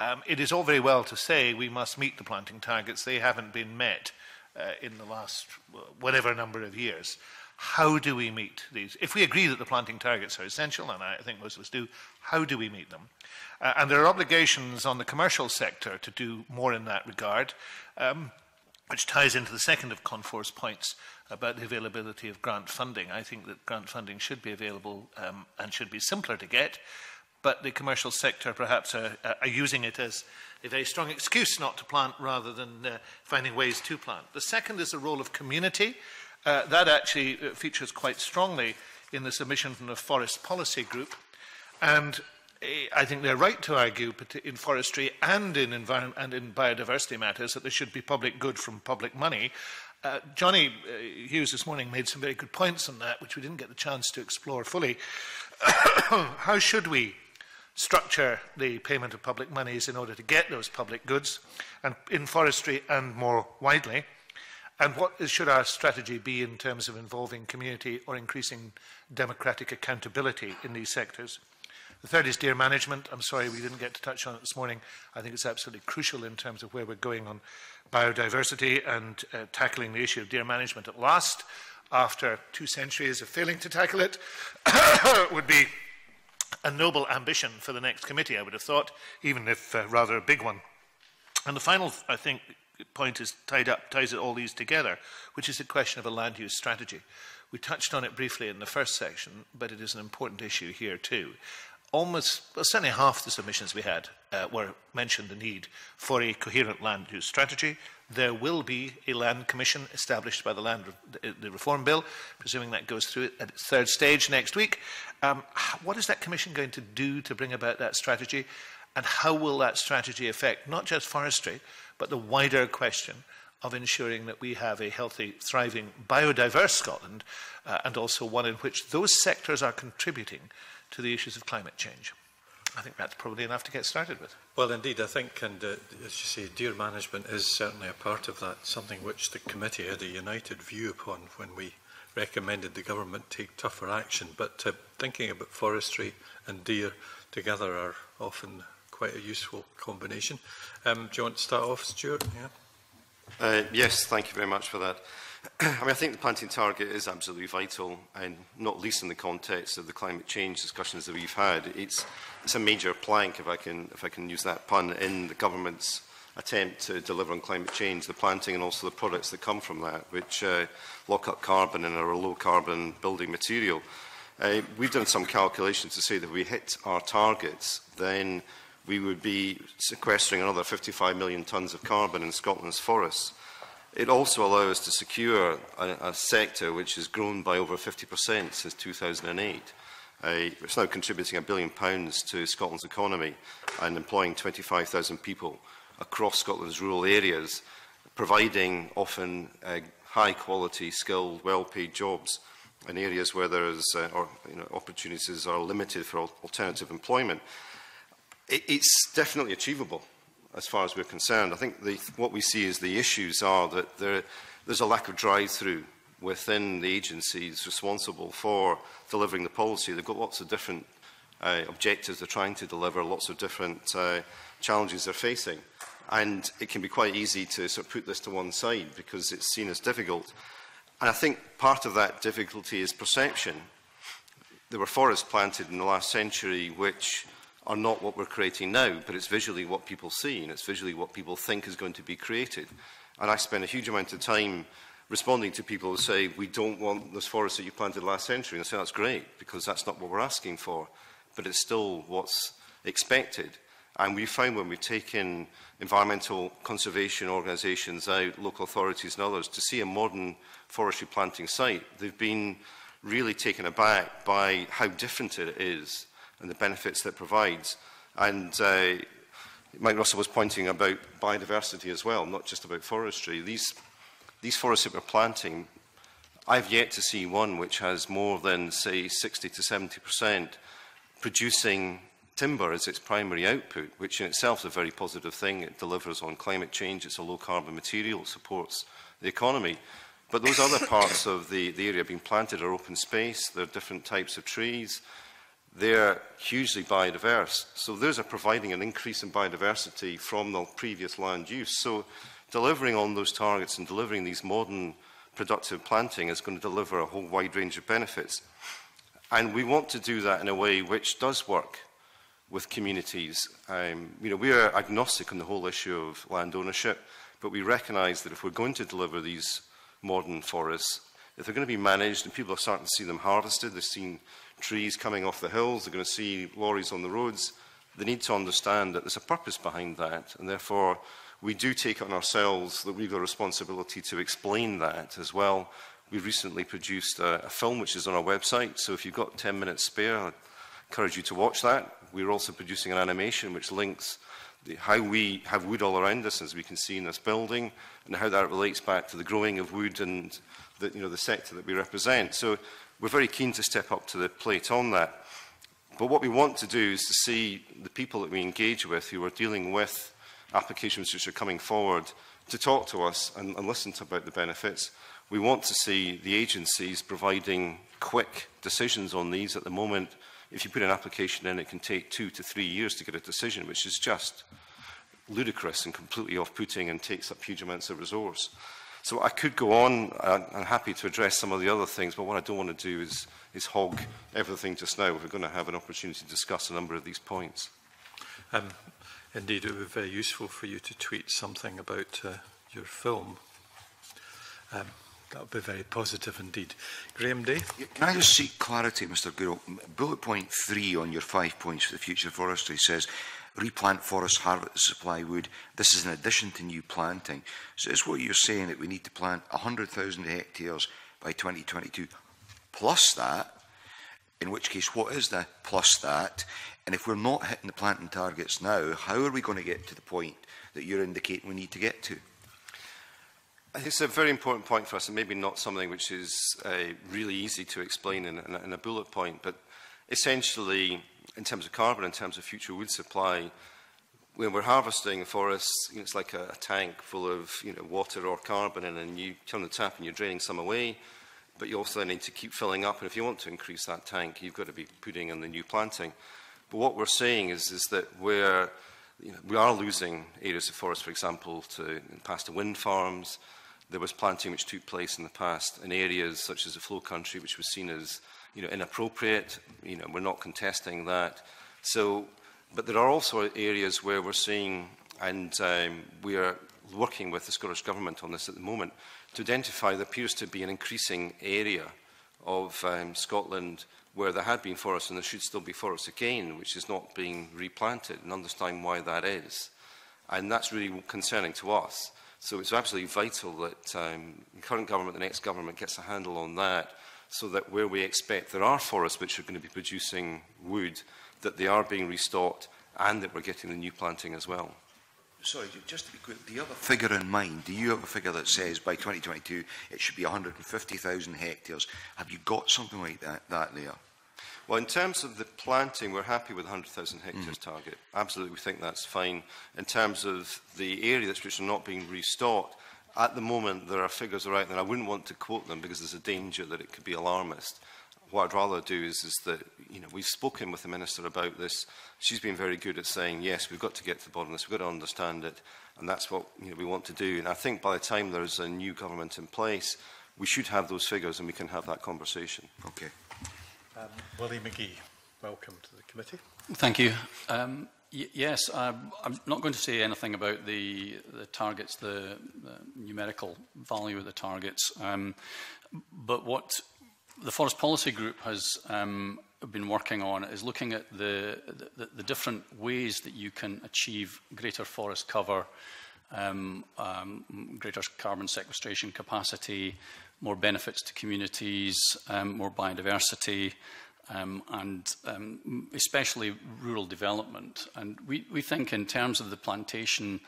Speaker 6: Um, it is all very well to say we must meet the planting targets. They haven't been met uh, in the last whatever number of years. How do we meet these? If we agree that the planting targets are essential, and I think most of us do, how do we meet them? Uh, and there are obligations on the commercial sector to do more in that regard, um, which ties into the second of Confor's points about the availability of grant funding. I think that grant funding should be available um, and should be simpler to get, but the commercial sector perhaps are, are using it as a very strong excuse not to plant rather than uh, finding ways to plant. The second is the role of community. Uh, that actually uh, features quite strongly in the submission from the forest policy group. And eh, I think they're right to argue in forestry and in environment and in biodiversity matters that there should be public good from public money. Uh, Johnny uh, Hughes this morning made some very good points on that, which we didn't get the chance to explore fully. How should we structure the payment of public monies in order to get those public goods and in forestry and more widely? And what is, should our strategy be in terms of involving community or increasing democratic accountability in these sectors? The third is deer management. I'm sorry we didn't get to touch on it this morning. I think it's absolutely crucial in terms of where we're going on biodiversity and uh, tackling the issue of deer management at last, after two centuries of failing to tackle it, would be a noble ambition for the next committee, I would have thought, even if uh, rather a big one. And the final, I think, point is tied up, ties it all these together, which is the question of a land use strategy. We touched on it briefly in the first section, but it is an important issue here too. Almost, well, certainly half the submissions we had uh, were mentioned the need for a coherent land use strategy. There will be a land commission established by the land re the reform bill, presuming that goes through at its third stage next week. Um, what is that commission going to do to bring about that strategy? And how will that strategy affect not just forestry, but the wider question of ensuring that we have a healthy, thriving, biodiverse Scotland, uh, and also one in which those sectors are contributing to the issues of climate change. I think that's probably enough to get started with.
Speaker 1: Well, indeed, I think, and uh, as you say, deer management is certainly a part of that, something which the committee had a united view upon when we recommended the government take tougher action. But uh, thinking about forestry and deer together are often quite a useful combination. Um, do you want to start off, Stuart?
Speaker 23: Yeah. Uh, yes, thank you very much for that. I mean, I think the planting target is absolutely vital, and not least in the context of the climate change discussions that we've had. It's, it's a major plank, if I, can, if I can use that pun, in the government's attempt to deliver on climate change, the planting and also the products that come from that, which uh, lock up carbon and are a low-carbon building material. Uh, we've done some calculations to say that if we hit our targets, then we would be sequestering another 55 million tonnes of carbon in Scotland's forests. It also allows us to secure a, a sector which has grown by over 50% since 2008. Uh, it's now contributing a billion pounds to Scotland's economy and employing 25,000 people across Scotland's rural areas, providing often uh, high-quality, skilled, well-paid jobs in areas where there is, uh, or, you know, opportunities are limited for al alternative employment it, it's definitely achievable as far as we're concerned. I think the, what we see is the issues are that there, there's a lack of drive-through within the agencies responsible for delivering the policy. They've got lots of different uh, objectives they're trying to deliver, lots of different uh, challenges they're facing. And it can be quite easy to sort of put this to one side because it's seen as difficult. And I think part of that difficulty is perception. There were forests planted in the last century which are not what we're creating now, but it's visually what people see and it's visually what people think is going to be created. And I spend a huge amount of time responding to people who say, we don't want this forest that you planted last century. And I say, that's great, because that's not what we're asking for, but it's still what's expected. And we found when we take in environmental conservation organisations out, local authorities and others, to see a modern forestry planting site, they've been really taken aback by how different it is and the benefits that provides. And uh, Mike Russell was pointing about biodiversity as well, not just about forestry. These, these forests that we're planting, I've yet to see one which has more than, say, 60 to 70% producing timber as its primary output, which in itself is a very positive thing. It delivers on climate change, it's a low-carbon material, it supports the economy. But those other parts of the, the area being planted are open space, there are different types of trees, they're hugely biodiverse. So those are providing an increase in biodiversity from the previous land use. So delivering on those targets and delivering these modern productive planting is going to deliver a whole wide range of benefits. And we want to do that in a way which does work with communities. Um, you know, we are agnostic on the whole issue of land ownership, but we recognize that if we're going to deliver these modern forests, if they're going to be managed and people are starting to see them harvested, they're seeing trees coming off the hills, they're going to see lorries on the roads. They need to understand that there's a purpose behind that, and therefore we do take on ourselves that we've got a responsibility to explain that as well. We recently produced a, a film which is on our website, so if you've got 10 minutes spare, I encourage you to watch that. We're also producing an animation which links the, how we have wood all around us, as we can see in this building, and how that relates back to the growing of wood and the, you know, the sector that we represent. So we're very keen to step up to the plate on that. But what we want to do is to see the people that we engage with who are dealing with applications which are coming forward to talk to us and, and listen to about the benefits. We want to see the agencies providing quick decisions on these. At the moment, if you put an application in, it can take two to three years to get a decision, which is just ludicrous and completely off-putting and takes up huge amounts of resource. So I could go on. I'm happy to address some of the other things, but what I don't want to do is, is hog everything just now. We're going to have an opportunity to discuss a number of these points.
Speaker 1: Um, indeed, it would be very useful for you to tweet something about uh, your film. Um, that would be very positive indeed. Graham Day?
Speaker 5: Can I just seek clarity, Mr Goodall? Bullet point three on your five points for the future forestry says replant forest, harvest supply wood. This is in addition to new planting. So is what you're saying that we need to plant 100,000 hectares by 2022 plus that, in which case what is the plus that? And if we're not hitting the planting targets now, how are we going to get to the point that you're indicating we need to get to?
Speaker 23: I think it's a very important point for us, and maybe not something which is uh, really easy to explain in, in, a, in a bullet point, but essentially in terms of carbon, in terms of future wood supply, when we're harvesting forests, you know, it's like a, a tank full of you know, water or carbon, and then you turn the tap and you're draining some away, but you also need to keep filling up. And if you want to increase that tank, you've got to be putting in the new planting. But what we're seeing is, is that we're, you know, we are losing areas of forest, for example, to, in the past to wind farms. There was planting which took place in the past in areas such as the Flow Country, which was seen as you know, inappropriate. You know, we're not contesting that. So, but there are also areas where we're seeing, and um, we are working with the Scottish Government on this at the moment, to identify there appears to be an increasing area of um, Scotland where there had been forests and there should still be forests again, which is not being replanted, and understand why that is. And that's really concerning to us. So it's absolutely vital that um, the current government, the next government, gets a handle on that so that where we expect there are forests which are going to be producing wood, that they are being restocked and that we're getting the new planting as well.
Speaker 5: Sorry, just to be quick, the other figure in mind, do you have a figure that says by 2022 it should be 150,000 hectares? Have you got something like that, that there?
Speaker 23: Well, in terms of the planting, we're happy with 100,000 mm. hectares mm. target. Absolutely, we think that's fine. In terms of the area that's which are not being restocked, At the moment, there are figures around, and I wouldn't want to quote them because there's a danger that it could be alarmist. What I'd rather do is, is that, you know, we've spoken with the Minister about this. She's been very good at saying, yes, we've got to get to the bottom of this, we've got to understand it, and that's what you know, we want to do. And I think by the time there's a new government in place, we should have those figures and we can have that conversation.
Speaker 5: Okay.
Speaker 1: Um, Willie McGee, welcome to the committee.
Speaker 22: Thank you. Um,
Speaker 26: yes, I'm, I'm not going to say anything about the, the targets, the, the numerical value of the targets. Um, but what the Forest Policy Group has um, been working on is looking at the, the, the different ways that you can achieve greater forest cover, um, um, greater carbon sequestration capacity, more benefits to communities, um, more biodiversity, um, and um, especially rural development. And we, we think in terms of the plantation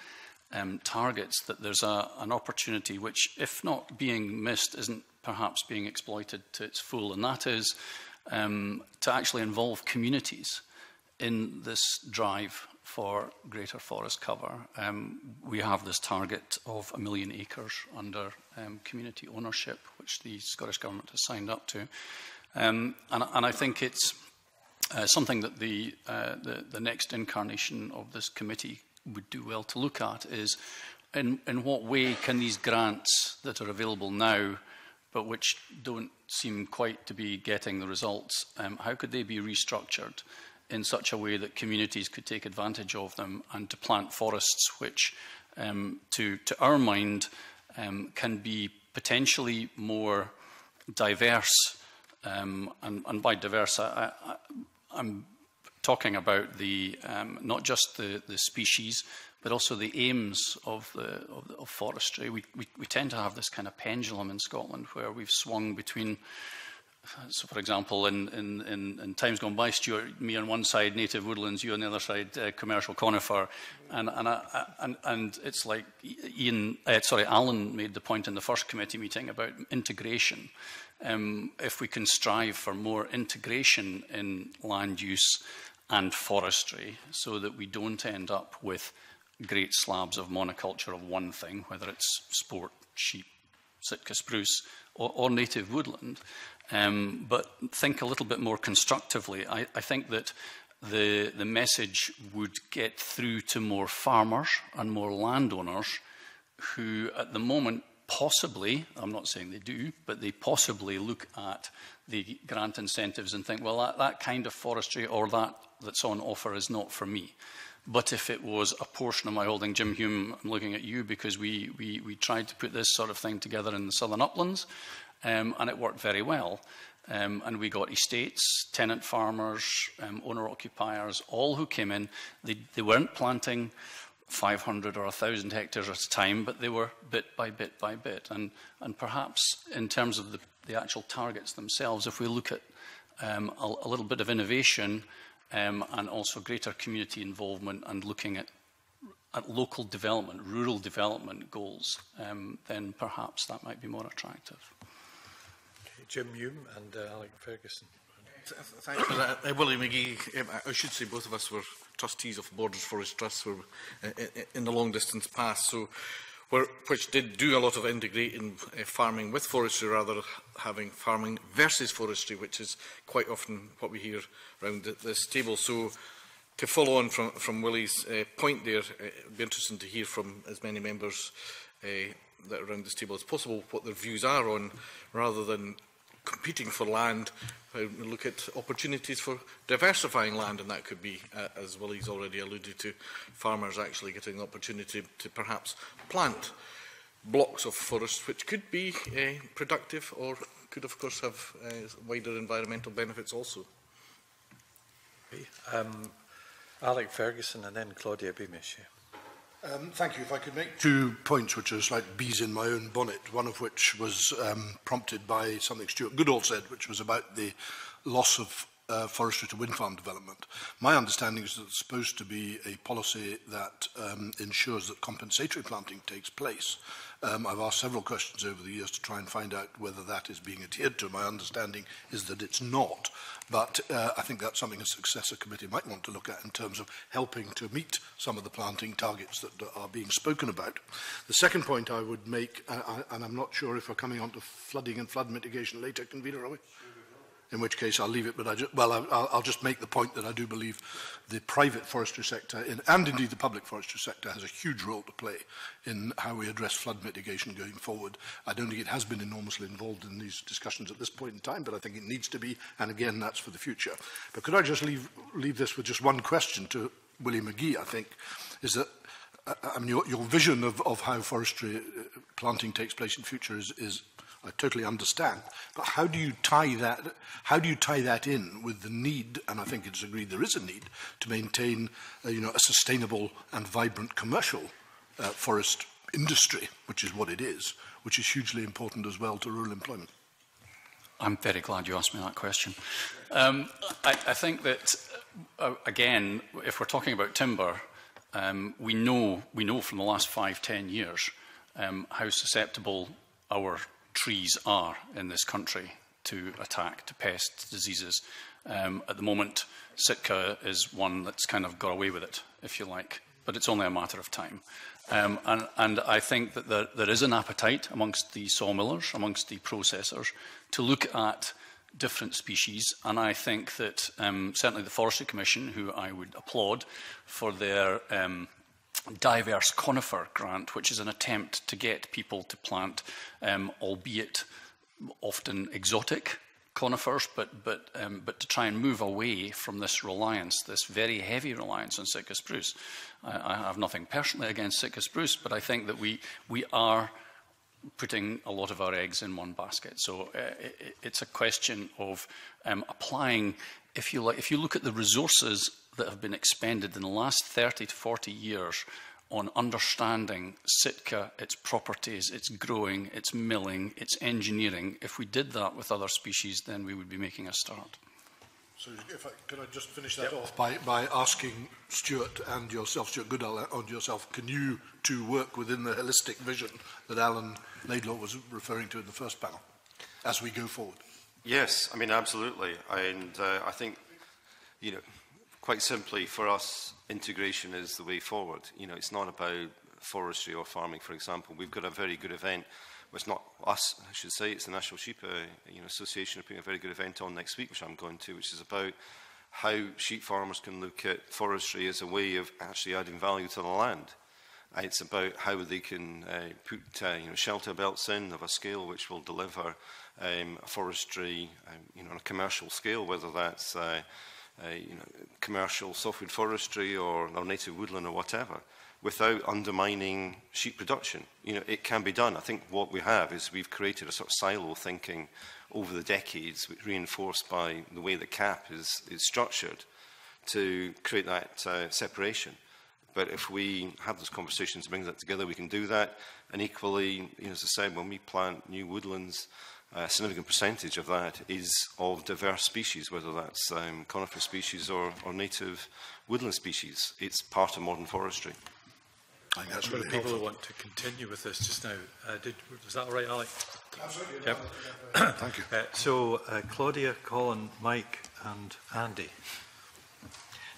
Speaker 26: um, targets that there's a, an opportunity which, if not being missed, isn't perhaps being exploited to its full, and that is um, to actually involve communities in this drive for greater forest cover. Um, we have this target of a million acres under um, community ownership, which the Scottish Government has signed up to. Um, and, and I think it's uh, something that the, uh, the, the next incarnation of this committee would do well to look at is in, in what way can these grants that are available now but which don't seem quite to be getting the results, um, how could they be restructured in such a way that communities could take advantage of them and to plant forests which, um, to, to our mind, um, can be potentially more diverse Um, and, and by diverse, I, I, I'm talking about the um, not just the, the species, but also the aims of, the, of, of forestry. We, we, we tend to have this kind of pendulum in Scotland where we've swung between uh, so for example, in, in, in, in times gone by, Stuart, me on one side, native woodlands, you on the other side, uh, commercial conifer. And, and, I, I, and, and it's like Ian, uh, sorry, Alan made the point in the first committee meeting about integration um, if we can strive for more integration in land use and forestry so that we don't end up with great slabs of monoculture of one thing, whether it's sport, sheep, Sitka spruce or, or native woodland. Um, but think a little bit more constructively. I, I think that the, the message would get through to more farmers and more landowners who at the moment possibly, I'm not saying they do, but they possibly look at the grant incentives and think, well, that, that kind of forestry or that that's on offer is not for me. But if it was a portion of my holding, Jim Hume, I'm looking at you because we, we, we tried to put this sort of thing together in the Southern Uplands um, and it worked very well. Um, and we got estates, tenant farmers, um, owner occupiers, all who came in. They, they weren't planting 500 or 1,000 hectares at a time, but they were bit by bit by bit. And, and perhaps in terms of the, the actual targets themselves, if we look at um, a, a little bit of innovation um, and also greater community involvement and looking at, at local development, rural development goals, um, then perhaps that might be more attractive.
Speaker 1: Okay, Jim Hume and uh, Alec Ferguson.
Speaker 11: Th thanks for that. Uh, Willie McGee, um, I should say both of us were trustees of Borders Forest Trust were uh, uh, uh, in the long distance past. So, where, which did do a lot of integrating uh, farming with forestry rather having farming versus forestry, which is quite often what we hear around this table. So to follow on from, from Willie's uh, point there, uh, it would be interesting to hear from as many members uh, that around this table as possible what their views are on rather than competing for land, uh, we look at opportunities for diversifying land, and that could be, uh, as Willie's already alluded to, farmers actually getting the opportunity to perhaps plant blocks of forest, which could be uh, productive or could, of course, have uh, wider environmental benefits also.
Speaker 1: Um, Alec Ferguson and then Claudia Beamish. Yeah.
Speaker 10: Um, thank you. If I could make two points, which are like bees in my own bonnet, one of which was um, prompted by something Stuart Goodall said, which was about the loss of uh, forestry to wind farm development. My understanding is that it's supposed to be a policy that um, ensures that compensatory planting takes place. Um, I've asked several questions over the years to try and find out whether that is being adhered to. My understanding is that it's not. But uh, I think that's something a successor committee might want to look at in terms of helping to meet some of the planting targets that are being spoken about. The second point I would make, uh, I, and I'm not sure if we're coming on to flooding and flood mitigation later, convener, are we? Sure. in which case I'll leave it, but I just, well, I'll, I'll just make the point that I do believe the private forestry sector, in, and indeed the public forestry sector, has a huge role to play in how we address flood mitigation going forward. I don't think it has been enormously involved in these discussions at this point in time, but I think it needs to be, and again, that's for the future. But could I just leave, leave this with just one question to William McGee, I think, is that uh, I mean, your, your vision of, of how forestry uh, planting takes place in future is, is I totally understand. But how do you tie that? How do you tie that in with the need? And I think it's agreed there is a need to maintain, uh, you know, a sustainable and vibrant commercial uh, forest industry, which is what it is, which is hugely important as well to rural employment.
Speaker 26: I'm very glad you asked me that question. Um, I, I think that, uh, again, if we're talking about timber, um, we know we know from the last five, ten years um, how susceptible our trees are in this country to attack, to pest diseases. Um, at the moment, Sitka is one that's kind of got away with it, if you like, but it's only a matter of time. Um, and, and I think that there, there is an appetite amongst the sawmillers, amongst the processors, to look at different species. And I think that um, certainly the Forestry Commission, who I would applaud for their um, diverse conifer grant, which is an attempt to get people to plant, um, albeit often exotic conifers, but, but, um, but to try and move away from this reliance, this very heavy reliance on Sitka spruce. I, I have nothing personally against Sitka spruce, but I think that we, we are putting a lot of our eggs in one basket. So uh, it, it's a question of um, applying, if you, like, if you look at the resources that have been expended in the last 30 to 40 years on understanding Sitka, its properties, its growing, its milling, its engineering. If we did that with other species, then we would be making a start.
Speaker 10: So if I, can I just finish that yep. off by, by asking Stuart and yourself, Stuart Goodall uh, and yourself, can you two work within the holistic vision that Alan Laidlaw was referring to in the first panel as we go forward?
Speaker 23: Yes, I mean, absolutely. And uh, I think, you know, quite simply, for us, integration is the way forward. You know, it's not about forestry or farming, for example. We've got a very good event it's not us, I should say, it's the National Sheep uh, you know, Association are putting a very good event on next week, which I'm going to, which is about how sheep farmers can look at forestry as a way of actually adding value to the land. Uh, it's about how they can uh, put uh, you know, shelter belts in of a scale which will deliver um, forestry um, you know, on a commercial scale, whether that's uh, uh, you know, commercial softwood forestry or, or native woodland or whatever, without undermining sheep production. You know, it can be done. I think what we have is we've created a sort of silo thinking over the decades, which reinforced by the way the cap is, is structured to create that uh, separation. But if we have those conversations, bring that together, we can do that. And equally, you know, as I said, when we plant new woodlands, a significant percentage of that is of diverse species, whether that's um, conifer species or, or native woodland species. It's part of modern forestry.
Speaker 1: I think that's really people helpful. want to continue with this just now. Uh, did, was that all right, Alec?
Speaker 10: Absolutely.
Speaker 1: Yep.
Speaker 10: Thank you.
Speaker 1: Uh, so, uh, Claudia, Colin, Mike and Andy.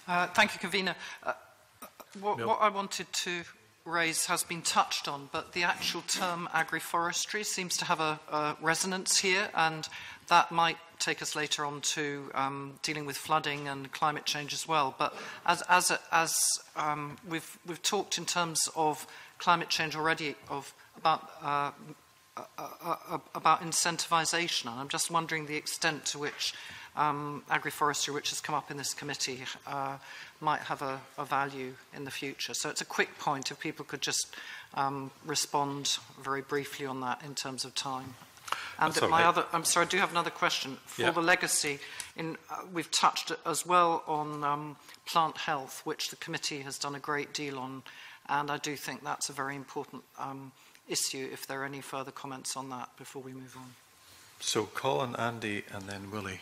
Speaker 18: Uh, thank you, Convener. Uh, uh, what, no. what I wanted to raise has been touched on, but the actual term agroforestry seems to have a, a resonance here, and that might take us later on to um, dealing with flooding and climate change as well. But as, as, as um, we've, we've talked in terms of climate change already of about, uh, uh, uh, uh about incentivisation, and I'm just wondering the extent to which um, agroforestry, which has come up in this committee, uh, might have a, a value in the future. So it's a quick point if people could just um, respond very briefly on that in terms of time. And That's my right. other, I'm sorry, I do have another question. For yeah. the legacy, in, uh, we've touched as well on um, plant health, which the committee has done a great deal on, and I do think that's a very important um, issue if there are any further comments on that before we move on.
Speaker 1: So Colin, Andy, and then Willie.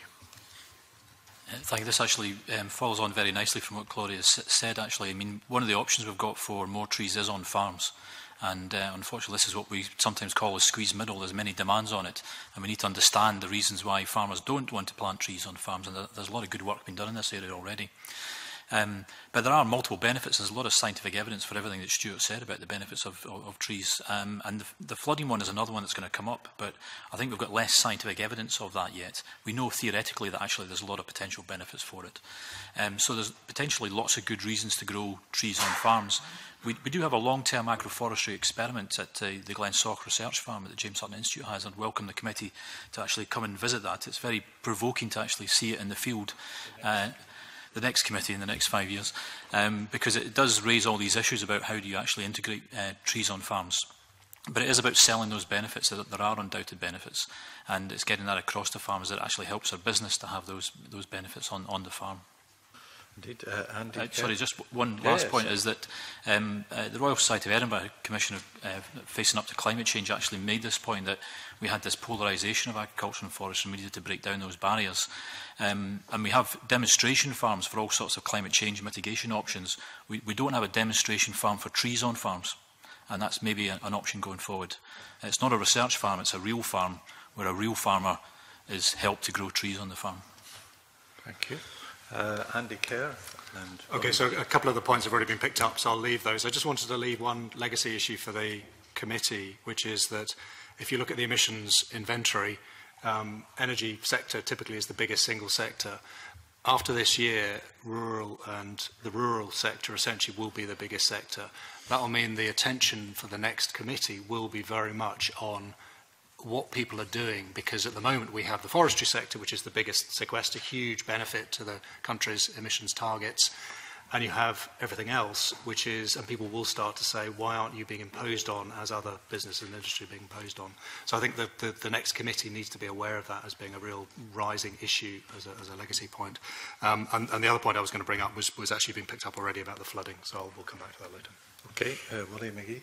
Speaker 22: Thank you. This actually um, follows on very nicely from what Claudia said, actually. I mean, one of the options we've got for more trees is on farms. And uh, unfortunately, this is what we sometimes call a squeeze middle. There's many demands on it. And we need to understand the reasons why farmers don't want to plant trees on farms. And there's a lot of good work being done in this area already. Um, but there are multiple benefits. There's a lot of scientific evidence for everything that Stuart said about the benefits of, of, of trees. Um, and the, the flooding one is another one that's going to come up, but I think we've got less scientific evidence of that yet. We know theoretically that actually there's a lot of potential benefits for it. Um, so there's potentially lots of good reasons to grow trees on farms. We, we do have a long-term agroforestry experiment at uh, the Glen Salk Research Farm that the James Hutton Institute has, and welcome the committee to actually come and visit that. It's very provoking to actually see it in the field. Uh, the next committee in the next five years, um, because it does raise all these issues about how do you actually integrate uh, trees on farms. But it is about selling those benefits. that There are undoubted benefits, and it's getting that across to farmers that actually helps our business to have those, those benefits on, on the farm.
Speaker 1: Indeed, uh, Andy
Speaker 22: uh, sorry, just one last
Speaker 1: yes.
Speaker 22: point is that um, uh, the Royal Society of Edinburgh Commission of uh, Facing Up to Climate Change actually made this point that we had this polarisation of agriculture and forestry and we needed to break down those barriers. Um, and we have demonstration farms for all sorts of climate change mitigation options. We, we don't have a demonstration farm for trees on farms. And that's maybe an, an option going forward. It's not a research farm, it's a real farm where a real farmer is helped to grow trees on the farm.
Speaker 1: Thank you. Uh, Andy Kerr. And
Speaker 21: okay, so a couple of the points have already been picked up, so I'll leave those. I just wanted to leave one legacy issue for the committee, which is that if you look at the emissions inventory, um, energy sector typically is the biggest single sector. After this year, rural and the rural sector essentially will be the biggest sector. That will mean the attention for the next committee will be very much on what people are doing because at the moment we have the forestry sector, which is the biggest sequester, huge benefit to the country's emissions targets. And you have everything else, which is, and people will start to say, why aren't you being imposed on as other businesses and industry being imposed on? So I think the, the, the next committee needs to be aware of that as being a real rising issue as a, as a legacy point. Um, and, and the other point I was going to bring up was, was actually being picked up already about the flooding, so I'll, we'll come back to that later.
Speaker 1: Okay, uh, William McGee.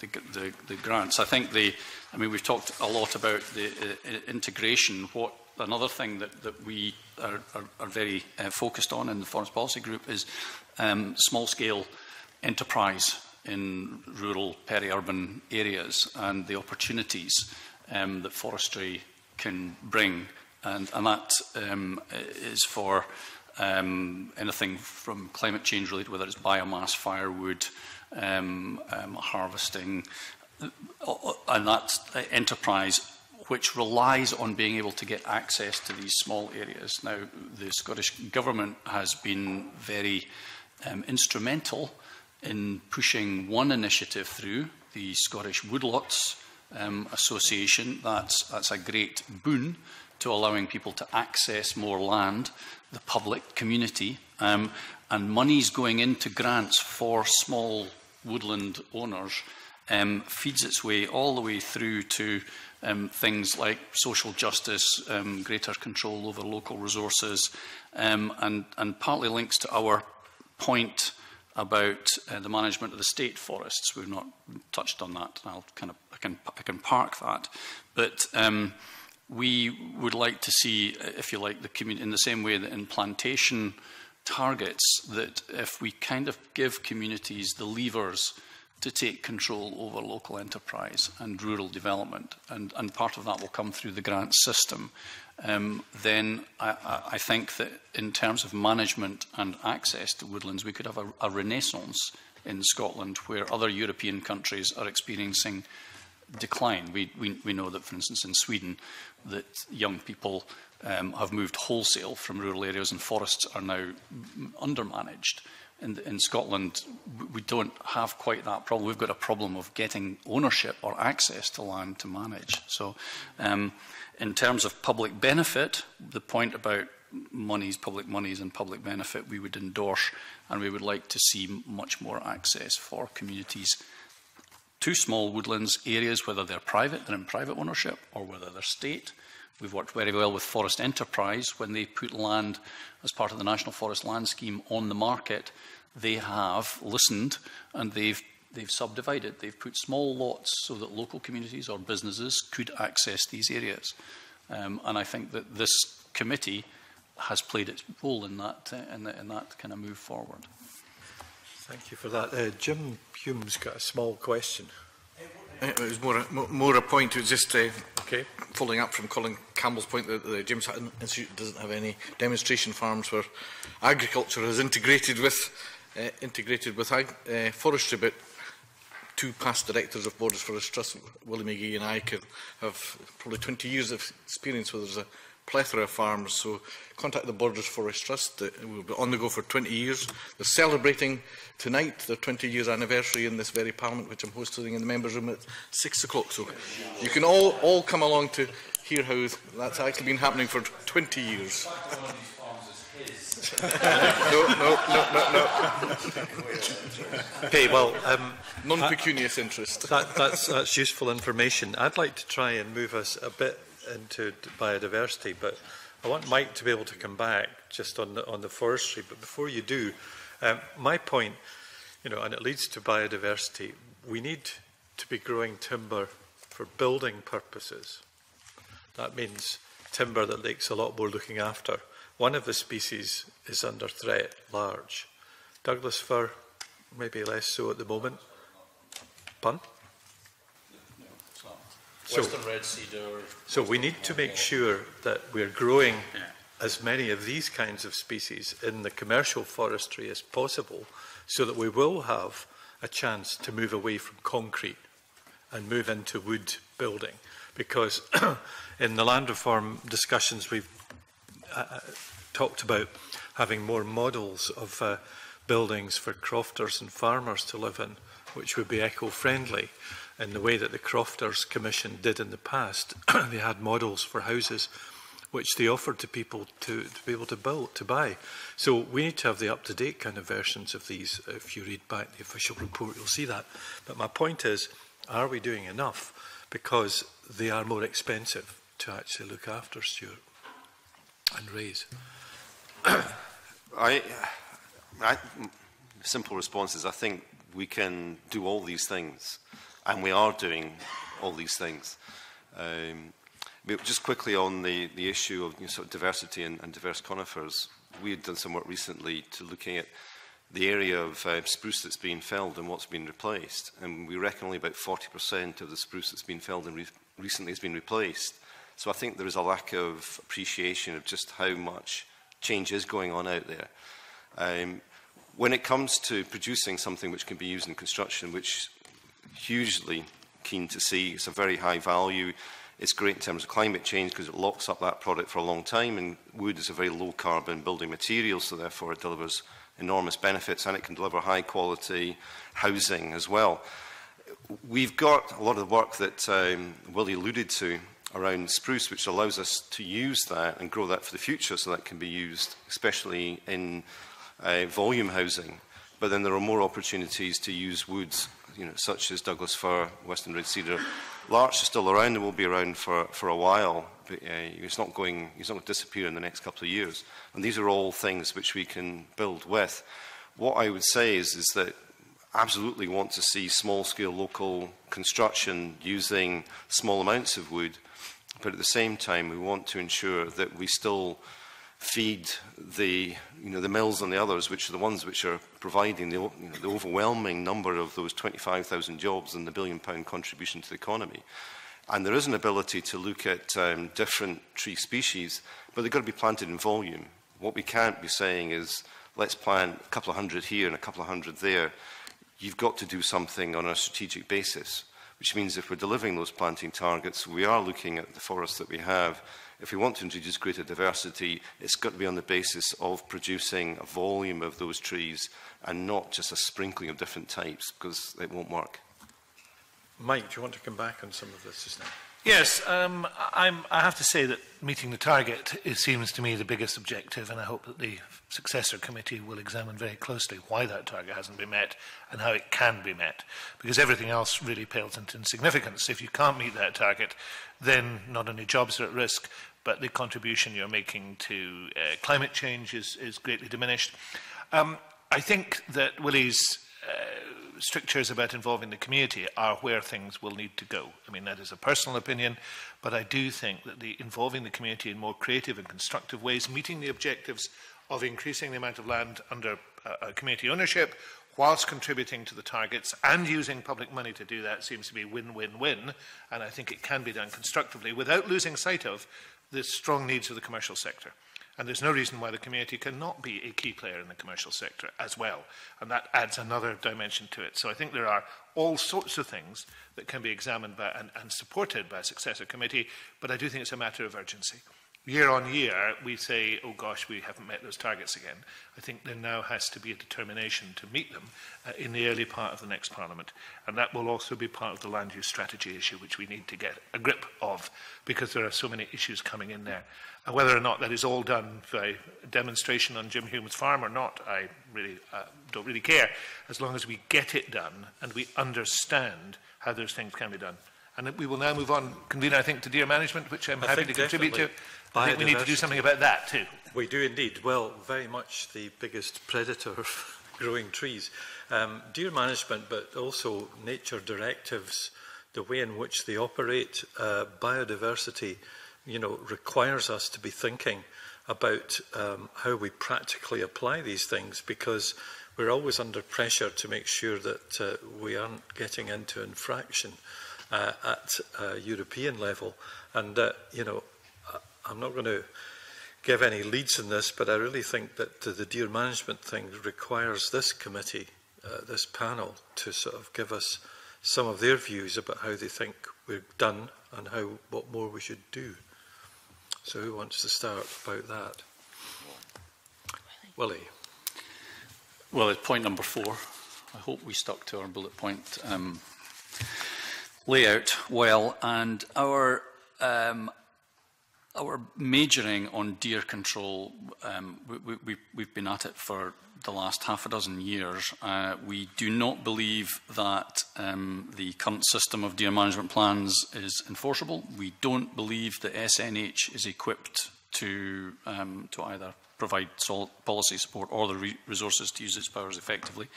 Speaker 1: the,
Speaker 26: the, the grants. I think the, I mean, we've talked a lot about the uh, integration. What another thing that, that we are, are, are very uh, focused on in the Forest Policy Group is um, small-scale enterprise in rural, peri-urban areas and the opportunities um, that forestry can bring. And, and that um, is for um, anything from climate change related, whether it's biomass, firewood, um, um, harvesting, uh, uh, and that enterprise which relies on being able to get access to these small areas. Now, the Scottish Government has been very um, instrumental in pushing one initiative through, the Scottish Woodlots um, Association. That's, that's a great boon to allowing people to access more land, the public, community, um, and money's going into grants for small woodland owners um, feeds its way all the way through to um, things like social justice, um, greater control over local resources, um, and, and partly links to our point about uh, the management of the state forests. We've not touched on that, I'll kind of I can I can park that, but. Um, we would like to see, if you like, the community in the same way that in plantation targets, that if we kind of give communities the levers to take control over local enterprise and rural development, and, and part of that will come through the grant system, um, then I, I think that in terms of management and access to woodlands, we could have a, a renaissance in Scotland where other European countries are experiencing decline. We, we, we know that, for instance, in Sweden, that young people um, have moved wholesale from rural areas and forests are now undermanaged in, in Scotland, we don't have quite that problem. We've got a problem of getting ownership or access to land to manage. So um, in terms of public benefit, the point about monies, public monies and public benefit, we would endorse and we would like to see much more access for communities to small woodlands areas, whether they're private, they're in private ownership, or whether they're state, We've worked very well with Forest Enterprise when they put land as part of the National Forest Land Scheme on the market. They have listened and they've they've subdivided. They've put small lots so that local communities or businesses could access these areas. Um, and I think that this committee has played its role in that, uh, in, the, in that kind of move forward.
Speaker 1: Thank you for that. Uh, Jim Hume's got a small question.
Speaker 11: Eh, it was more a, more a point to just uh, okay. following up from Colin Campbell's point that the James Hutton Institute doesn't have any demonstration farms where agriculture is integrated with uh, integrated with ag uh, forestry, but two past directors of Borders Forest Trust, Willie McGee and I, have probably 20 years of experience where there's a plethora of farms. So contact the Borders Forest Trust. We've been on the go for 20 years. They're celebrating tonight their 20 years anniversary in this very Parliament, which I'm hosting in the Members' Room at 6 o'clock. So you can all, all come along to hear how that's actually been happening for 20 years. no, no, no, no, no.
Speaker 1: okay, well, um,
Speaker 11: non-pecunious interest.
Speaker 1: That, that's, that's useful information. I'd like to try and move us a bit into biodiversity, but I want Mike to be able to come back just on the, on the forestry. But before you do, um, my point, you know, and it leads to biodiversity, we need to be growing timber for building purposes. That means timber that takes a lot more looking after. One of the species is under threat, large. Douglas fir, maybe less so at the moment. Pun?
Speaker 22: Western so, red cedar.
Speaker 1: So we need to make sure that we're growing yeah. as many of these kinds of species in the commercial forestry as possible so that we will have a chance to move away from concrete and move into wood building. Because in the land reform discussions, we've uh, uh, talked about having more models of uh, buildings for crofters and farmers to live in, which would be eco-friendly in the way that the Crofters Commission did in the past. they had models for houses which they offered to people to, to be able to build, to buy. So we need to have the up-to-date kind of versions of these. If you read back the official report, you'll see that. But my point is, are we doing enough? Because they are more expensive to actually look after, Stuart, and raise.
Speaker 23: I, I, simple response is I think we can do all these things. and we are doing all these things. Um, just quickly on the, the issue of you know, sort of diversity and, and diverse conifers, we had done some work recently to looking at the area of uh, spruce that's been felled and what's been replaced. And we reckon only about 40% of the spruce that's been felled and re recently has been replaced. So I think there is a lack of appreciation of just how much change is going on out there. Um, when it comes to producing something which can be used in construction, which hugely keen to see. It's a very high value. It's great in terms of climate change because it locks up that product for a long time and wood is a very low carbon building material so therefore it delivers enormous benefits and it can deliver high quality housing as well. We've got a lot of work that um, Willie alluded to around spruce which allows us to use that and grow that for the future so that can be used especially in uh, volume housing but then there are more opportunities to use woods you know, such as Douglas fir, Western red cedar. Larch is still around and will be around for, for a while, but uh, it's not going it's not going to disappear in the next couple of years. And these are all things which we can build with. What I would say is, is that absolutely want to see small-scale local construction using small amounts of wood, but at the same time we want to ensure that we still feed the, you know, the mills and the others, which are the ones which are providing the, you know, the overwhelming number of those 25,000 jobs and the billion pound contribution to the economy. And there is an ability to look at um, different tree species, but they've got to be planted in volume. What we can't be saying is, let's plant a couple of hundred here and a couple of hundred there. You've got to do something on a strategic basis, which means if we're delivering those planting targets, we are looking at the forests that we have if we want to introduce greater diversity, it's got to be on the basis of producing a volume of those trees and not just a sprinkling of different types, because it won't work.
Speaker 1: Mike, do you want to come back on some of this just now?
Speaker 6: Yes, um, I'm, I have to say that meeting the target it seems to me the biggest objective, and I hope that the successor committee will examine very closely why that target hasn't been met and how it can be met, because everything else really pales into insignificance. If you can't meet that target, then not only jobs are at risk, but the contribution you're making to uh, climate change is, is greatly diminished. Um, I think that Willie's uh, strictures about involving the community are where things will need to go. I mean, that is a personal opinion, but I do think that the involving the community in more creative and constructive ways, meeting the objectives of increasing the amount of land under uh, community ownership whilst contributing to the targets and using public money to do that seems to be win-win-win, and I think it can be done constructively without losing sight of the strong needs of the commercial sector. And there's no reason why the community cannot be a key player in the commercial sector as well. And that adds another dimension to it. So I think there are all sorts of things that can be examined by and, and supported by a successor committee, but I do think it's a matter of urgency year on year, we say, oh gosh, we haven't met those targets again. I think there now has to be a determination to meet them uh, in the early part of the next Parliament. And that will also be part of the land use strategy issue, which we need to get a grip of, because there are so many issues coming in there. And whether or not that is all done by demonstration on Jim Hume's farm or not, I really uh, don't really care, as long as we get it done and we understand how those things can be done. And we will now move on, convener, I think, to deer management, which I'm
Speaker 1: I
Speaker 6: happy to definitely. contribute to. I think we need to do something about that too.
Speaker 1: We do indeed. Well, very much the biggest predator of growing trees. Um, deer management, but also nature directives, the way in which they operate, uh, biodiversity, you know, requires us to be thinking about um, how we practically apply these things because we're always under pressure to make sure that uh, we aren't getting into infraction uh, at a uh, European level. And, uh, you know, I'm not going to give any leads in this, but I really think that the deer management thing requires this committee, uh, this panel, to sort of give us some of their views about how they think we're done and how what more we should do. So who wants to start about that? Willie.
Speaker 26: Well, point number four. I hope we stuck to our bullet point um, layout well, and our um, Our majoring on deer control, um, we, we, we've been at it for the last half a dozen years. Uh, we do not believe that um, the current system of deer management plans is enforceable. We don't believe that SNH is equipped to, um, to either provide policy support or the re resources to use its powers effectively.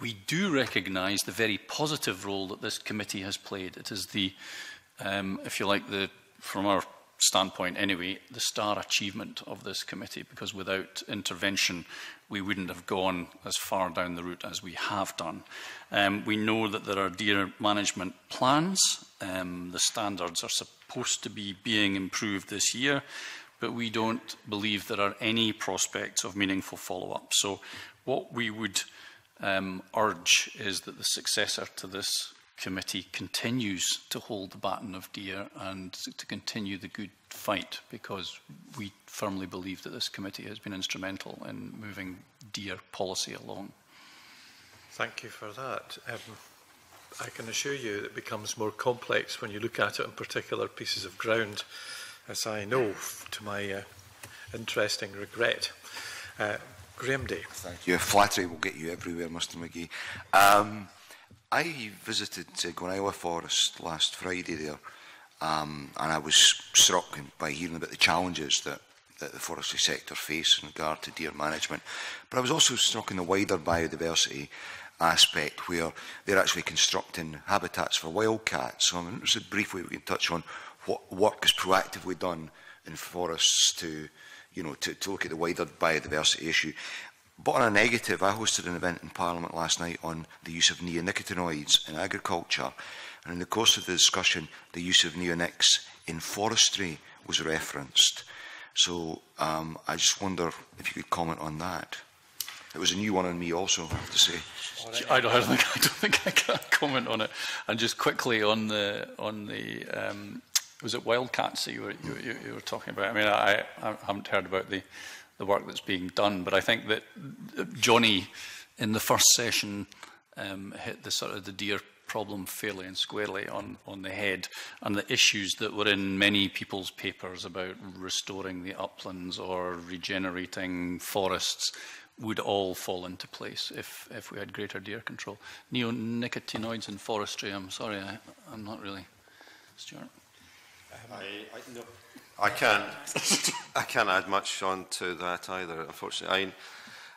Speaker 26: We do recognise the very positive role that this committee has played. It is the, um, if you like, the from our standpoint anyway, the star achievement of this committee, because without intervention, we wouldn't have gone as far down the route as we have done. Um, we know that there are deer management plans. Um, the standards are supposed to be being improved this year, but we don't believe there are any prospects of meaningful follow-up. So what we would um, urge is that the successor to this committee continues to hold the baton of dear and to continue the good fight because we firmly believe that this committee has been instrumental in moving dear policy along.
Speaker 1: Thank you for that. Um, I can assure you that it becomes more complex when you look at it in particular pieces of ground, as I know to my uh, interesting regret. Uh, Graham Day.
Speaker 5: Thank you. Your Flattery will get you everywhere, Mr McGee. Um, I visited uh, Forest last Friday there, um, and I was struck by hearing about the challenges that, that the forestry sector face in regard to deer management. But I was also struck in the wider biodiversity aspect where they're actually constructing habitats for wildcats. So I'm interested briefly we can touch on what work is proactively done in forests to you know, to, to look at the wider biodiversity issue. But on a negative, I hosted an event in Parliament last night on the use of neonicotinoids in agriculture. And in the course of the discussion, the use of neonics in forestry was referenced. So um, I just wonder if you could comment on that. It was a new one on me also, I have to say.
Speaker 26: I don't, I don't, think, I don't think I can comment on it. And just quickly on the, on the um, was it wildcats that you were, you, you, were talking about? I mean, I, I haven't heard about the the work that's being done. But I think that Johnny, in the first session, um, hit the sort of the deer problem fairly and squarely on, on the head and the issues that were in many people's papers about restoring the uplands or regenerating forests would all fall into place if, if we had greater deer control. Neonicotinoids in forestry, I'm sorry, I, am not really. Stuart?
Speaker 23: Uh, I, I, no, I can't, I can't add much on to that either, unfortunately. I mean,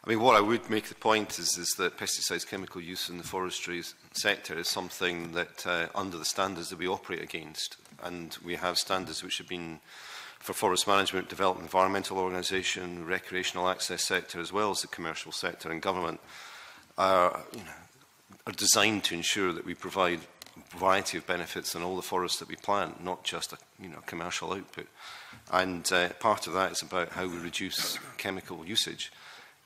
Speaker 23: I mean, what I would make the point is, is that pesticides chemical use in the forestry sector is something that, uh, under the standards that we operate against, and we have standards which have been for forest management, development, environmental organisation, recreational access sector, as well as the commercial sector and government, are, you know, are designed to ensure that we provide variety of benefits in all the forests that we plant, not just a you know, commercial output. And uh, part of that is about how we reduce chemical usage.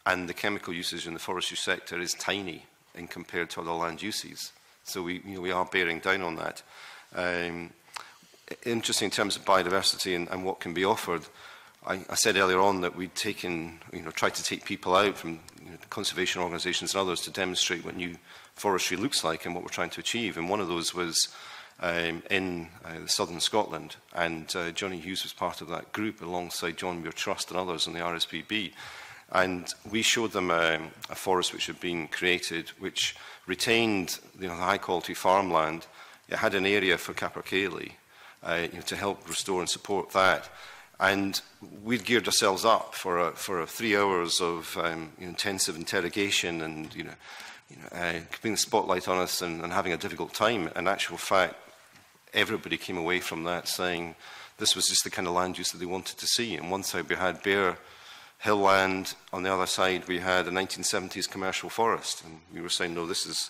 Speaker 23: And the chemical usage in the forestry sector is tiny in compared to other land uses. So we, you know, we are bearing down on that. Um, interesting in terms of biodiversity and, and what can be offered. I, I said earlier on that we'd taken, you know, tried to take people out from you know, conservation organisations and others to demonstrate what new forestry looks like and what we're trying to achieve. And one of those was um, in uh, southern Scotland. And uh, Johnny Hughes was part of that group alongside John Muir Trust and others in the RSPB. And we showed them a, um, a forest which had been created, which retained you know, the high quality farmland. It had an area for capercaillie uh, you know, to help restore and support that. And we'd geared ourselves up for, a, for a three hours of um, you know, intensive interrogation and you know, you know, uh, putting the spotlight on us and, and having a difficult time. In actual fact, everybody came away from that saying this was just the kind of land use that they wanted to see. On one side, we had bare hill land. On the other side, we had a 1970s commercial forest. And we were saying, no, this is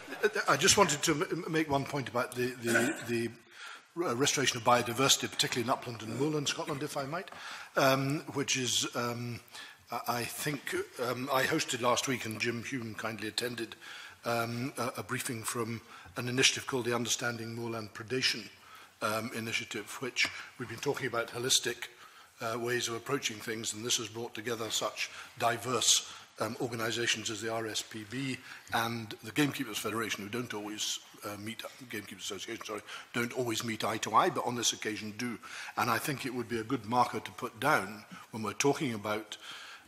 Speaker 23: I
Speaker 10: just wanted to make one point about the, the, the restoration of biodiversity, particularly in upland and moorland Scotland, if I might, um, which is, um, I think, um, I hosted last week and Jim Hume kindly attended um, a, a briefing from an initiative called the Understanding Moorland Predation um, initiative, which we've been talking about holistic uh, ways of approaching things, and this has brought together such diverse um, organisations as the RSPB and the Gamekeepers Federation, who don't always uh, meet, Gamekeepers Association, sorry, don't always meet eye to eye, but on this occasion do. And I think it would be a good marker to put down when we're talking about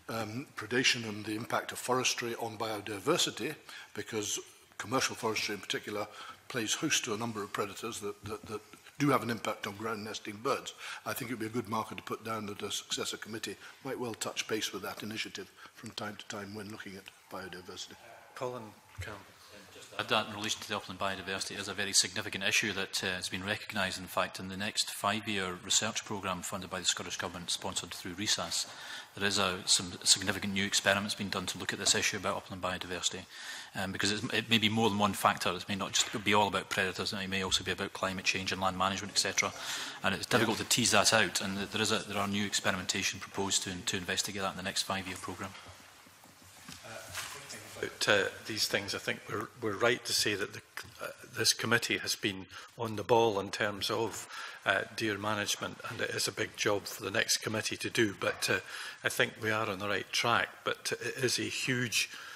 Speaker 10: um, predation and the impact of forestry on biodiversity, because commercial forestry in particular plays host to a number of predators that, that, that do have an impact on ground nesting birds. I think it would be a good marker to put down that a successor committee might well touch base with that initiative from time to time when looking at biodiversity.
Speaker 1: Colin Campbell.
Speaker 22: I that in relation to the upland biodiversity is a very significant issue that uh, has been recognised, in fact, in the next five-year research programme funded by the Scottish Government, sponsored through RESAS. There is a, some significant new experiments being done to look at this issue about upland biodiversity um, because it may be more than one factor. It may not just be all about predators, it may also be about climate change and land management, etc. And it's difficult yeah. to tease that out, and there, is a, there are new experimentation proposed to, to investigate that in the next five-year programme.
Speaker 1: Uh, about, uh, these things, I think we're, we're right to say that the, uh, this committee has been on the ball in terms of uh, deer management, and it is a big job for the next committee to do. But uh, I think we are on the right track. But it is a huge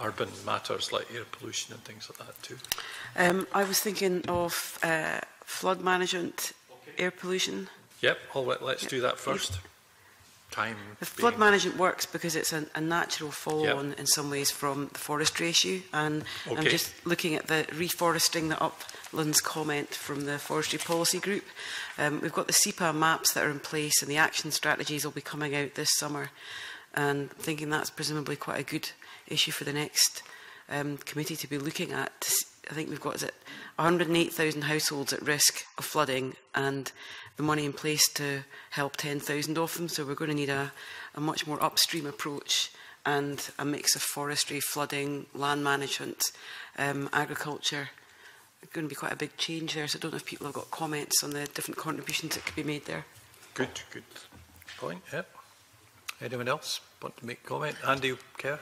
Speaker 1: urban matters like air pollution and things like that too.
Speaker 14: Um, I was thinking of uh, flood management, okay. air pollution.
Speaker 1: Yep, all right, let's yep. do that first. Yep. Time.
Speaker 14: The flood management works because it's a, a natural follow on yep. in some ways from the forestry issue, and okay. I'm just looking at the reforesting that up Lynn's comment from the Forestry Policy Group. Um, we've got the SEPA maps that are in place and the action strategies will be coming out this summer. And I'm thinking that's presumably quite a good issue for the next um, committee to be looking at. I think we've got 108,000 households at risk of flooding and the money in place to help 10,000 of them. So we're going to need a, a much more upstream approach and a mix of forestry, flooding, land management, um, agriculture going to be quite a big change there. So I don't know if people have got comments on the different contributions that could be made there.
Speaker 1: Good, good point. Yep. Anyone else want to make comment? Andy care?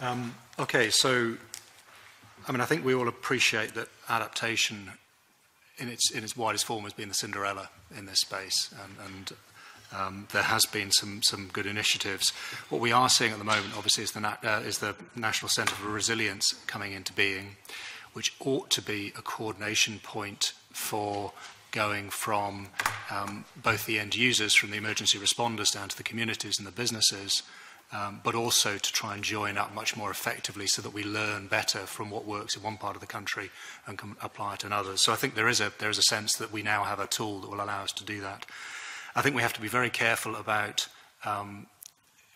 Speaker 21: um, okay, so I mean, I think we all appreciate that adaptation in its in its widest form has been the Cinderella in this space, and, and um, there has been some, some good initiatives. What we are seeing at the moment, obviously, is the, uh, is the National Centre for Resilience coming into being, which ought to be a coordination point for going from um, both the end users, from the emergency responders down to the communities and the businesses, um, but also to try and join up much more effectively so that we learn better from what works in one part of the country and can apply it in others. So I think there is a, there is a sense that we now have a tool that will allow us to do that. I think we have to be very careful about um,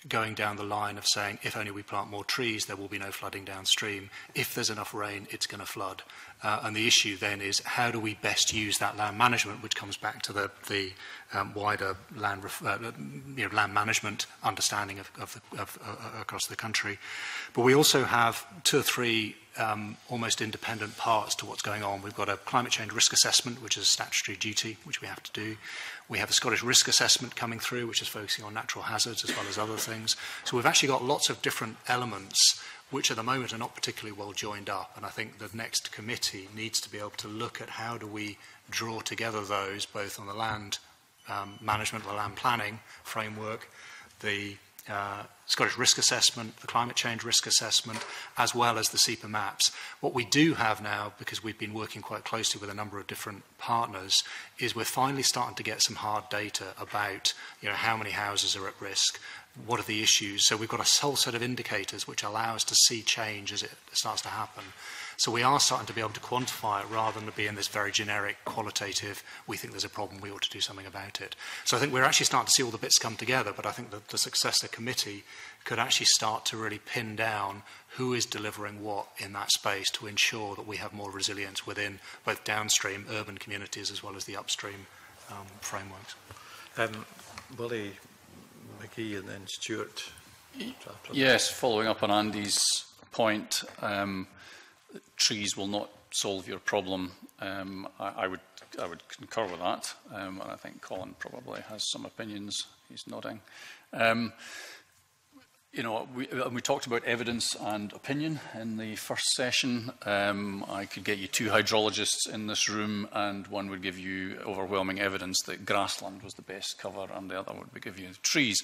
Speaker 21: going down the line of saying, if only we plant more trees, there will be no flooding downstream. If there's enough rain, it's going to flood. Uh, and the issue then is how do we best use that land management, which comes back to the, the um, wider land, uh, you know, land management understanding of, of, the, of uh, across the country. But we also have two or three um, almost independent parts to what's going on. We've got a climate change risk assessment, which is a statutory duty, which we have to do. We have a Scottish risk assessment coming through, which is focusing on natural hazards as well as other things. So we've actually got lots of different elements which at the moment are not particularly well joined up. And I think the next committee needs to be able to look at how do we draw together those, both on the land um, management, the land planning framework, the uh, Scottish risk assessment, the climate change risk assessment, as well as the SEPA maps. What we do have now, because we've been working quite closely with a number of different partners, is we're finally starting to get some hard data about you know, how many houses are at risk, what are the issues? So we've got a whole set of indicators which allow us to see change as it starts to happen. So we are starting to be able to quantify it rather than being this very generic, qualitative, we think there's a problem, we ought to do something about it. So I think we're actually starting to see all the bits come together, but I think that the successor committee could actually start to really pin down who is delivering what in that space to ensure that we have more resilience within both downstream urban communities as well as the upstream um, frameworks.
Speaker 1: Um, Willie McGee and then Stuart.
Speaker 26: Yes, following up on Andy's point, um, trees will not solve your problem. Um, I, I, would I would concur with that, um, and I think Colin probably has some opinions. He's nodding. Um, you know, we, uh, we talked about evidence and opinion in the first session. Um, I could get you two hydrologists in this room, and one would give you overwhelming evidence that grassland was the best cover, and the other would give you trees.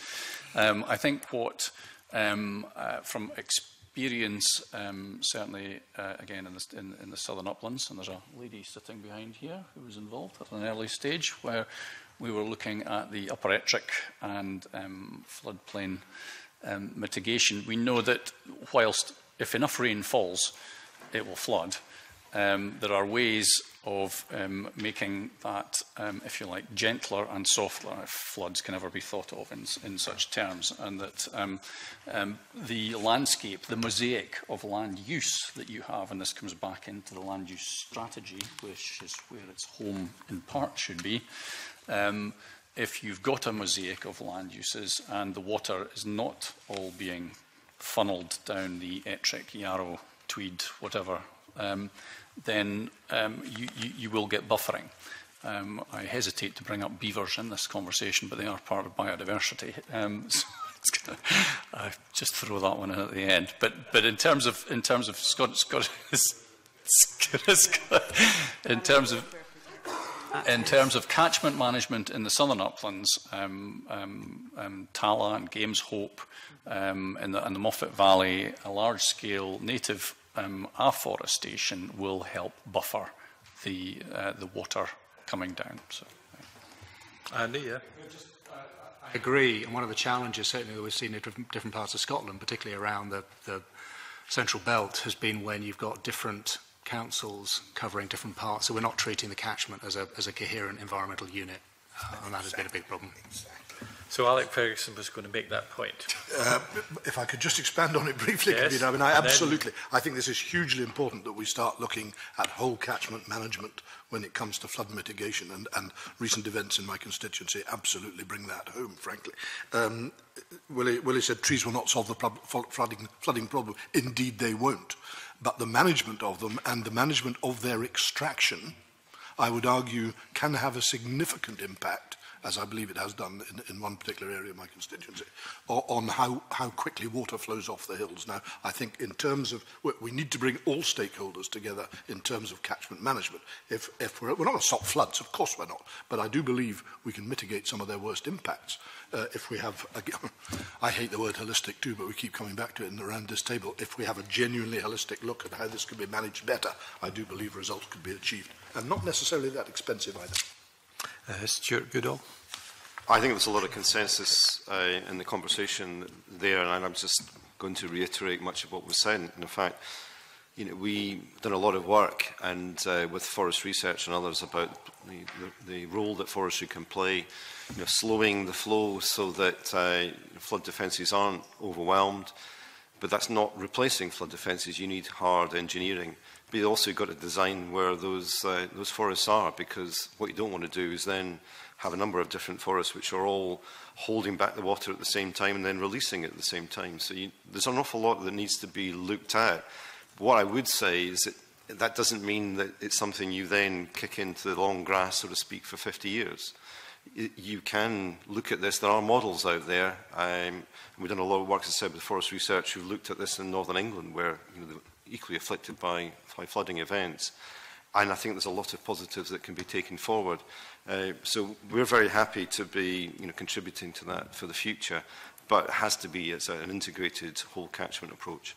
Speaker 26: Um, I think what, um, uh, from experience, um, certainly, uh, again, in the, in, in the southern uplands, and there's a lady sitting behind here who was involved at an early stage where we were looking at the upper Ettrick and um, floodplain um, mitigation. We know that whilst if enough rain falls, it will flood. Um, there are ways of um, making that, um, if you like, gentler and softer, if floods can ever be thought of in, in such terms, and that um, um, the landscape, the mosaic of land use that you have, and this comes back into the land use strategy, which is where its home in part should be, um, if you've got a mosaic of land uses and the water is not all being funneled down the Ettrick, Yarrow, Tweed, whatever, um, then um, you, you, you, will get buffering. Um, I hesitate to bring up beavers in this conversation, but they are part of biodiversity. Um, so gonna, I just throw that one in at the end. But, but in terms of in terms of Scottish, Scottish in terms of in terms of catchment management in the southern uplands, um, um, um, Tala and Games Hope, um, in, the, in the Moffat Valley, a large-scale native um, afforestation will help buffer the, uh, the water coming down. So, yeah.
Speaker 1: Andy, yeah.
Speaker 21: Uh, I agree, and one of the challenges certainly that we've seen in different parts of Scotland, particularly around the, the central belt, has been when you've got different councils covering different parts. So we're not treating the catchment as a, as a coherent environmental unit. Uh, and that has been a big problem. Exactly.
Speaker 1: So Alec Ferguson was going to make that point.
Speaker 10: Uh, if I could just expand on it briefly, yes, Camino, I mean, I absolutely, then... I think this is hugely important that we start looking at whole catchment management when it comes to flood mitigation and, and recent events in my constituency absolutely bring that home, frankly. Um, Willie, Willie said trees will not solve the flooding, flooding problem. Indeed, they won't. but the management of them and the management of their extraction, I would argue, can have a significant impact as I believe it has done in, in one particular area of my constituency, on how, how quickly water flows off the hills. Now, I think in terms of, we need to bring all stakeholders together in terms of catchment management. If, if we're, we're not going to stop floods, of course we're not, but I do believe we can mitigate some of their worst impacts uh, if we have, a, I hate the word holistic too, but we keep coming back to it in, around this table, if we have a genuinely holistic look at how this could be managed better, I do believe results could be achieved. And not necessarily that expensive either.
Speaker 22: Uh, Stuart Goodall.
Speaker 23: I think there's a lot of consensus uh, in the conversation there, and I'm just going to reiterate much of what was said. in fact, you know, we've done a lot of work and uh, with forest research and others about the, the, the role that forestry can play, you know, slowing the flow so that uh, flood defences aren't overwhelmed, but that's not replacing flood defences. You need hard engineering. But you also got to design where those, uh, those forests are, because what you don't want to do is then have a number of different forests which are all holding back the water at the same time and then releasing it at the same time. So you, there's an awful lot that needs to be looked at. What I would say is that that doesn't mean that it's something you then kick into the long grass, so to speak, for 50 years you can look at this. There are models out there. Um, we've done a lot of work, as I said, with forest research. We've looked at this in northern England, where you know, they're equally afflicted by, by flooding events. And I think there's a lot of positives that can be taken forward. Uh, so we're very happy to be you know, contributing to that for the future, but it has to be as an integrated whole catchment approach.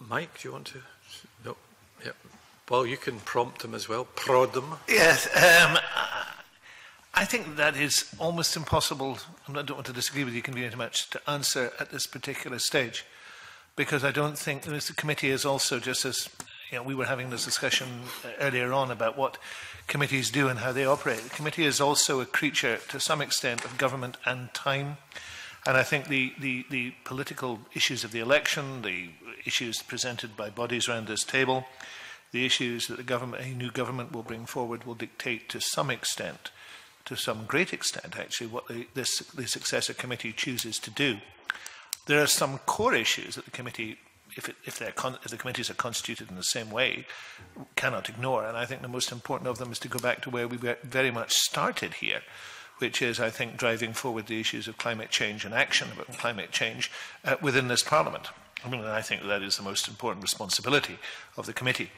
Speaker 22: Mike, do you want to? No. Yep. Well, you can prompt them as well. Prod them.
Speaker 6: Yes. Um, I think that is almost impossible. I don't want to disagree with you, convener, too much to answer at this particular stage because I don't think this committee is also just as you know, we were having this discussion earlier on about what committees do and how they operate. The committee is also a creature to some extent of government and time. And I think the, the, the political issues of the election, the issues presented by bodies around this table, the issues that the government, a new government will bring forward will dictate to some extent, to some great extent actually, what the, this, the successor committee chooses to do. There are some core issues that the committee, if, it, if, if the committees are constituted in the same way, cannot ignore. And I think the most important of them is to go back to where we very much started here, which is, I think, driving forward the issues of climate change and action about climate change uh, within this Parliament. I mean, I think that is the most important responsibility of the committee.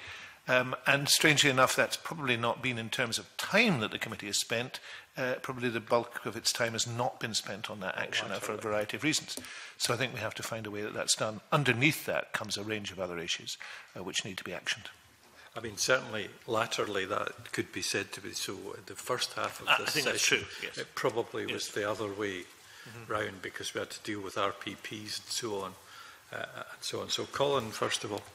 Speaker 6: Um, and strangely enough, that's probably not been in terms of time that the committee has spent uh, probably the bulk of its time has not been spent on that action uh, for a variety of reasons. So I think we have to find a way that that's done. Underneath that comes a range of other issues uh, which need to be actioned.
Speaker 22: I mean, certainly, latterly, that could be said to be so. The first half of this
Speaker 6: I think
Speaker 22: session,
Speaker 6: true, yes.
Speaker 22: it probably
Speaker 6: yes.
Speaker 22: was the other way
Speaker 6: mm -hmm.
Speaker 22: round because we had to deal with RPPs and so on. Uh, and so on. So, Colin, first of all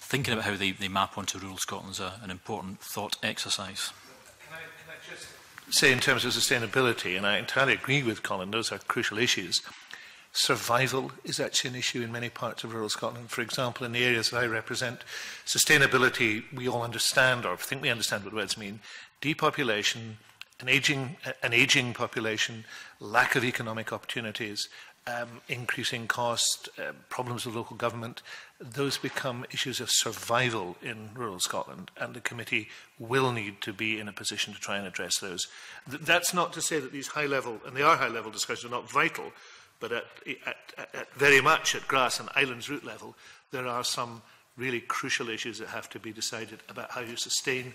Speaker 27: thinking about how they, they map onto rural Scotland is a, uh, an important thought exercise.
Speaker 6: Can I, can I just say in terms of sustainability, and I entirely agree with Colin, those are crucial issues. Survival is actually an issue in many parts of rural Scotland. For example, in the areas that I represent, sustainability we all understand, or think we understand what words mean, depopulation, an aging, an aging population, lack of economic opportunities, um, increasing cost, uh, problems with local government, those become issues of survival in rural Scotland, and the committee will need to be in a position to try and address those. Th that's not to say that these high-level, and they are high-level discussions, are not vital, but at, at, at, at very much at grass and islands root level, there are some really crucial issues that have to be decided about how you sustain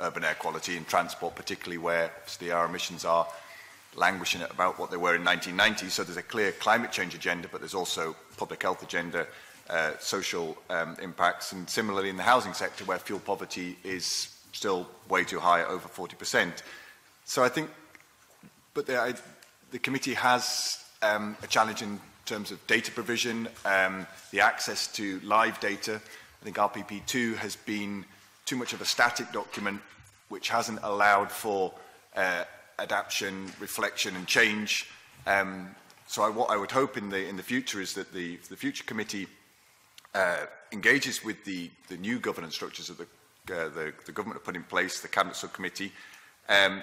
Speaker 20: urban air quality and transport, particularly where the our emissions are languishing at about what they were in 1990. So there's a clear climate change agenda, but there's also public health agenda, uh, social um, impacts, and similarly in the housing sector where fuel poverty is still way too high, over 40%. So I think, but the, I, the committee has um, a challenge in terms of data provision, um, the access to live data. I think RPP2 has been too much of a static document which hasn't allowed for uh, adaption, reflection and change. Um, so I, what I would hope in the, in the future is that the, the future committee uh, engages with the, the new governance structures of the uh, the, the government have put in place, the Cabinet Subcommittee, um,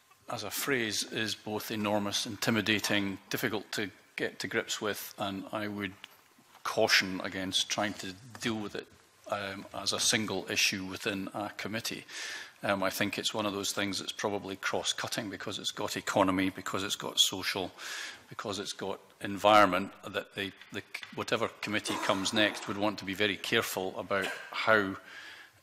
Speaker 26: as a phrase is both enormous, intimidating, difficult to get to grips with, and I would caution against trying to deal with it um, as a single issue within a committee. Um, I think it's one of those things that's probably cross-cutting because it's got economy, because it's got social, because it's got environment that the, the, whatever committee comes next would want to be very careful about how,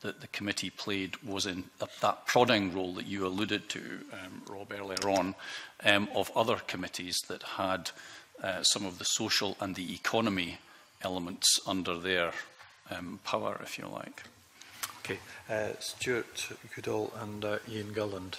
Speaker 26: that the committee played was in that, that prodding role that you alluded to, um, Rob, earlier on, um, of other committees that had uh, some of the social and the economy elements under their um, power, if you like.
Speaker 1: Okay, uh, Stuart Goodall and uh, Ian Gulland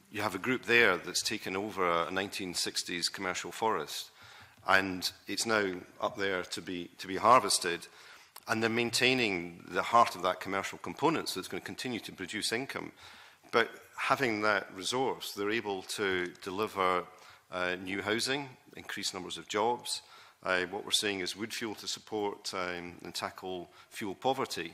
Speaker 23: you have a group there that's taken over a 1960s commercial forest, and it's now up there to be, to be harvested. And they're maintaining the heart of that commercial component, so it's going to continue to produce income. But having that resource, they're able to deliver uh, new housing, increased numbers of jobs. Uh, what we're seeing is wood fuel to support um, and tackle fuel poverty.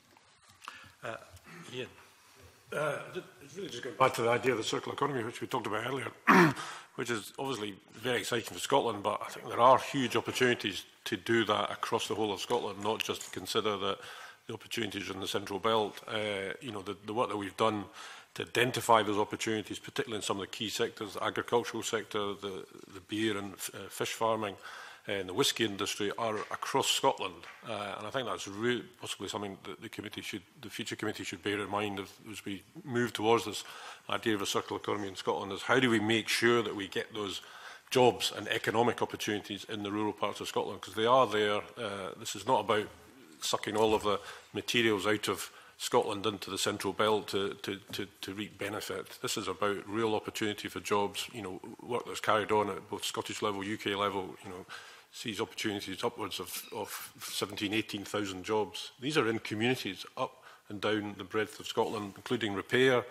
Speaker 23: Uh,
Speaker 25: Ian. Uh, it's really just going back to the idea of the circular economy, which we talked about earlier, which is obviously very exciting for Scotland, but I think there are huge opportunities to do that across the whole of Scotland, not just consider that the opportunities in the central belt. Uh, you know, the, the work that we've done to identify those opportunities, particularly in some of the key sectors, the agricultural sector, the, the beer and uh, fish farming, uh, and the whisky industry are across Scotland. Uh, and I think that's really possibly something that the committee should, the future committee should bear in mind as, we move towards this idea of a circular economy in Scotland is how do we make sure that we get those jobs and economic opportunities in the rural parts of Scotland because they are there. Uh, this is not about sucking all of the materials out of Scotland into the central belt to, to, to, to reap benefit. This is about real opportunity for jobs, you know, work that's carried on at both Scottish level, UK level, you know, sees opportunities upwards of, of 17, 18,000 jobs. These are in communities up and down the breadth of Scotland, including repair,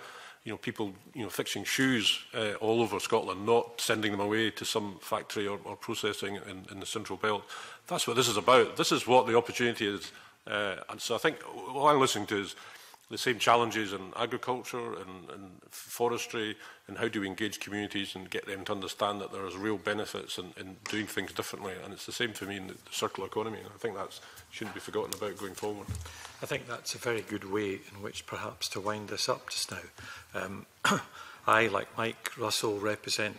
Speaker 25: you know, people, you know, fixing shoes uh, all over Scotland, not sending them away to some factory or, or processing in, in the central belt. That's what this is about. This is what the opportunity is Uh, and so I think what I'm listening to is the same challenges in agriculture and, and forestry and how do we engage communities and get them to understand that there is real benefits in, in doing things differently and it's the same for me in the circular economy and I think that shouldn't be forgotten about going forward.
Speaker 1: I think that's a very good way in which perhaps to wind this up just now. Um, I, like Mike Russell, represent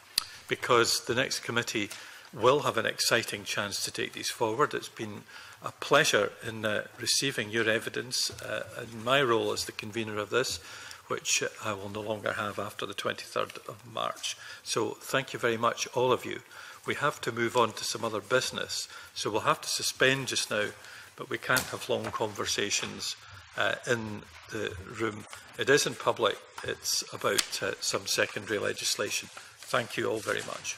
Speaker 1: because the next committee will have an exciting chance to take these forward. It's been a pleasure in uh, receiving your evidence uh, in my role as the convener of this which I will no longer have after the 23rd of March. So thank you very much, all of you. We have to move on to some other business, so we'll have to suspend just now, but we can't have long conversations uh, in the room. It is in public. It's about uh, some secondary legislation. Thank you all very much.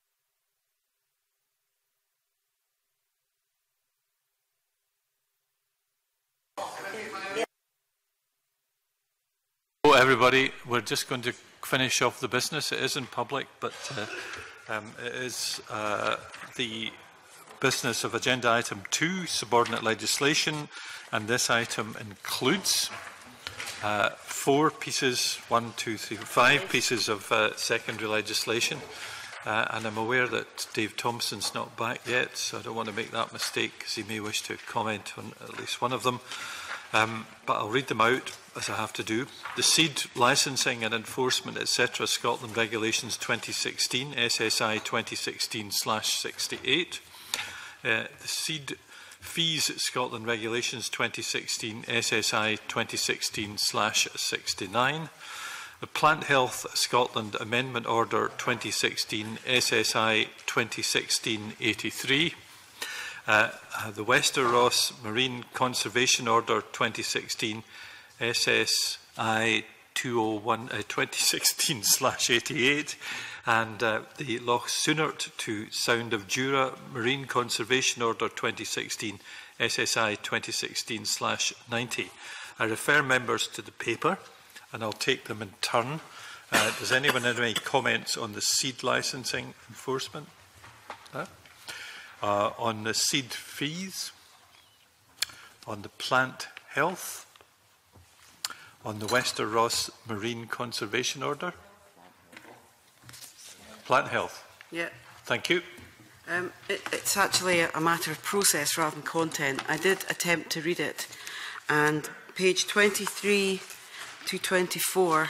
Speaker 1: everybody. We're just going to finish off the business. It is in public, but uh, um, it is uh, the business of agenda item 2, subordinate legislation, and this item includes uh, four pieces, one, two, three, five pieces of uh, secondary legislation. Uh, and I'm aware that Dave Thompson's not back yet, so I don't want to make that mistake because he may wish to comment on at least one of them. Um, but I'll read them out as I have to do. The Seed Licensing and Enforcement, etc. Scotland Regulations 2016, SSI 2016-68. Uh, the Seed Fees Scotland Regulations 2016, SSI 2016-69. The Plant Health Scotland Amendment Order 2016, SSI 2016-83. uh, the Wester Ross Marine Conservation Order 2016 SSI 201 uh, 2016 88 and uh, the Loch Sunert to Sound of Jura Marine Conservation Order 2016 SSI 2016 90. I refer members to the paper and I'll take them in turn. Uh, does anyone have any comments on the seed licensing enforcement? Huh? uh, on the seed fees, on the plant health, on the Wester Ross Marine Conservation Order. Plant health.
Speaker 14: Yeah.
Speaker 1: Thank you.
Speaker 14: Um, it, it's actually a matter of process rather than content. I did attempt to read it, and page 23 to 24,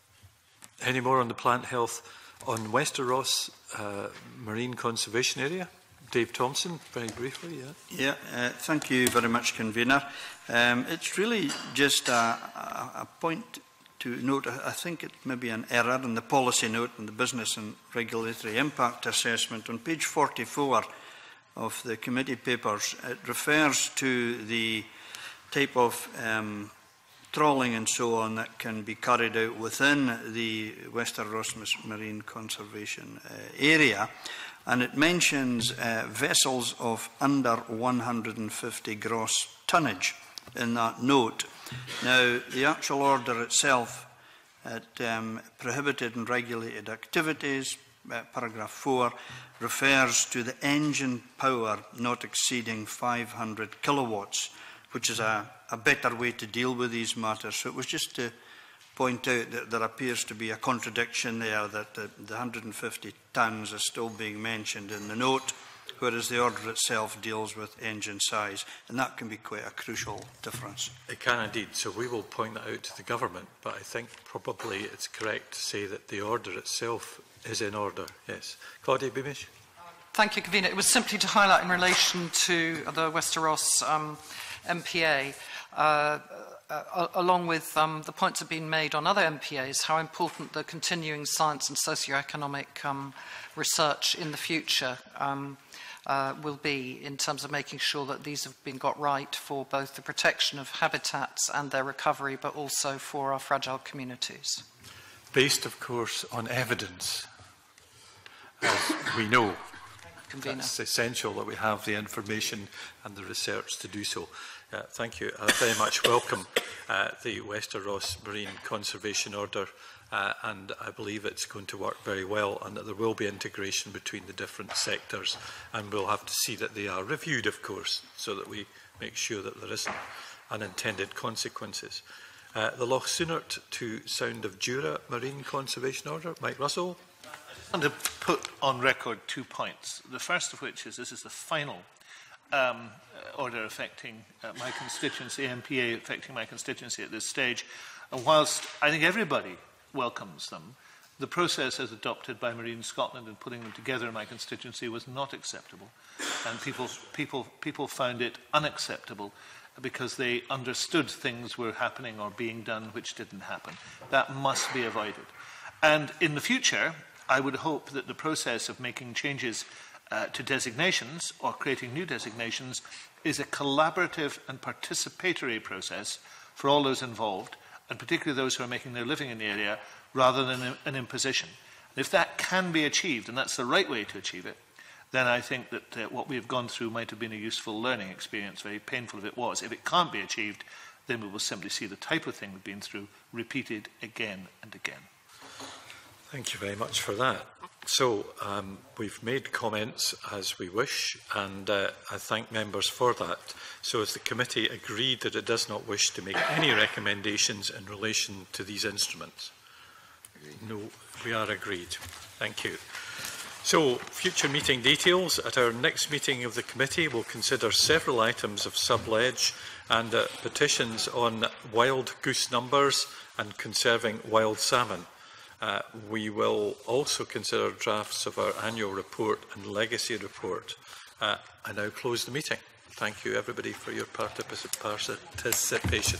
Speaker 1: any more on the plant health on Westeros uh, Marine Conservation Area? Dave Thompson, very briefly. Yeah.
Speaker 7: Yeah. Uh, thank you very much, convener. Um, it's really just a, a, a point to note. I think it may be an error in the policy note and the business and regulatory impact assessment on page 44 of the committee papers. It refers to the type of um, trawling and so on that can be carried out within the Western Rosmus Marine Conservation uh, Area. and it mentions uh, vessels of under 150 gross tonnage in that note. Now, the actual order itself, at um, prohibited and regulated activities, uh, paragraph 4, refers to the engine power not exceeding 500 kilowatts, which is a, a better way to deal with these matters. So it was just to point out that there appears to be a contradiction there, that the, the 150 tonnes are still being mentioned in the note, whereas the order itself deals with engine size, and that can be quite a crucial difference.
Speaker 1: It can indeed, so we will point that out to the government, but I think probably it's correct to say that the order itself is in order, yes. Claudia Beamish?
Speaker 18: Thank you, Convener. It was simply to highlight in relation to the Westeros um, MPA, uh, uh, along with um, the points that have been made on other MPAs, how important the continuing science and socio-economic um, research in the future um, uh, will be in terms of making sure that these have been got right for both the protection of habitats and their recovery, but also for our fragile communities.
Speaker 1: Based, of course, on evidence, as we know. it's That's essential that we have the information and the research to do so. Uh, thank you. I uh, very much welcome uh, the Wester Ross Marine Conservation Order uh, and I believe it's going to work very well and that there will be integration between the different sectors and we'll have to see that they are reviewed, of course, so that we make sure that there isn't unintended consequences. Uh, the Loch Sunert to Sound of Jura Marine Conservation Order, Mike Russell.
Speaker 6: I want to put on record two points. The first of which is this is the final um, uh, order affecting uh, my constituency, MPA affecting my constituency at this stage. And whilst I think everybody welcomes them, the process as adopted by Marine Scotland in putting them together in my constituency was not acceptable. And people, people, people found it unacceptable because they understood things were happening or being done which didn't happen. That must be avoided. And in the future, I would hope that the process of making changes uh, to designations or creating new designations is a collaborative and participatory process for all those involved, and particularly those who are making their living in the area, rather than an imposition. And if that can be achieved, and that's the right way to achieve it, then I think that uh, what we have gone through might have been a useful learning experience, very painful if it was. If it can't be achieved, then we will simply see the type of thing we've been through repeated again and again.
Speaker 1: Thank you very much for that. So um, we've made comments as we wish, and uh, I thank members for that. So as the committee agreed that it does not wish to make any recommendations in relation to these instruments? No, we are agreed. Thank you. So, future meeting details. At our next meeting of the committee, we'll consider several items of sub-ledge and uh, petitions on wild goose numbers and conserving wild salmon. Uh, we will also consider drafts of our annual report and legacy report. Uh, I now close the meeting. Thank you, everybody, for your particip participation.